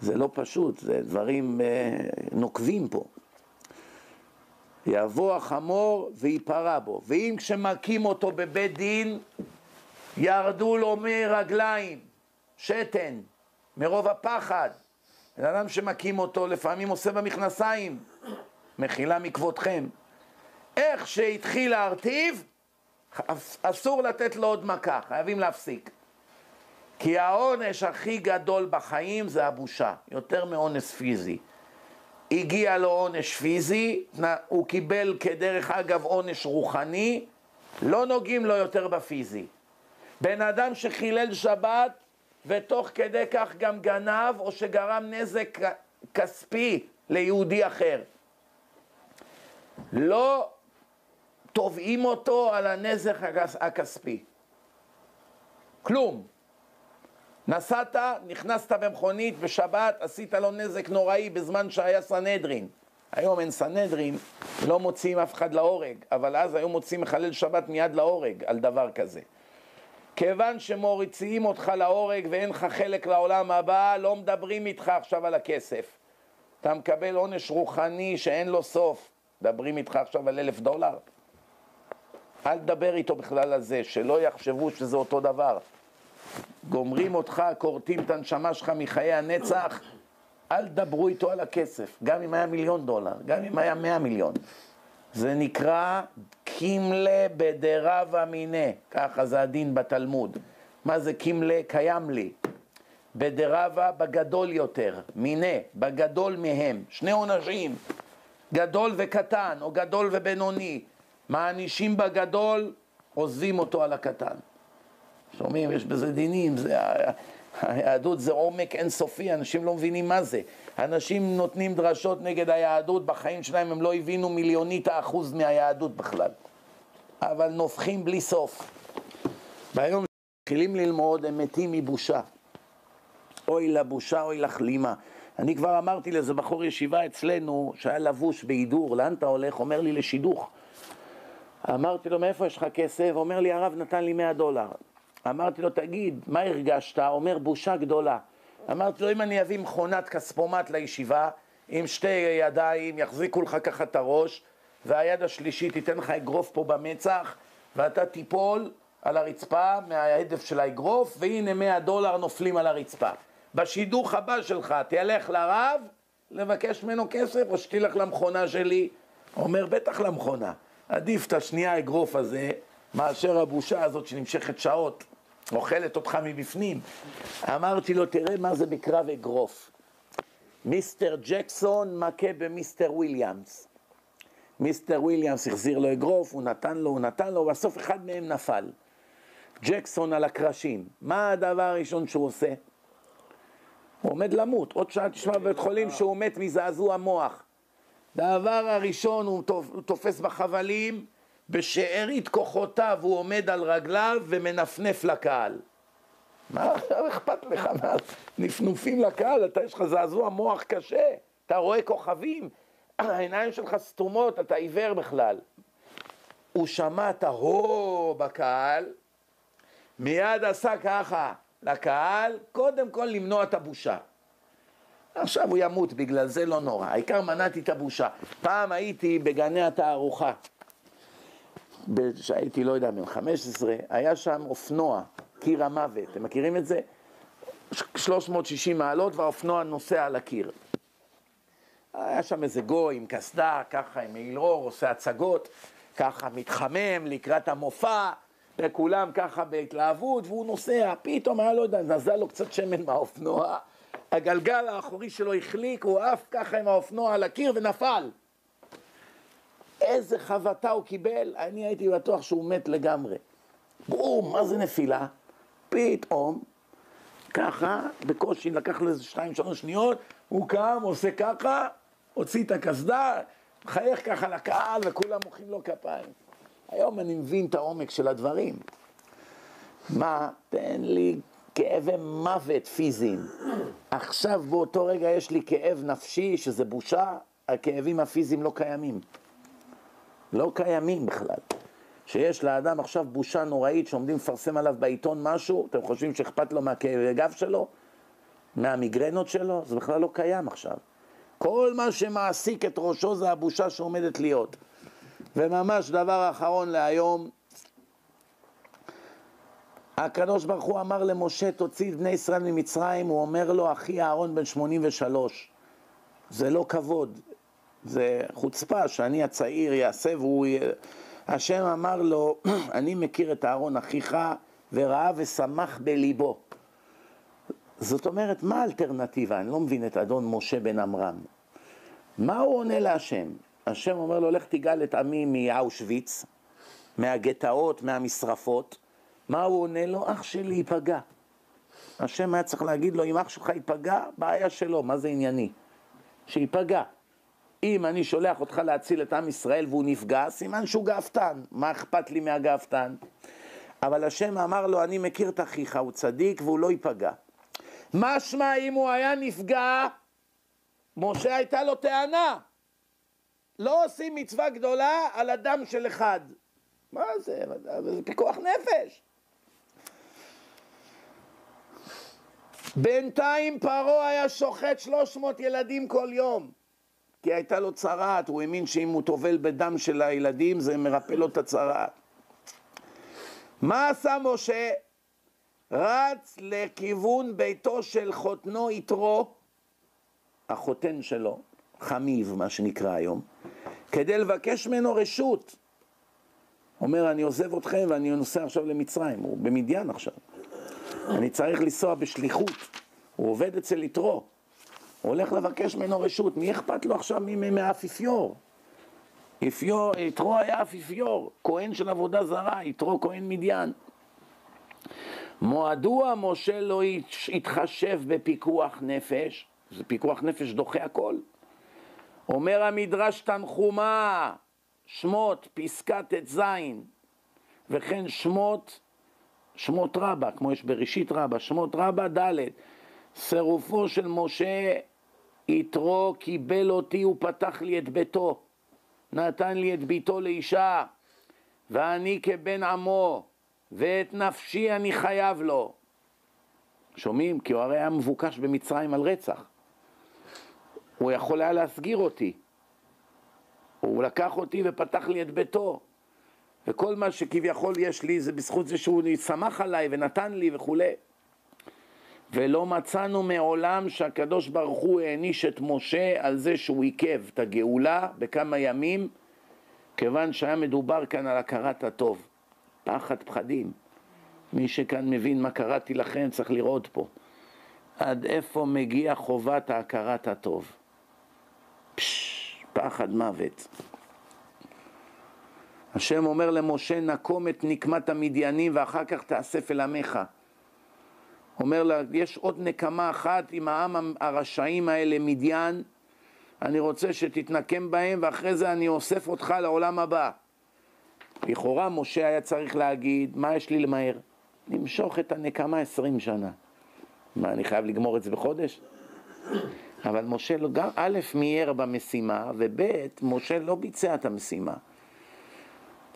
זה לא פשוט, זה דברים אה, נוקבים פה. יבוא החמור וייפרע בו, ואם כשמכים אותו בבית דין, ירדו לו מרגליים, שתן, מרוב הפחד. בן אדם שמכים אותו לפעמים עושה במכנסיים, מחילה מכבודכם. איך שהתחיל להרטיב, אסור לתת לו עוד מכה, חייבים להפסיק. כי העונש הכי גדול בחיים זה הבושה, יותר מעונש פיזי. הגיע לו עונש פיזי, הוא קיבל כדרך אגב עונש רוחני, לא נוגעים לו יותר בפיזי. בן אדם שחילל שבת ותוך כדי כך גם גנב או שגרם נזק כספי ליהודי אחר. לא תובעים אותו על הנזק הכספי. כלום. נסעת, נכנסת במכונית בשבת, עשית לו נזק נוראי בזמן שהיה סנהדרין. היום אין סנהדרין, לא מוציאים אף אחד להורג, אבל אז היו מוציאים מחלל שבת מיד להורג על דבר כזה. כיוון שמוריצים אותך להורג ואין לך חלק לעולם הבא, לא מדברים איתך עכשיו על הכסף. אתה מקבל עונש רוחני שאין לו סוף. מדברים איתך עכשיו על אלף דולר? אל תדבר איתו בכלל על זה, שלא יחשבו שזה אותו דבר. גומרים אותך, כורתים את הנשמה שלך מחיי הנצח, אל תדברו איתו על הכסף, גם אם היה מיליון דולר, גם אם היה מאה מיליון. זה נקרא קימלה בדרבה מיניה, ככה זה הדין בתלמוד. מה זה קימלה? קיים לי. בדרבה בגדול יותר, מיניה, בגדול מהם. שני עונשים, גדול וקטן, או גדול ובינוני. מענישים בגדול, עוזבים אותו על הקטן. שומעים? יש בזה דינים, זה, היהדות זה עומק אינסופי, אנשים לא מבינים מה זה. אנשים נותנים דרשות נגד היהדות, בחיים שלהם הם לא הבינו מיליונית האחוז מהיהדות בכלל. אבל נופחים בלי סוף. והיום מתחילים ללמוד, הם מתים מבושה. אוי לבושה, אוי לכלימה. אני כבר אמרתי לאיזה בחור ישיבה אצלנו, שהיה לבוש בהידור, לאן אתה הולך? אומר לי לשידוך. אמרתי לו, מאיפה יש לך כסף? אומר לי, הרב נתן לי 100 דולר. אמרתי לו, תגיד, מה הרגשת? אומר, בושה גדולה. אמרתי לו, אם אני אביא מכונת כספומט לישיבה, עם שתי ידיים, יחזיקו לך ככה את הראש, והיד השלישית תיתן לך אגרוף פה במצח, ואתה תיפול, על הרצפה מההדף של האגרוף, והנה 100 דולר נופלים על הרצפה. בשידוך הבא שלך תלך לרב לבקש ממנו כסף, או שתלך למכונה שלי. אומר, בטח למכונה. עדיף את השנייה האגרוף הזה, מאשר הבושה הזאת שנמשכת שעות, אוכלת אותך מבפנים. אמרתי לו, תראה מה זה בקרב אגרוף. מיסטר ג'קסון מכה במיסטר וויליאמס. מיסטר וויליאמס החזיר לו אגרוף, הוא נתן לו, הוא נתן לו, ובסוף אחד מהם נפל. ג'קסון על הקרשים. מה הדבר הראשון שהוא עושה? הוא עומד למות. עוד שעה תשמע בבית חולים שהוא מת מזעזוע מוח. דבר הראשון הוא תופס בחבלים, בשארית כוחותיו הוא עומד על רגליו ומנפנף לקהל. מה אכפת לך מהנפנופים לקהל? אתה יש לך זעזוע מוח קשה, אתה רואה כוכבים, העיניים שלך סתומות, אתה עיוור בכלל. הוא שמע את ההו בקהל, מיד עשה ככה לקהל, קודם כל למנוע את הבושה. עכשיו הוא ימות, בגלל זה לא נורא. העיקר מנעתי את הבושה. פעם הייתי בגני התערוכה, כשהייתי, לא יודע, בן 15, היה שם אופנוע, קיר המוות. אתם מכירים את זה? 360 מעלות והאופנוע נוסע על הקיר. היה שם איזה גוי עם קסדה, ככה עם מעיל אור, עושה הצגות, ככה מתחמם לקראת המופע, וכולם ככה בהתלהבות, והוא נוסע, פתאום היה, יודע, נזל לו קצת שמן מהאופנוע, הגלגל האחורי שלו החליק, הוא עף ככה עם האופנוע על הקיר ונפל. איזה חבטה הוא קיבל, אני הייתי בטוח שהוא מת לגמרי. בום, מה זה נפילה? פתאום, ככה, בקושי, לקח לו איזה שתיים, שלוש שניות, הוא קם, עושה ככה, הוציא את הקסדה, מחייך ככה לקהל וכולם מוחאים לו כפיים. היום אני מבין את העומק של הדברים. מה, תן לי כאבי מוות פיזיים. עכשיו באותו רגע יש לי כאב נפשי, שזה בושה, הכאבים הפיזיים לא קיימים. לא קיימים בכלל. שיש לאדם עכשיו בושה נוראית שעומדים לפרסם עליו בעיתון משהו, אתם חושבים שאכפת לו מהכאבי גב שלו? מהמיגרנות שלו? זה בכלל לא קיים עכשיו. כל מה שמעסיק את ראשו זה הבושה שעומדת להיות. וממש דבר אחרון להיום, הקדוש ברוך הוא אמר למשה, תוציא את בני ישראל ממצרים, הוא אומר לו, אחי אהרון בן 83. זה לא כבוד, זה חוצפה שאני הצעיר יעשה והוא... השם אמר לו, אני מכיר את אהרון אחיך וראה ושמח בליבו. זאת אומרת, מה האלטרנטיבה? אני לא מבין את אדון משה בן עמרם. מה הוא עונה להשם? השם אומר לו, לך תגאל את עמי מאושוויץ, מהגטאות, מהמשרפות. מה הוא עונה לו? אח שלי ייפגע. השם היה צריך להגיד לו, אם אח שלך ייפגע, בעיה שלו, מה זה ענייני? שייפגע. אם אני שולח אותך להציל את עם ישראל והוא נפגע, סימן שהוא גאוותן. מה אכפת לי מהגאוותן? אבל השם אמר לו, אני מכיר את אחיך, הוא צדיק והוא לא ייפגע. משמע אם הוא היה נפגע, משה הייתה לו טענה. לא עושים מצווה גדולה על אדם של אחד. מה זה? זה פיקוח נפש. בינתיים פרעה היה שוחט 300 ילדים כל יום. כי הייתה לו צרעת, הוא האמין שאם הוא טובל בדם של הילדים זה מרפא לו את הצרעת. מה עשה משה? רץ לכיוון ביתו של חותנו יתרו, החותן שלו, חמיב מה שנקרא היום, כדי לבקש ממנו רשות. אומר, אני עוזב אתכם ואני נוסע עכשיו למצרים, הוא במדיין עכשיו. אני צריך לנסוע בשליחות, הוא עובד אצל יתרו. הוא הולך לבקש ממנו רשות, מי אכפת לו עכשיו מהאפיפיור? יתרו היה אפיפיור, כהן של עבודה זרה, יתרו כהן מדיין. מועדוע משה לא התחשב בפיקוח נפש, זה פיקוח נפש דוחה הכל. אומר המדרש תנחומה, שמות, פסקה ט"ז, וכן שמות, שמות רבה, כמו יש בראשית רבה, שמות רבה ד', צירופו של משה יתרו קיבל אותי ופתח לי את ביתו, נתן לי את ביתו לאישה, ואני כבן עמו, ואת נפשי אני חייב לו. שומעים? כי הוא הרי היה מבוקש במצרים על רצח. הוא יכול היה להסגיר אותי. הוא לקח אותי ופתח לי את ביתו. וכל מה שכביכול יש לי זה בזכות זה שהוא שמח עליי ונתן לי וכולי. ולא מצאנו מעולם שהקדוש ברוך הוא העניש את משה על זה שהוא עיכב את הגאולה בכמה ימים, כיוון שהיה מדובר כאן על הכרת הטוב. פחד פחדים. מי שכאן מבין מה קראתי לכם צריך לראות פה. עד איפה מגיע חובת ההכרת הטוב. פשש, פחד מוות. השם אומר למשה, נקום את נקמת המדיינים ואחר כך תאסף אל עמך. אומר לה, יש עוד נקמה אחת עם העם הרשעים האלה, מדיין, אני רוצה שתתנקם בהם ואחרי זה אני אוסף אותך לעולם הבא. לכאורה משה היה צריך להגיד, מה יש לי למהר? למשוך את הנקמה עשרים שנה. מה, אני חייב לגמור את זה בחודש? אבל משה לא, גם א', מיהר במשימה, וב', משה לא ביצע את המשימה.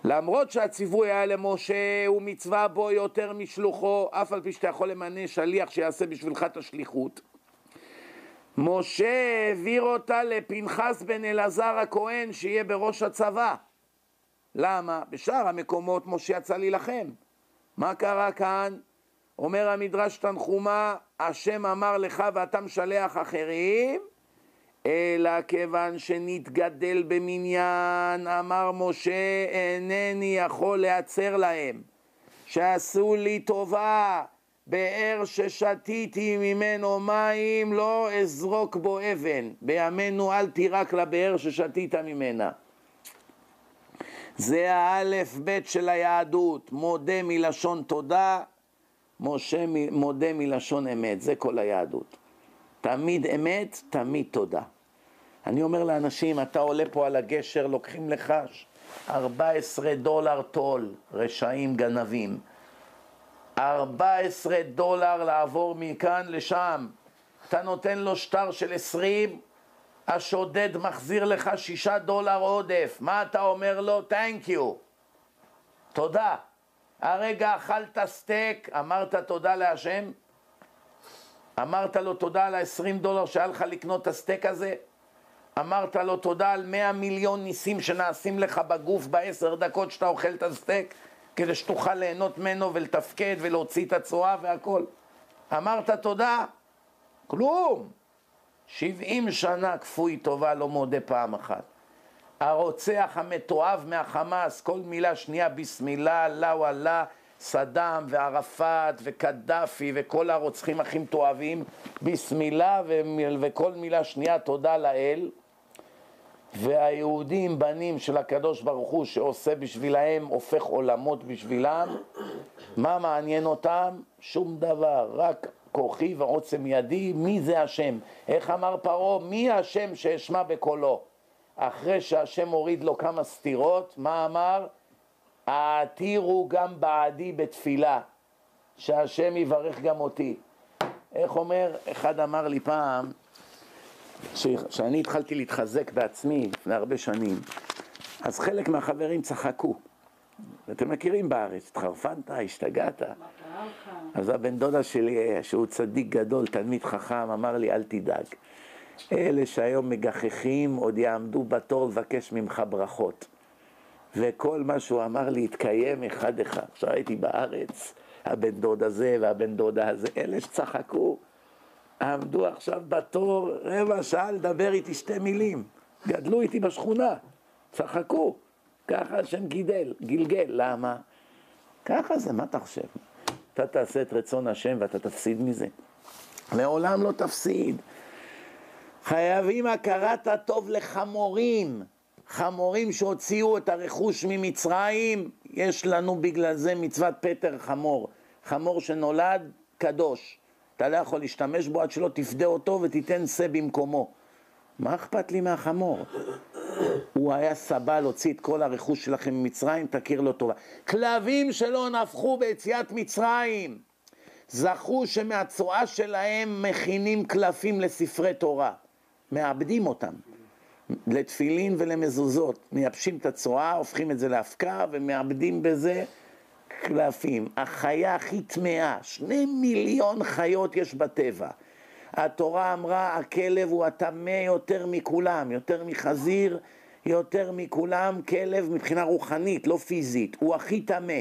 למרות שהציווי היה למשה, הוא מצווה בו יותר משלוחו, אף על פי שאתה יכול למנה שליח שיעשה בשבילך את השליחות. משה העביר אותה לפנחס בן אלעזר הכהן, שיהיה בראש הצבא. למה? בשאר המקומות משה יצא להילחם. מה קרה כאן? אומר המדרש תנחומה, השם אמר לך ואתה משלח אחרים, אלא כיוון שנתגדל במניין, אמר משה, אינני יכול להצר להם, שעשו לי טובה, באר ששתיתי ממנו מים, לא אזרוק בו אבן, בימינו אל תירק לבאר ששתית ממנה. זה האלף בית של היהדות, מודה מלשון תודה, משה מודה מלשון אמת, זה כל היהדות. תמיד אמת, תמיד תודה. אני אומר לאנשים, אתה עולה פה על הגשר, לוקחים לך 14 דולר טול, רשעים גנבים. 14 דולר לעבור מכאן לשם. אתה נותן לו שטר של 20, השודד מחזיר לך 6 דולר עודף. מה אתה אומר לו? thank you. תודה. הרגע אכלת סטייק, אמרת תודה להשם? אמרת לו תודה על ה-20 דולר שהיה לך לקנות את הסטייק הזה? אמרת לו תודה על 100 מיליון ניסים שנעשים לך בגוף בעשר דקות שאתה אוכל את הסטייק, כדי שתוכל ליהנות ממנו ולתפקד ולהוציא את הצואה והכל. אמרת תודה? כלום. 70 שנה כפוי טובה לא מודה פעם אחת. הרוצח המתועב מהחמאס, כל מילה שנייה ביסמילה, אללה אללה, סדאם וערפאת וקדאפי וכל הרוצחים הכי מתועבים, ביסמילה וכל מילה שנייה תודה לאל. והיהודים בנים של הקדוש ברוך הוא שעושה בשבילהם, הופך עולמות בשבילם, מה מעניין אותם? שום דבר, רק כוחי ועוצם ידי, מי זה השם? איך אמר פרעה? מי השם שאשמע בקולו? אחרי שהשם הוריד לו כמה סתירות, מה אמר? העתירו גם בעדי בתפילה, שהשם יברך גם אותי. איך אומר? אחד אמר לי פעם, כשאני התחלתי להתחזק בעצמי לפני הרבה שנים, אז חלק מהחברים צחקו. אתם מכירים בארץ, התחרפנת, השתגעת. אז הבן דודה שלי, שהוא צדיק גדול, תלמיד חכם, אמר לי, אל תדאג. אלה שהיום מגחכים עוד יעמדו בתור לבקש ממך ברכות. וכל מה שהוא אמר לי התקיים אחד אחד. עכשיו הייתי בארץ, הבן דוד הזה והבן דודה הזה, אלה שצחקו, עמדו עכשיו בתור רבע שעה לדבר איתי שתי מילים. גדלו איתי בשכונה, צחקו. ככה השם גידל, גלגל. למה? ככה זה, מה אתה חושב? אתה תעשה את רצון השם ואתה תפסיד מזה. לעולם לא תפסיד. חייבים הכרת הטוב לחמורים. חמורים שהוציאו את הרכוש ממצרים, יש לנו בגלל זה מצוות פטר חמור. חמור שנולד קדוש. אתה לא יכול להשתמש בו עד שלא תפדה אותו ותיתן שא במקומו. מה אכפת לי מהחמור? הוא היה סבל, הוציא את כל הרכוש שלכם ממצרים, תכיר לו טובה. כלבים שלא נפחו ביציאת מצרים, זכו שמהצואה שלהם מכינים קלפים לספרי תורה. מאבדים אותם. לתפילין ולמזוזות. מייבשים את הצואה, הופכים את זה לאבקה ומאבדים בזה קלפים. החיה הכי טמאה, שני מיליון חיות יש בטבע. התורה אמרה, הכלב הוא הטמא יותר מכולם, יותר מחזיר, יותר מכולם כלב מבחינה רוחנית, לא פיזית, הוא הכי טמא.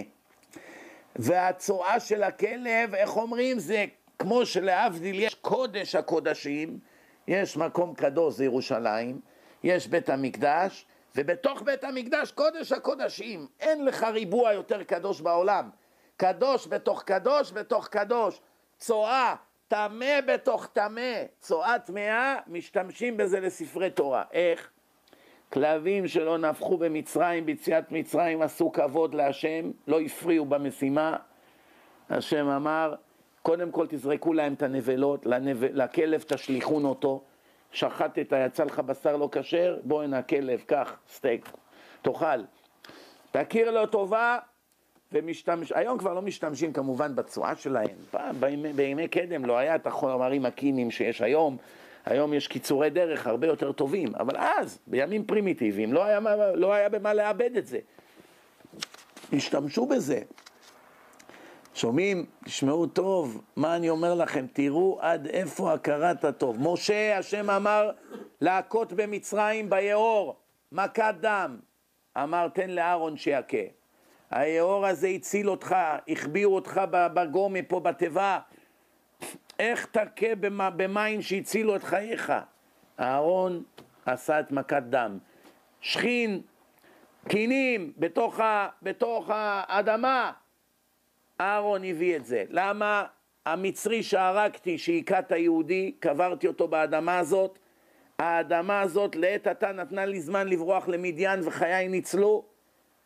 והצואה של הכלב, איך אומרים, זה כמו שלהבדיל יש קודש הקודשים, יש מקום קדוש זה ירושלים, יש בית המקדש, ובתוך בית המקדש קודש הקודשים, אין לך ריבוע יותר קדוש בעולם. קדוש בתוך קדוש בתוך קדוש, צואה, טמא בתוך טמא, צואה טמאה, משתמשים בזה לספרי תורה. איך? כלבים שלא נפחו במצרים, ביציאת מצרים, עשו כבוד להשם, לא הפריעו במשימה. השם אמר, קודם כל תזרקו להם את הנבלות, לנב... לכלב תשליכון אותו, שחטת, יצא לך בשר לא כשר, בוא הנה הכלב, קח סטייק, תאכל. תכיר לו טובה, ומשתמש... היום כבר לא משתמשים כמובן בצואה שלהם, פעם בימי, בימי קדם לא היה את החומרים הקימיים שיש היום, היום יש קיצורי דרך הרבה יותר טובים, אבל אז, בימים פרימיטיביים, לא היה, לא היה במה לאבד את זה. השתמשו בזה. שומעים? תשמעו טוב, מה אני אומר לכם, תראו עד איפה הכרת הטוב. משה, השם אמר להכות במצרים ביאור, מכת דם. אמר תן לאהרון שיכה. היאור הזה הציל אותך, החביאו אותך בגומה פה בתיבה. איך תכה במים שהצילו את חייך? אהרון עשה את מכת דם. שכין, קינים בתוך, בתוך האדמה, אהרון הביא את זה. למה? המצרי שהרגתי, שהיכה את היהודי, קברתי אותו באדמה הזאת. האדמה הזאת לעת עתה נתנה לי זמן לברוח למדיין וחיי ניצלו.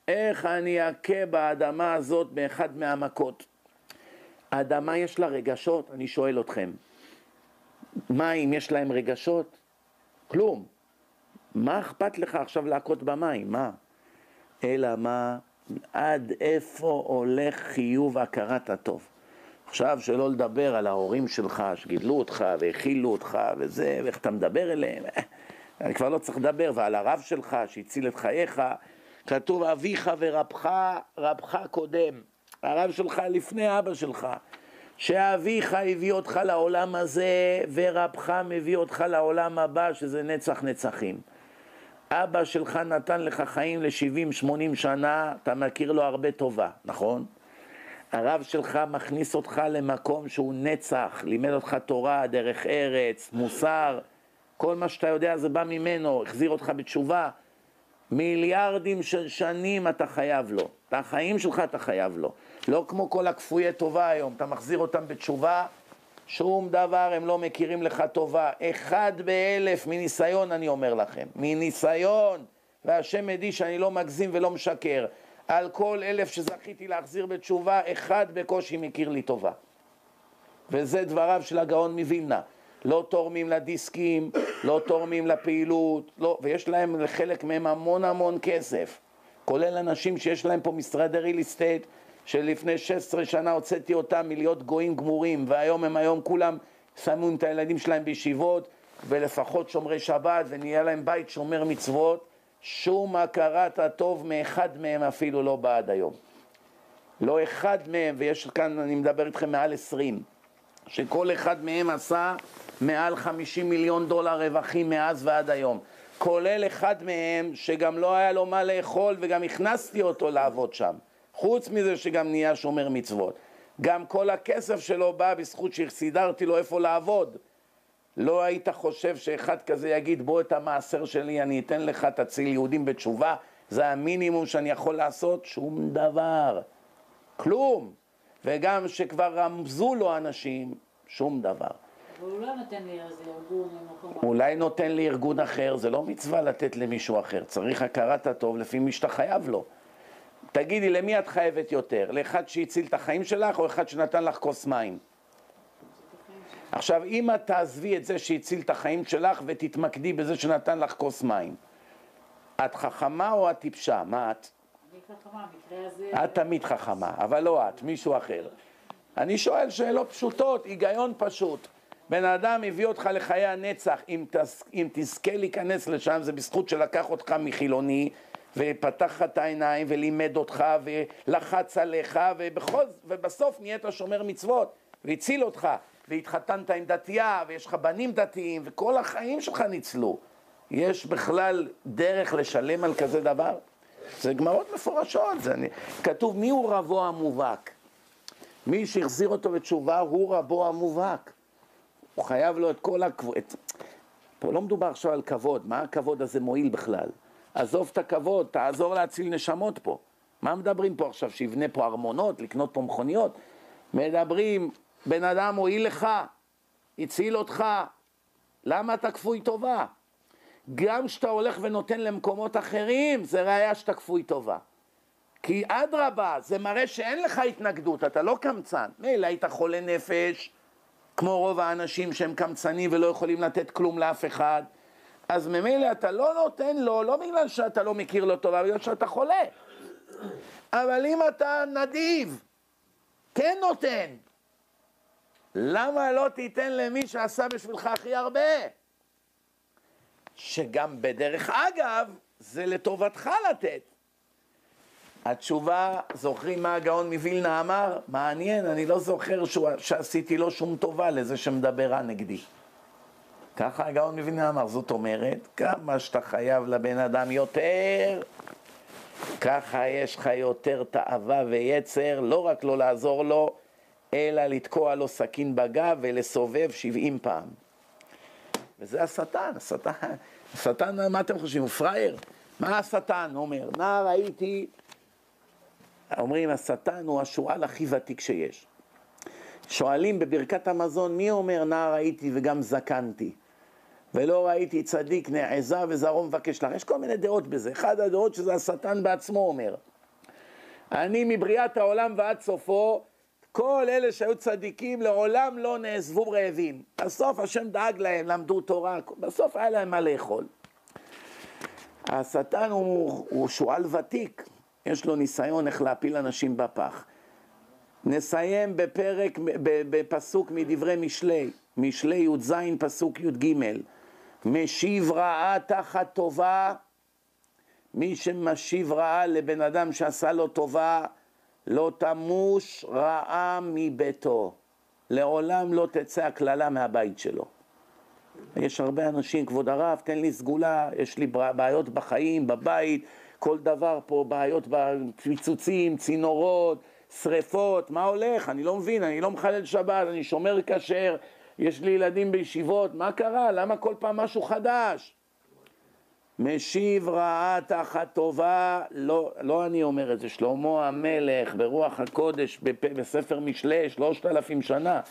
איך אני אכה באדמה הזאת באחד מהמכות? האדמה יש לה רגשות? אני שואל אתכם. מים יש להם רגשות? כלום. מה אכפת לך עכשיו להכות במים? מה? אלא מה? עד איפה הולך חיוב הכרת הטוב. עכשיו שלא לדבר על ההורים שלך שגידלו אותך והאכילו אותך וזה, ואיך אתה מדבר אליהם, אני כבר לא צריך לדבר, ועל הרב שלך שהציל את חייך, כתוב אביך ורבך, רבך קודם, הרב שלך לפני אבא שלך, שאביך הביא אותך לעולם הזה ורבך מביא אותך לעולם הבא שזה נצח נצחים. אבא שלך נתן לך חיים ל-70-80 שנה, אתה מכיר לו הרבה טובה, נכון? הרב שלך מכניס אותך למקום שהוא נצח, לימד אותך תורה, דרך ארץ, מוסר, כל מה שאתה יודע זה בא ממנו, החזיר אותך בתשובה. מיליארדים של שנים אתה חייב לו, את החיים שלך אתה חייב לו. לא כמו כל הכפויי טובה היום, אתה מחזיר אותם בתשובה, שום דבר הם לא מכירים לך טובה. אחד באלף מניסיון אני אומר לכם, מניסיון, והשם עדי שאני לא מגזים ולא משקר. על כל אלף שזכיתי להחזיר בתשובה, אחד בקושי מכיר לי טובה. וזה דבריו של הגאון מווילנה. לא תורמים לדיסקים, לא תורמים לפעילות, לא, ויש להם לחלק מהם המון המון כסף. כולל אנשים שיש להם פה משרדי ריל אסטייט, שלפני 16 שנה הוצאתי אותם מלהיות גויים גמורים, והיום הם היום כולם שמו את הילדים שלהם בישיבות, ולפחות שומרי שבת, ונהיה להם בית שומר מצוות. שום הכרת הטוב מאחד מהם אפילו לא בא עד היום. לא אחד מהם, ויש כאן, אני מדבר איתכם מעל עשרים, שכל אחד מהם עשה מעל חמישים מיליון דולר רווחים מאז ועד היום. כולל אחד מהם שגם לא היה לו מה לאכול וגם הכנסתי אותו לעבוד שם. חוץ מזה שגם נהיה שומר מצוות. גם כל הכסף שלו בא בזכות שסידרתי לו איפה לעבוד. לא היית חושב שאחד כזה יגיד בוא את המעשר שלי אני אתן לך תציל יהודים בתשובה זה המינימום שאני יכול לעשות? שום דבר, כלום וגם שכבר רמזו לו אנשים, שום דבר הוא לא נותן לי איזה ארגון ממקום אחר. אולי נותן לי ארגון אחר, זה לא מצווה לתת למישהו אחר, צריך הכרת הטוב לפי מי שאתה חייב לו. תגידי, למי את חייבת יותר? לאחד שהציל את החיים שלך או אחד שנתן לך כוס מים? עכשיו, אם את תעזבי את זה שהציל את החיים שלך ותתמקדי בזה שנתן לך כוס מים, את חכמה או את טיפשה? מה את? אני חכמה, במקרה הזה... את תמיד חכמה, אבל לא את, מישהו אחר. אני שואל שאלות פשוטות, היגיון פשוט. בן אדם הביא אותך לחיי הנצח, אם, תס, אם תזכה להיכנס לשם זה בזכות שלקח אותך מחילוני ופתח את העיניים ולימד אותך ולחץ עליך ובכל, ובסוף נהיית שומר מצוות והציל אותך והתחתנת עם דתייה ויש לך בנים דתיים וכל החיים שלך ניצלו יש בכלל דרך לשלם על כזה דבר? זה גמרות מפורשות, זה אני... כתוב מי הוא רבו המובהק? מי שהחזיר אותו בתשובה הוא רבו המובהק. הוא חייב לו את כל הכבוד. את... פה לא מדובר עכשיו על כבוד, מה הכבוד הזה מועיל בכלל? עזוב את הכבוד, תעזור להציל נשמות פה. מה מדברים פה עכשיו? שיבנה פה ארמונות, לקנות פה מכוניות? מדברים, בן אדם הועיל לך, הציל אותך, למה אתה כפוי טובה? גם כשאתה הולך ונותן למקומות אחרים, זה ראייה שאתה כפוי טובה. כי אדרבה, זה מראה שאין לך התנגדות, אתה לא קמצן. מילא היית חולה נפש, כמו רוב האנשים שהם קמצנים ולא יכולים לתת כלום לאף אחד, אז ממילא אתה לא נותן לו, לא בגלל שאתה לא מכיר לו טובה, בגלל שאתה חולה. אבל אם אתה נדיב, כן נותן, למה לא תיתן למי שעשה בשבילך הכי הרבה? שגם בדרך אגב, זה לטובתך לתת. התשובה, זוכרים מה הגאון מווילנה אמר? מעניין, אני לא זוכר שהוא, שעשיתי לו שום טובה לזה שמדבר רע נגדי. ככה הגאון מווילנה אמר, זאת אומרת, כמה שאתה חייב לבן אדם יותר, ככה יש לך יותר תאווה ויצר, לא רק לא לעזור לו, אלא לתקוע לו סכין בגב ולסובב שבעים פעם. וזה השטן, השטן, השטן, מה אתם חושבים, הוא פראייר? מה השטן אומר? נער הייתי, אומרים השטן הוא השועל הכי ותיק שיש. שואלים בברכת המזון, מי אומר נער הייתי וגם זקנתי? ולא ראיתי צדיק נעזה וזרעו מבקש לך. יש כל מיני דעות בזה. אחד הדעות שזה השטן בעצמו אומר. אני מבריאת העולם ועד סופו, כל אלה שהיו צדיקים לעולם לא נעזבו רעבים. בסוף השם דאג להם, למדו תורה, בסוף היה להם מה לאכול. השטן הוא, הוא שועל ותיק, יש לו ניסיון איך להפיל אנשים בפח. נסיים בפרק, בפסוק מדברי משלי, משלי י"ז פסוק י"ג. משיב רעה תחת טובה, מי שמשיב רעה לבן אדם שעשה לו טובה, לא תמוש רעה מביתו. לעולם לא תצא הקללה מהבית שלו. יש הרבה אנשים, כבוד הרב, תן לי סגולה, יש לי בעיות בחיים, בבית, כל דבר פה, בעיות בפיצוצים, צינורות, שריפות, מה הולך? אני לא מבין, אני לא מחלל שבת, אני שומר כשר, יש לי ילדים בישיבות, מה קרה? למה כל פעם משהו חדש? משיב רעה תחת טובה, לא, לא אני אומר את זה, שלמה המלך ברוח הקודש בספר משלי, שלושת אלפים שנה.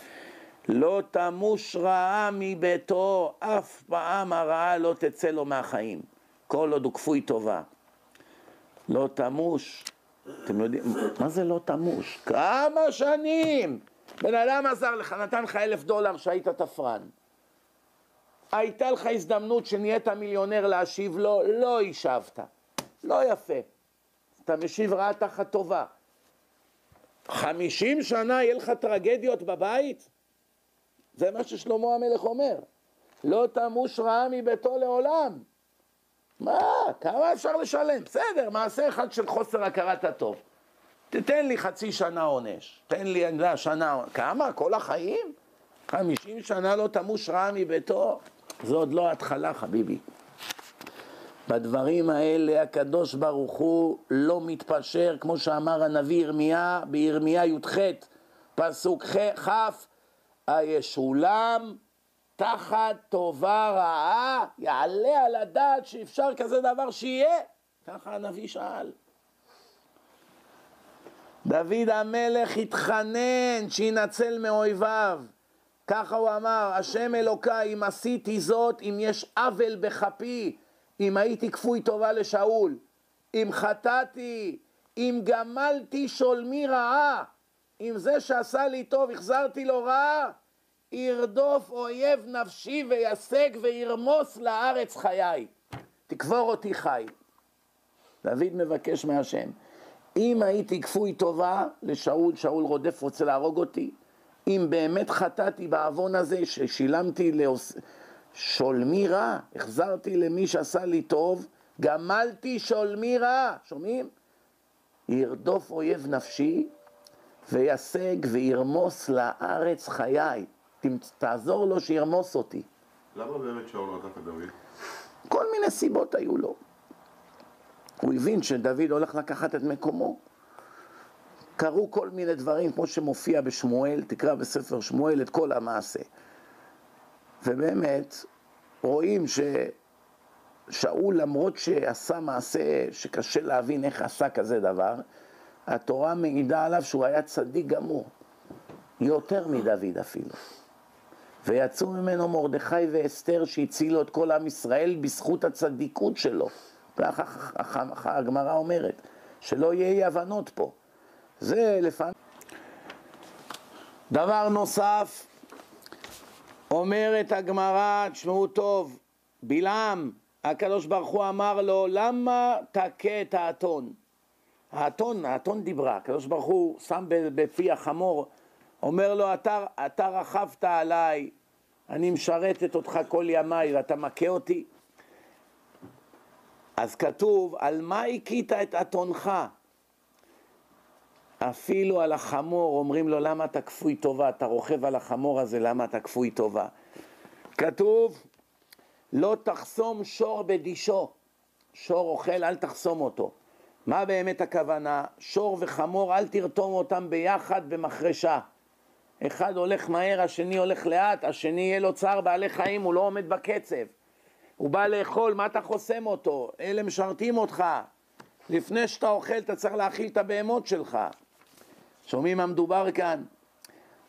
לא תמוש רעה מביתו, אף פעם הרעה לא תצא לו מהחיים. כל עוד הוא כפוי טובה. לא תמוש, אתם יודעים, מה זה לא תמוש? כמה שנים! בן אדם עזר לך, נתן לך אלף דולר שהיית תפרן. הייתה לך הזדמנות שנהיית מיליונר להשיב לו, לא השבת. לא יפה. אתה משיב רעה תחת טובה. חמישים שנה יהיה לך טרגדיות בבית? זה מה ששלמה המלך אומר. לא תמוש רעה מביתו לעולם. מה? כמה אפשר לשלם? בסדר, מעשה אחד של חוסר הכרת הטוב. תתן לי חצי שנה עונש, תן לי, אני יודע, שנה, כמה? כל החיים? חמישים שנה לא תמוש רעה מביתו? זה עוד לא התחלה, חביבי. בדברים האלה הקדוש ברוך הוא לא מתפשר, כמו שאמר הנביא ירמיה בירמיה י"ח, פסוק כ', הישולם תחת טובה רעה, יעלה על הדעת שאפשר כזה דבר שיהיה? ככה הנביא שאל. דוד המלך התחנן שינצל מאויביו. ככה הוא אמר, השם אלוקיי, אם עשיתי זאת, אם יש עוול בכפי, אם הייתי כפוי טובה לשאול, אם חטאתי, אם גמלתי שולמי רעה, אם זה שעשה לי טוב החזרתי לו רע, ירדוף אויב נפשי וישג וירמוס לארץ חיי. תקבור אותי חי. דוד מבקש מהשם. אם הייתי כפוי טובה לשאול, שאול רודף רוצה להרוג אותי, אם באמת חטאתי בעוון הזה ששילמתי לאוס... שולמי רע, החזרתי למי שעשה לי טוב, גמלתי שולמי רע, שומעים? ירדוף אויב נפשי וישג וירמוס לארץ חיי. תעזור לו שירמוס אותי. למה באמת שאול רדף את דוד? כל מיני סיבות היו לו. הוא הבין שדוד הולך לקחת את מקומו. קרו כל מיני דברים, כמו שמופיע בשמואל, תקרא בספר שמואל את כל המעשה. ובאמת, רואים ששאול, למרות שעשה מעשה שקשה להבין איך עשה כזה דבר, התורה מעידה עליו שהוא היה צדיק גמור, יותר מדוד אפילו. ויצאו ממנו מרדכי ואסתר שהצילו את כל עם ישראל בזכות הצדיקות שלו. כך הגמרא אומרת, שלא יהיה אי הבנות פה. זה לפעמים. דבר נוסף, אומרת הגמרא, תשמעו טוב, בלעם, הקדוש ברוך הוא אמר לו, למה תכה את האתון? האתון, האתון דיברה, הקדוש ברוך הוא שם בפי החמור, אומר לו, אתה, אתה רכבת עליי, אני משרתת אותך כל ימיי ואתה מכה אותי? אז כתוב, על מה הכית את אתונך? אפילו על החמור אומרים לו, למה אתה כפוי טובה? אתה רוכב על החמור הזה, למה אתה כפוי טובה? כתוב, לא תחסום שור בדישו. שור אוכל, אל תחסום אותו. מה באמת הכוונה? שור וחמור, אל תרתום אותם ביחד במחרשה. אחד הולך מהר, השני הולך לאט, השני יהיה לו צער בעלי חיים, הוא לא עומד בקצב. הוא בא לאכול, מה אתה חוסם אותו? אלה משרתים אותך. לפני שאתה אוכל אתה צריך להאכיל את הבהמות שלך. שומעים מה מדובר כאן?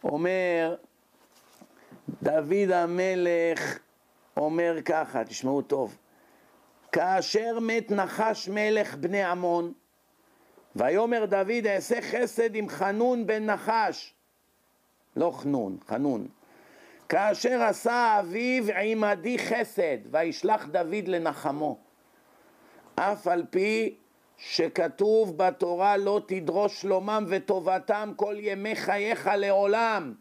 אומר דוד המלך אומר ככה, תשמעו טוב, כאשר מת נחש מלך בני עמון, ויאמר דוד אעשה חסד עם חנון בן נחש, לא חנון, חנון, כאשר עשה אביו עמדי חסד, וישלח דוד לנחמו, אף על פי שכתוב בתורה לא תדרוש שלומם וטובתם כל ימי חייך לעולם.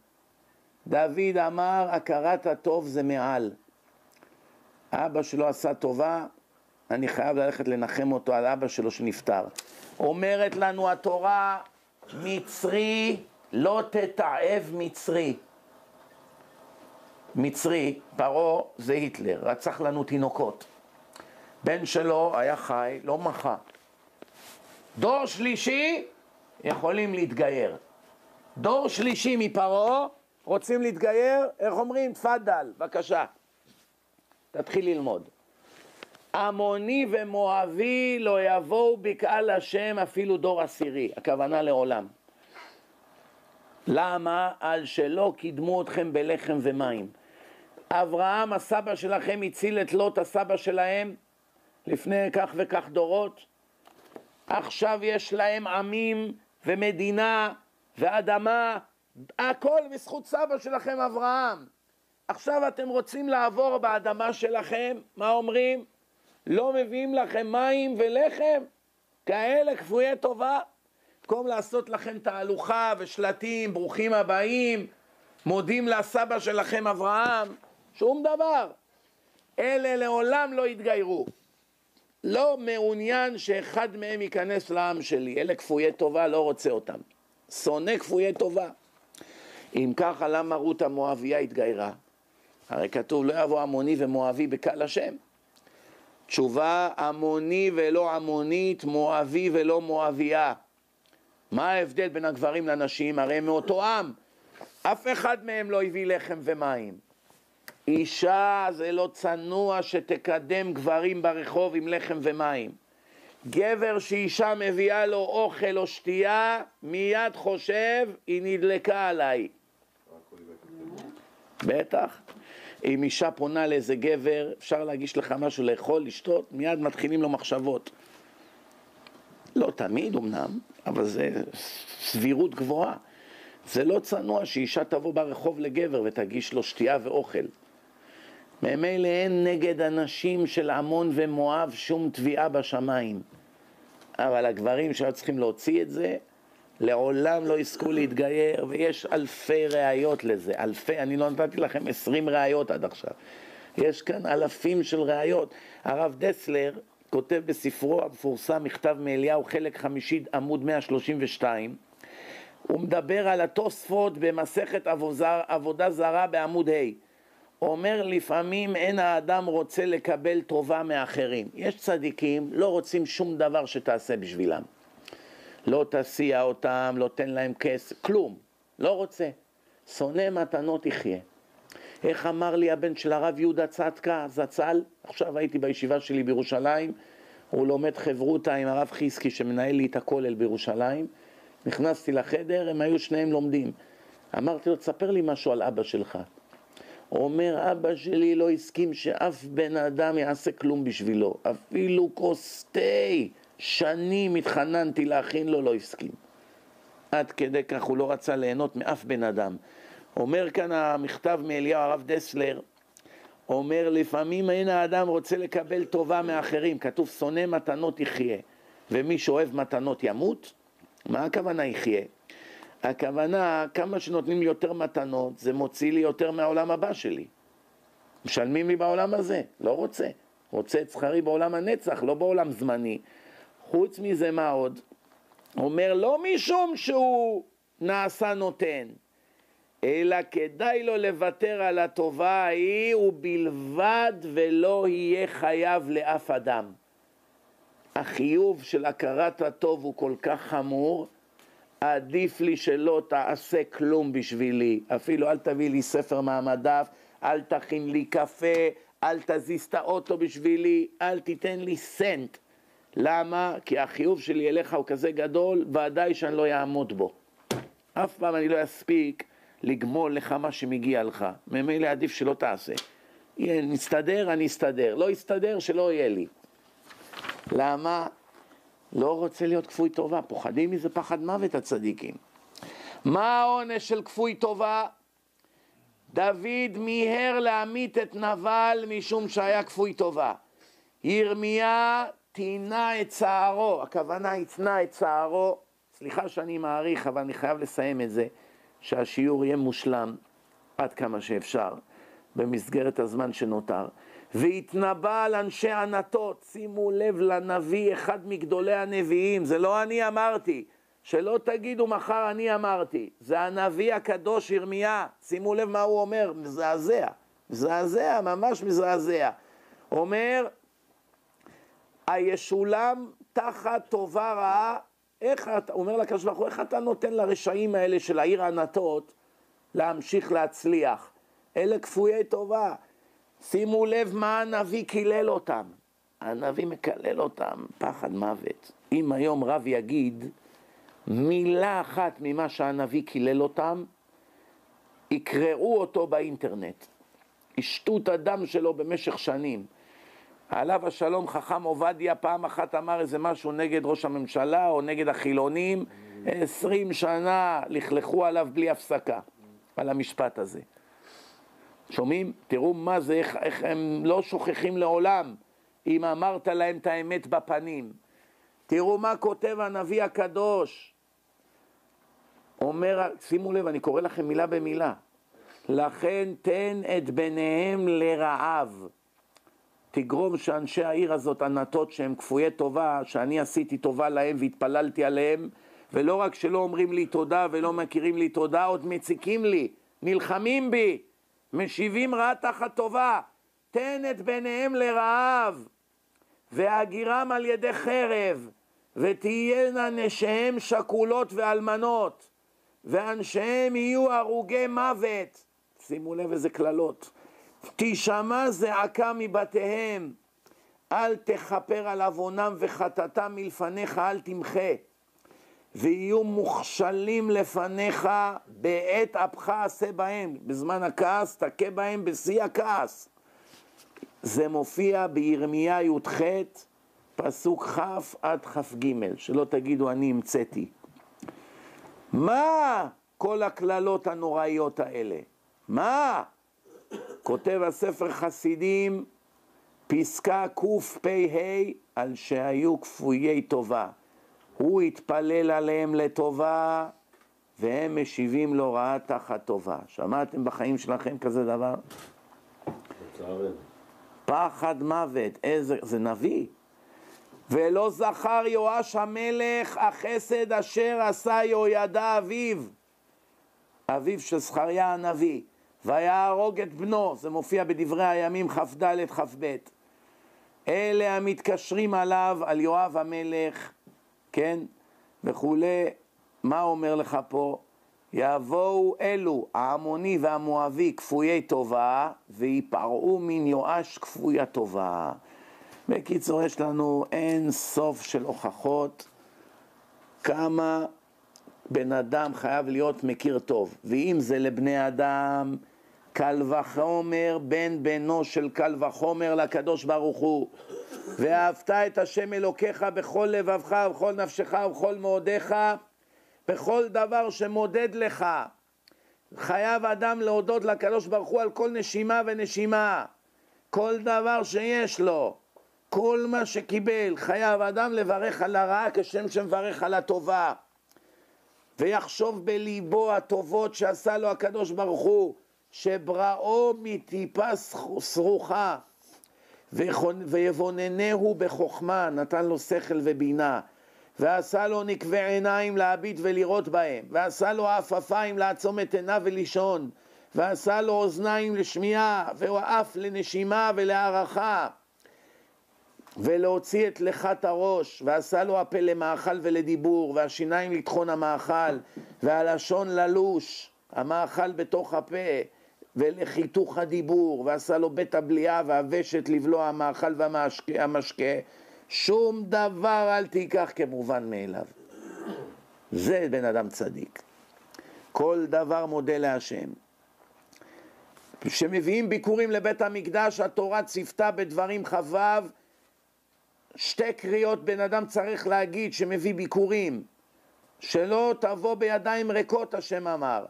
דוד אמר הכרת הטוב זה מעל. אבא שלו עשה טובה, אני חייב ללכת לנחם אותו על אבא שלו שנפטר. אומרת לנו התורה, מצרי לא תתעב מצרי. מצרי, פרעה זה היטלר, רצח לנו תינוקות. בן שלו היה חי, לא מחה. דור שלישי יכולים להתגייר. דור שלישי מפרעה רוצים להתגייר, איך אומרים? תפאדל, בבקשה. תתחיל ללמוד. עמוני ומואבי לא יבואו בקהל השם אפילו דור עשירי, הכוונה לעולם. למה? על שלא קידמו אתכם בלחם ומים. אברהם הסבא שלכם הציל את לוט הסבא שלהם לפני כך וכך דורות, עכשיו יש להם עמים ומדינה ואדמה, הכל בזכות סבא שלכם אברהם. עכשיו אתם רוצים לעבור באדמה שלכם, מה אומרים? לא מביאים לכם מים ולחם? כאלה כפויי טובה? במקום לעשות לכם תהלוכה ושלטים, ברוכים הבאים, מודים לסבא שלכם אברהם, שום דבר. אלה לעולם לא יתגיירו. לא מעוניין שאחד מהם ייכנס לעם שלי, אלה כפויי טובה, לא רוצה אותם. שונא כפויי טובה. אם ככה, למה רות המואביה התגיירה? הרי כתוב, לא יבוא עמוני ומואבי בקהל השם. תשובה, עמוני ולא עמונית, מואבי ולא מואביה. מה ההבדל בין הגברים לנשים? הרי הם מאותו עם. אף אחד מהם לא הביא לחם ומים. אישה זה לא צנוע שתקדם גברים ברחוב עם לחם ומים. גבר שאישה מביאה לו אוכל או שתייה, מיד חושב, היא נדלקה עליי. בטח. אם אישה פונה לאיזה גבר, אפשר להגיש לך משהו לאכול, לשתות, מיד מתחילים לו מחשבות. לא תמיד אמנם, אבל זה סבירות גבוהה. זה לא צנוע שאישה תבוא ברחוב לגבר ותגיש לו שתייה ואוכל. ממילא אין נגד הנשים של עמון ומואב שום תביעה בשמיים. אבל הגברים שהיו צריכים להוציא את זה, לעולם לא יזכו להתגייר, ויש אלפי ראיות לזה, אלפי, אני לא נתתי לכם עשרים ראיות עד עכשיו. יש כאן אלפים של ראיות. הרב דסלר כותב בספרו המפורסם מכתב מאליהו, חלק חמישי, עמוד 132, הוא מדבר על התוספות במסכת עבודה זרה בעמוד ה'. אומר לפעמים אין האדם רוצה לקבל טובה מאחרים. יש צדיקים, לא רוצים שום דבר שתעשה בשבילם. לא תסיע אותם, לא תן להם כסף, כלום. לא רוצה. שונא מתנות יחיה. איך אמר לי הבן של הרב יהודה צדקה, זצ"ל? עכשיו הייתי בישיבה שלי בירושלים, הוא לומד חברותה עם הרב חיסקי שמנהל לי את הכולל בירושלים. נכנסתי לחדר, הם היו שניהם לומדים. אמרתי לו, תספר לי משהו על אבא שלך. אומר, אבא שלי לא הסכים שאף בן אדם יעשה כלום בשבילו. אפילו כוס תה, שנים התחננתי להכין לו, לא הסכים. עד כדי כך הוא לא רצה ליהנות מאף בן אדם. אומר כאן המכתב מאליהו הרב דסלר, אומר לפעמים אין האדם רוצה לקבל טובה מאחרים, כתוב שונא מתנות יחיה, ומי שאוהב מתנות ימות? מה הכוונה יחיה? הכוונה, כמה שנותנים לי יותר מתנות, זה מוציא לי יותר מהעולם הבא שלי. משלמים לי בעולם הזה, לא רוצה. רוצה את שכרי בעולם הנצח, לא בעולם זמני. חוץ מזה, מה עוד? אומר, לא משום שהוא נעשה נותן, אלא כדאי לו לוותר על הטובה ההיא, ובלבד ולא יהיה חייב לאף אדם. החיוב של הכרת הטוב הוא כל כך חמור, עדיף לי שלא תעשה כלום בשבילי, אפילו אל תביא לי ספר מהמדף, אל תכין לי קפה, אל תזיז את האוטו בשבילי, אל תיתן לי סנט. למה? כי החיוב שלי אליך הוא כזה גדול, ודאי שאני לא אעמוד בו. אף פעם אני לא אספיק לגמול לך מה שמגיע לך. ממילא עדיף שלא תעשה. נסתדר, אני אסתדר. לא אסתדר, שלא יהיה לי. למה? לא רוצה להיות כפוי טובה, פוחדים מזה פחד מוות הצדיקים. מה העונש של כפוי טובה? דוד מיהר להמית את נבל משום שהיה כפוי טובה. ירמיה טינה את צערו, הכוונה התנה את צערו, סליחה שאני מעריך אבל אני חייב לסיים את זה, שהשיעור יהיה מושלם עד כמה שאפשר במסגרת הזמן שנותר. והתנבא על אנשי ענתות, שימו לב לנביא, אחד מגדולי הנביאים, זה לא אני אמרתי, שלא תגידו מחר אני אמרתי, זה הנביא הקדוש ירמיה, שימו לב מה הוא אומר, מזעזע, מזעזע, ממש מזעזע. אומר, הישולם תחת טובה רעה, איך אתה, אומר לקדוש ברוך הוא, איך אתה נותן לרשעים האלה של העיר ענתות להמשיך להצליח? אלה כפויי טובה. שימו לב מה הנביא קילל אותם. הנביא מקלל אותם, פחד מוות. אם היום רב יגיד מילה אחת ממה שהנביא קילל אותם, יקראו אותו באינטרנט. ישתו את הדם שלו במשך שנים. עליו השלום חכם עובדיה פעם אחת אמר איזה משהו נגד ראש הממשלה או נגד החילונים, עשרים שנה לכלכו עליו בלי הפסקה, על המשפט הזה. שומעים? תראו מה זה, איך, איך הם לא שוכחים לעולם אם אמרת להם את האמת בפנים. תראו מה כותב הנביא הקדוש. אומר, שימו לב, אני קורא לכם מילה במילה. לכן תן את בניהם לרעב. תגרום שאנשי העיר הזאת, ענתות שהם כפויי טובה, שאני עשיתי טובה להם והתפללתי עליהם, ולא רק שלא אומרים לי תודה ולא מכירים לי תודה, עוד מציקים לי, נלחמים בי. משיבים רעה תחת טובה, תן את בניהם לרעב, והגירם על ידי חרב, ותהיינה נשיהם שכולות ואלמנות, ואנשיהם יהיו הרוגי מוות. שימו לב איזה קללות. תשמע זעקה מבתיהם, אל תכפר על עוונם וחטאתם מלפניך, אל תמחה. ויהיו מוכשלים לפניך בעת אפך עשה בהם, בזמן הכעס תכה בהם בשיא הכעס. זה מופיע בירמיה י"ח, פסוק כ' עד כ"ג, שלא תגידו אני המצאתי. מה כל הקללות הנוראיות האלה? מה? כותב הספר חסידים, פסקה קפ"ה, על שהיו כפויי טובה. הוא התפלל עליהם לטובה, והם משיבים לו רעה תחת טובה. שמעתם בחיים שלכם כזה דבר? פחד מוות, איזה, זה נביא. ולא זכר יואש המלך החסד אשר עשה יהוידע אביו, אביו של זכריה הנביא. ויהרוג את בנו, זה מופיע בדברי הימים כ"ד כ"ב. אלה המתקשרים עליו, על יואב המלך, כן, וכולי, מה אומר לך פה? יבואו אלו, העמוני והמואבי, כפויי טובה, ויפרעו מן יואש כפוי הטובה. בקיצור, יש לנו אין סוף של הוכחות כמה בן אדם חייב להיות מכיר טוב. ואם זה לבני אדם, קל וחומר בן בנו של קל וחומר לקדוש ברוך הוא. ואהבת את השם אלוקיך בכל לבבך ובכל נפשך ובכל מאודיך, בכל דבר שמודד לך. חייב אדם להודות לקדוש ברוך הוא על כל נשימה ונשימה, כל דבר שיש לו, כל מה שקיבל, חייב אדם לברך על הרעה כשם שמברך על הטובה. ויחשוב בליבו הטובות שעשה לו הקדוש ברוך הוא, שבראו מטיפה סרוחה, ויבוננהו בחוכמה, נתן לו שכל ובינה, ועשה לו נקבי עיניים להביט ולראות בהם, ועשה לו עפעפיים לעצום את עיניו ולישון, ועשה לו אוזניים לשמיעה, ואף לנשימה ולהערכה. ולהוציא את לכת הראש, ועשה לו הפה למאכל ולדיבור, והשיניים לטחון המאכל, והלשון ללוש, המאכל בתוך הפה, ולחיתוך הדיבור, ועשה לו בית הבליעה והוושת לבלוע המאכל והמשקה, שום דבר אל תיקח כמובן מאליו. זה בן אדם צדיק. כל דבר מודה להשם. כשמביאים ביקורים לבית המקדש, התורה ציוותה בדברים כ"ו שתי קריאות בן אדם צריך להגיד שמביא ביקורים, שלא תבוא בידיים ריקות, השם אמר,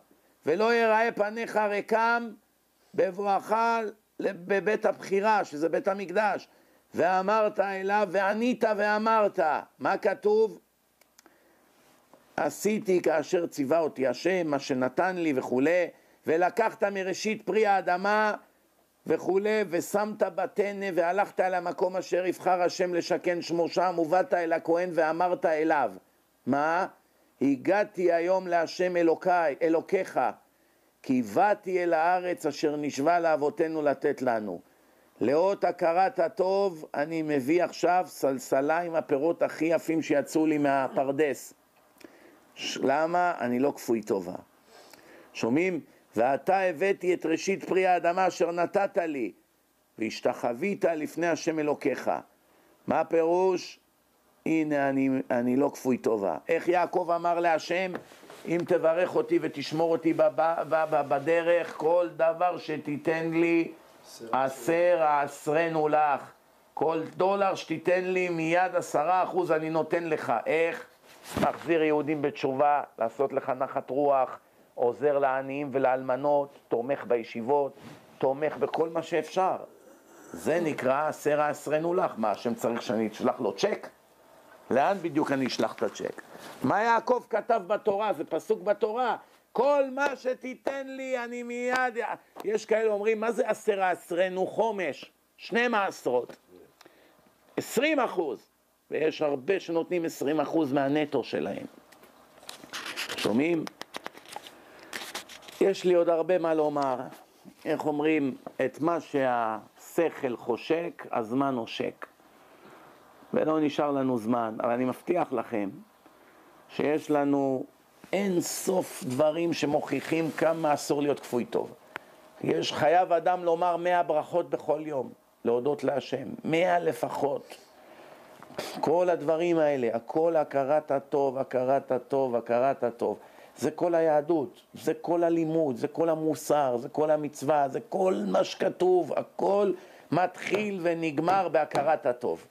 ולא יראה פניך ריקם בבואך בבית הבחירה, שזה בית המקדש, ואמרת אליו, וענית ואמרת, מה כתוב? עשיתי כאשר ציווה אותי השם, מה שנתן לי וכולי, ולקחת מראשית פרי האדמה וכולי, ושמת בתנא והלכת אל המקום אשר יבחר השם לשכן שמו שם, ובאת אל הכהן ואמרת אליו, מה? הגעתי היום להשם אלוקיי, אלוקיך, כי באתי אל הארץ אשר נשבע לאבותינו לתת לנו. לאות הכרת הטוב אני מביא עכשיו סלסלה עם הפירות הכי יפים שיצאו לי מהפרדס. למה? אני לא כפוי טובה. שומעים? ועתה הבאתי את ראשית פרי האדמה אשר נתת לי, והשתחווית לפני השם אלוקיך. מה הפירוש? הנה אני, אני לא כפוי טובה. איך יעקב אמר להשם? אם תברך אותי ותשמור אותי בדרך, כל דבר שתיתן לי, עשר העשרנו לך. כל דולר שתיתן לי, מיד עשרה אחוז אני נותן לך. איך? מחזיר יהודים בתשובה, לעשות לך נחת רוח, עוזר לעניים ולאלמנות, תומך בישיבות, תומך בכל מה שאפשר. זה נקרא עשר העשרנו לך. מה, השם צריך שאני אשלח לו צ'ק? לאן בדיוק אני אשלח את הצ'ק? מה יעקב כתב בתורה? זה פסוק בתורה. כל מה שתיתן לי אני מיד... יש כאלה אומרים, מה זה עשר העשרנו חומש? שני מעשרות. עשרים אחוז. ויש הרבה שנותנים עשרים אחוז מהנטו שלהם. שומעים? יש לי עוד הרבה מה לומר. איך אומרים, את מה שהשכל חושק, הזמן נושק. ולא נשאר לנו זמן, אבל אני מבטיח לכם שיש לנו אין סוף דברים שמוכיחים כמה אסור להיות כפוי טוב. יש, חייב אדם לומר מאה ברכות בכל יום, להודות להשם, מאה לפחות. כל הדברים האלה, הכל הכרת הטוב, הכרת הטוב, הכרת הטוב. זה כל היהדות, זה כל הלימוד, זה כל המוסר, זה כל המצווה, זה כל מה שכתוב, הכל מתחיל ונגמר בהכרת הטוב.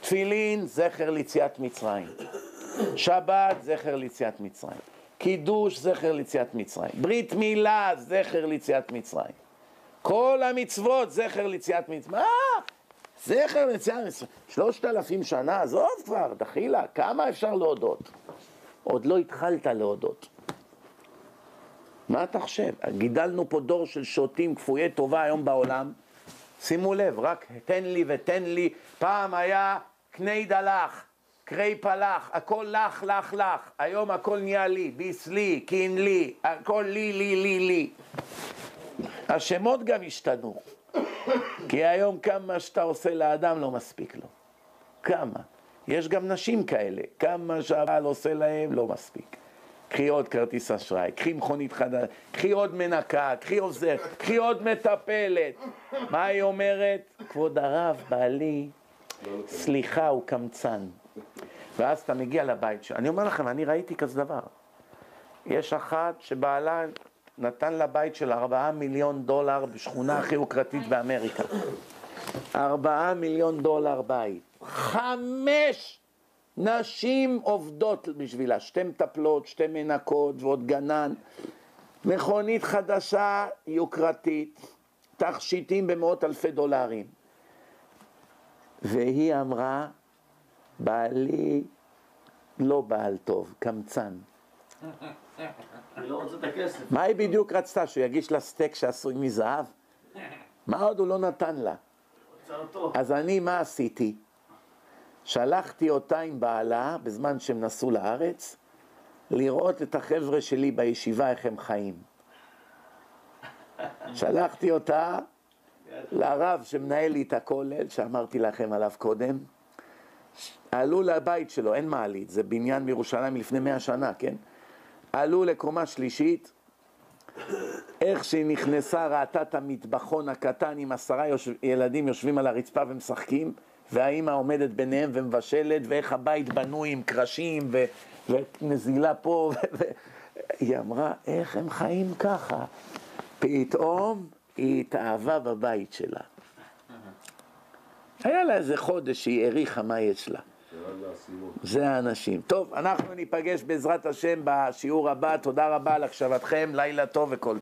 תפילין, זכר ליציאת מצרים. שבת, זכר ליציאת מצרים. קידוש, זכר ליציאת מצרים. ברית מילה, זכר ליציאת מצרים. כל המצוות, זכר ליציאת מצרים. מה? זכר ליציאת מצרים. שלושת אלפים שנה, עזוב כבר, דחילה, כמה אפשר להודות? עוד לא התחלת להודות. מה אתה חושב? גידלנו פה דור של שוטים כפויי טובה היום בעולם. שימו לב, רק תן לי ותן לי. פעם היה קני דלך, קרי פלח, הכל לך, לך, לך. היום הכל נהיה לי, ביס לי, קין לי, הכל לי, לי, לי, לי. השמות גם השתנו. כי היום כמה שאתה עושה לאדם לא מספיק לו. כמה. יש גם נשים כאלה, כמה שהבעל עושה להם לא מספיק. קחי עוד כרטיס אשראי, קחי מכונית חדשה, קחי עוד מנקה, קחי עוזר, קחי עוד מטפלת. מה היא אומרת? כבוד הרב, בעלי, סליחה, הוא קמצן. ואז אתה מגיע לבית שלו. אני אומר לכם, אני ראיתי כזה דבר. יש אחת שבעלה נתן לבית של ארבעה מיליון דולר בשכונה הכי יוקרתית באמריקה. ארבעה מיליון דולר בית. חמש נשים עובדות בשבילה, שתי מטפלות, שתי מנקות ועוד גנן. מכונית חדשה יוקרתית, תכשיטים במאות אלפי דולרים. והיא אמרה, בעלי לא בעל טוב, קמצן. לא. מה היא בדיוק רצתה? שהוא יגיש לה סטייק שעשוי מזהב? מה עוד הוא לא נתן לה? אז אני, מה עשיתי? שלחתי אותה עם בעלה, בזמן שהם נסעו לארץ, לראות את החבר'ה שלי בישיבה, איך הם חיים. שלחתי אותה לרב שמנהל לי את הכולל, שאמרתי לכם עליו קודם. עלו לבית שלו, אין מעלית, זה בניין בירושלים מלפני מאה שנה, כן? עלו לקומה שלישית, איך שהיא נכנסה ראתה את המטבחון הקטן עם עשרה יושב... ילדים יושבים על הרצפה ומשחקים והאימא עומדת ביניהם ומבשלת ואיך הבית בנוי עם קרשים ו... ונזילה פה ו... ו... היא אמרה, איך הם חיים ככה? פתאום היא התאהבה בבית שלה. היה לה איזה חודש שהיא העריכה מה יש לה. זה האנשים. טוב, אנחנו ניפגש בעזרת השם בשיעור הבא. תודה רבה על הקשבתכם, לילה טוב וכל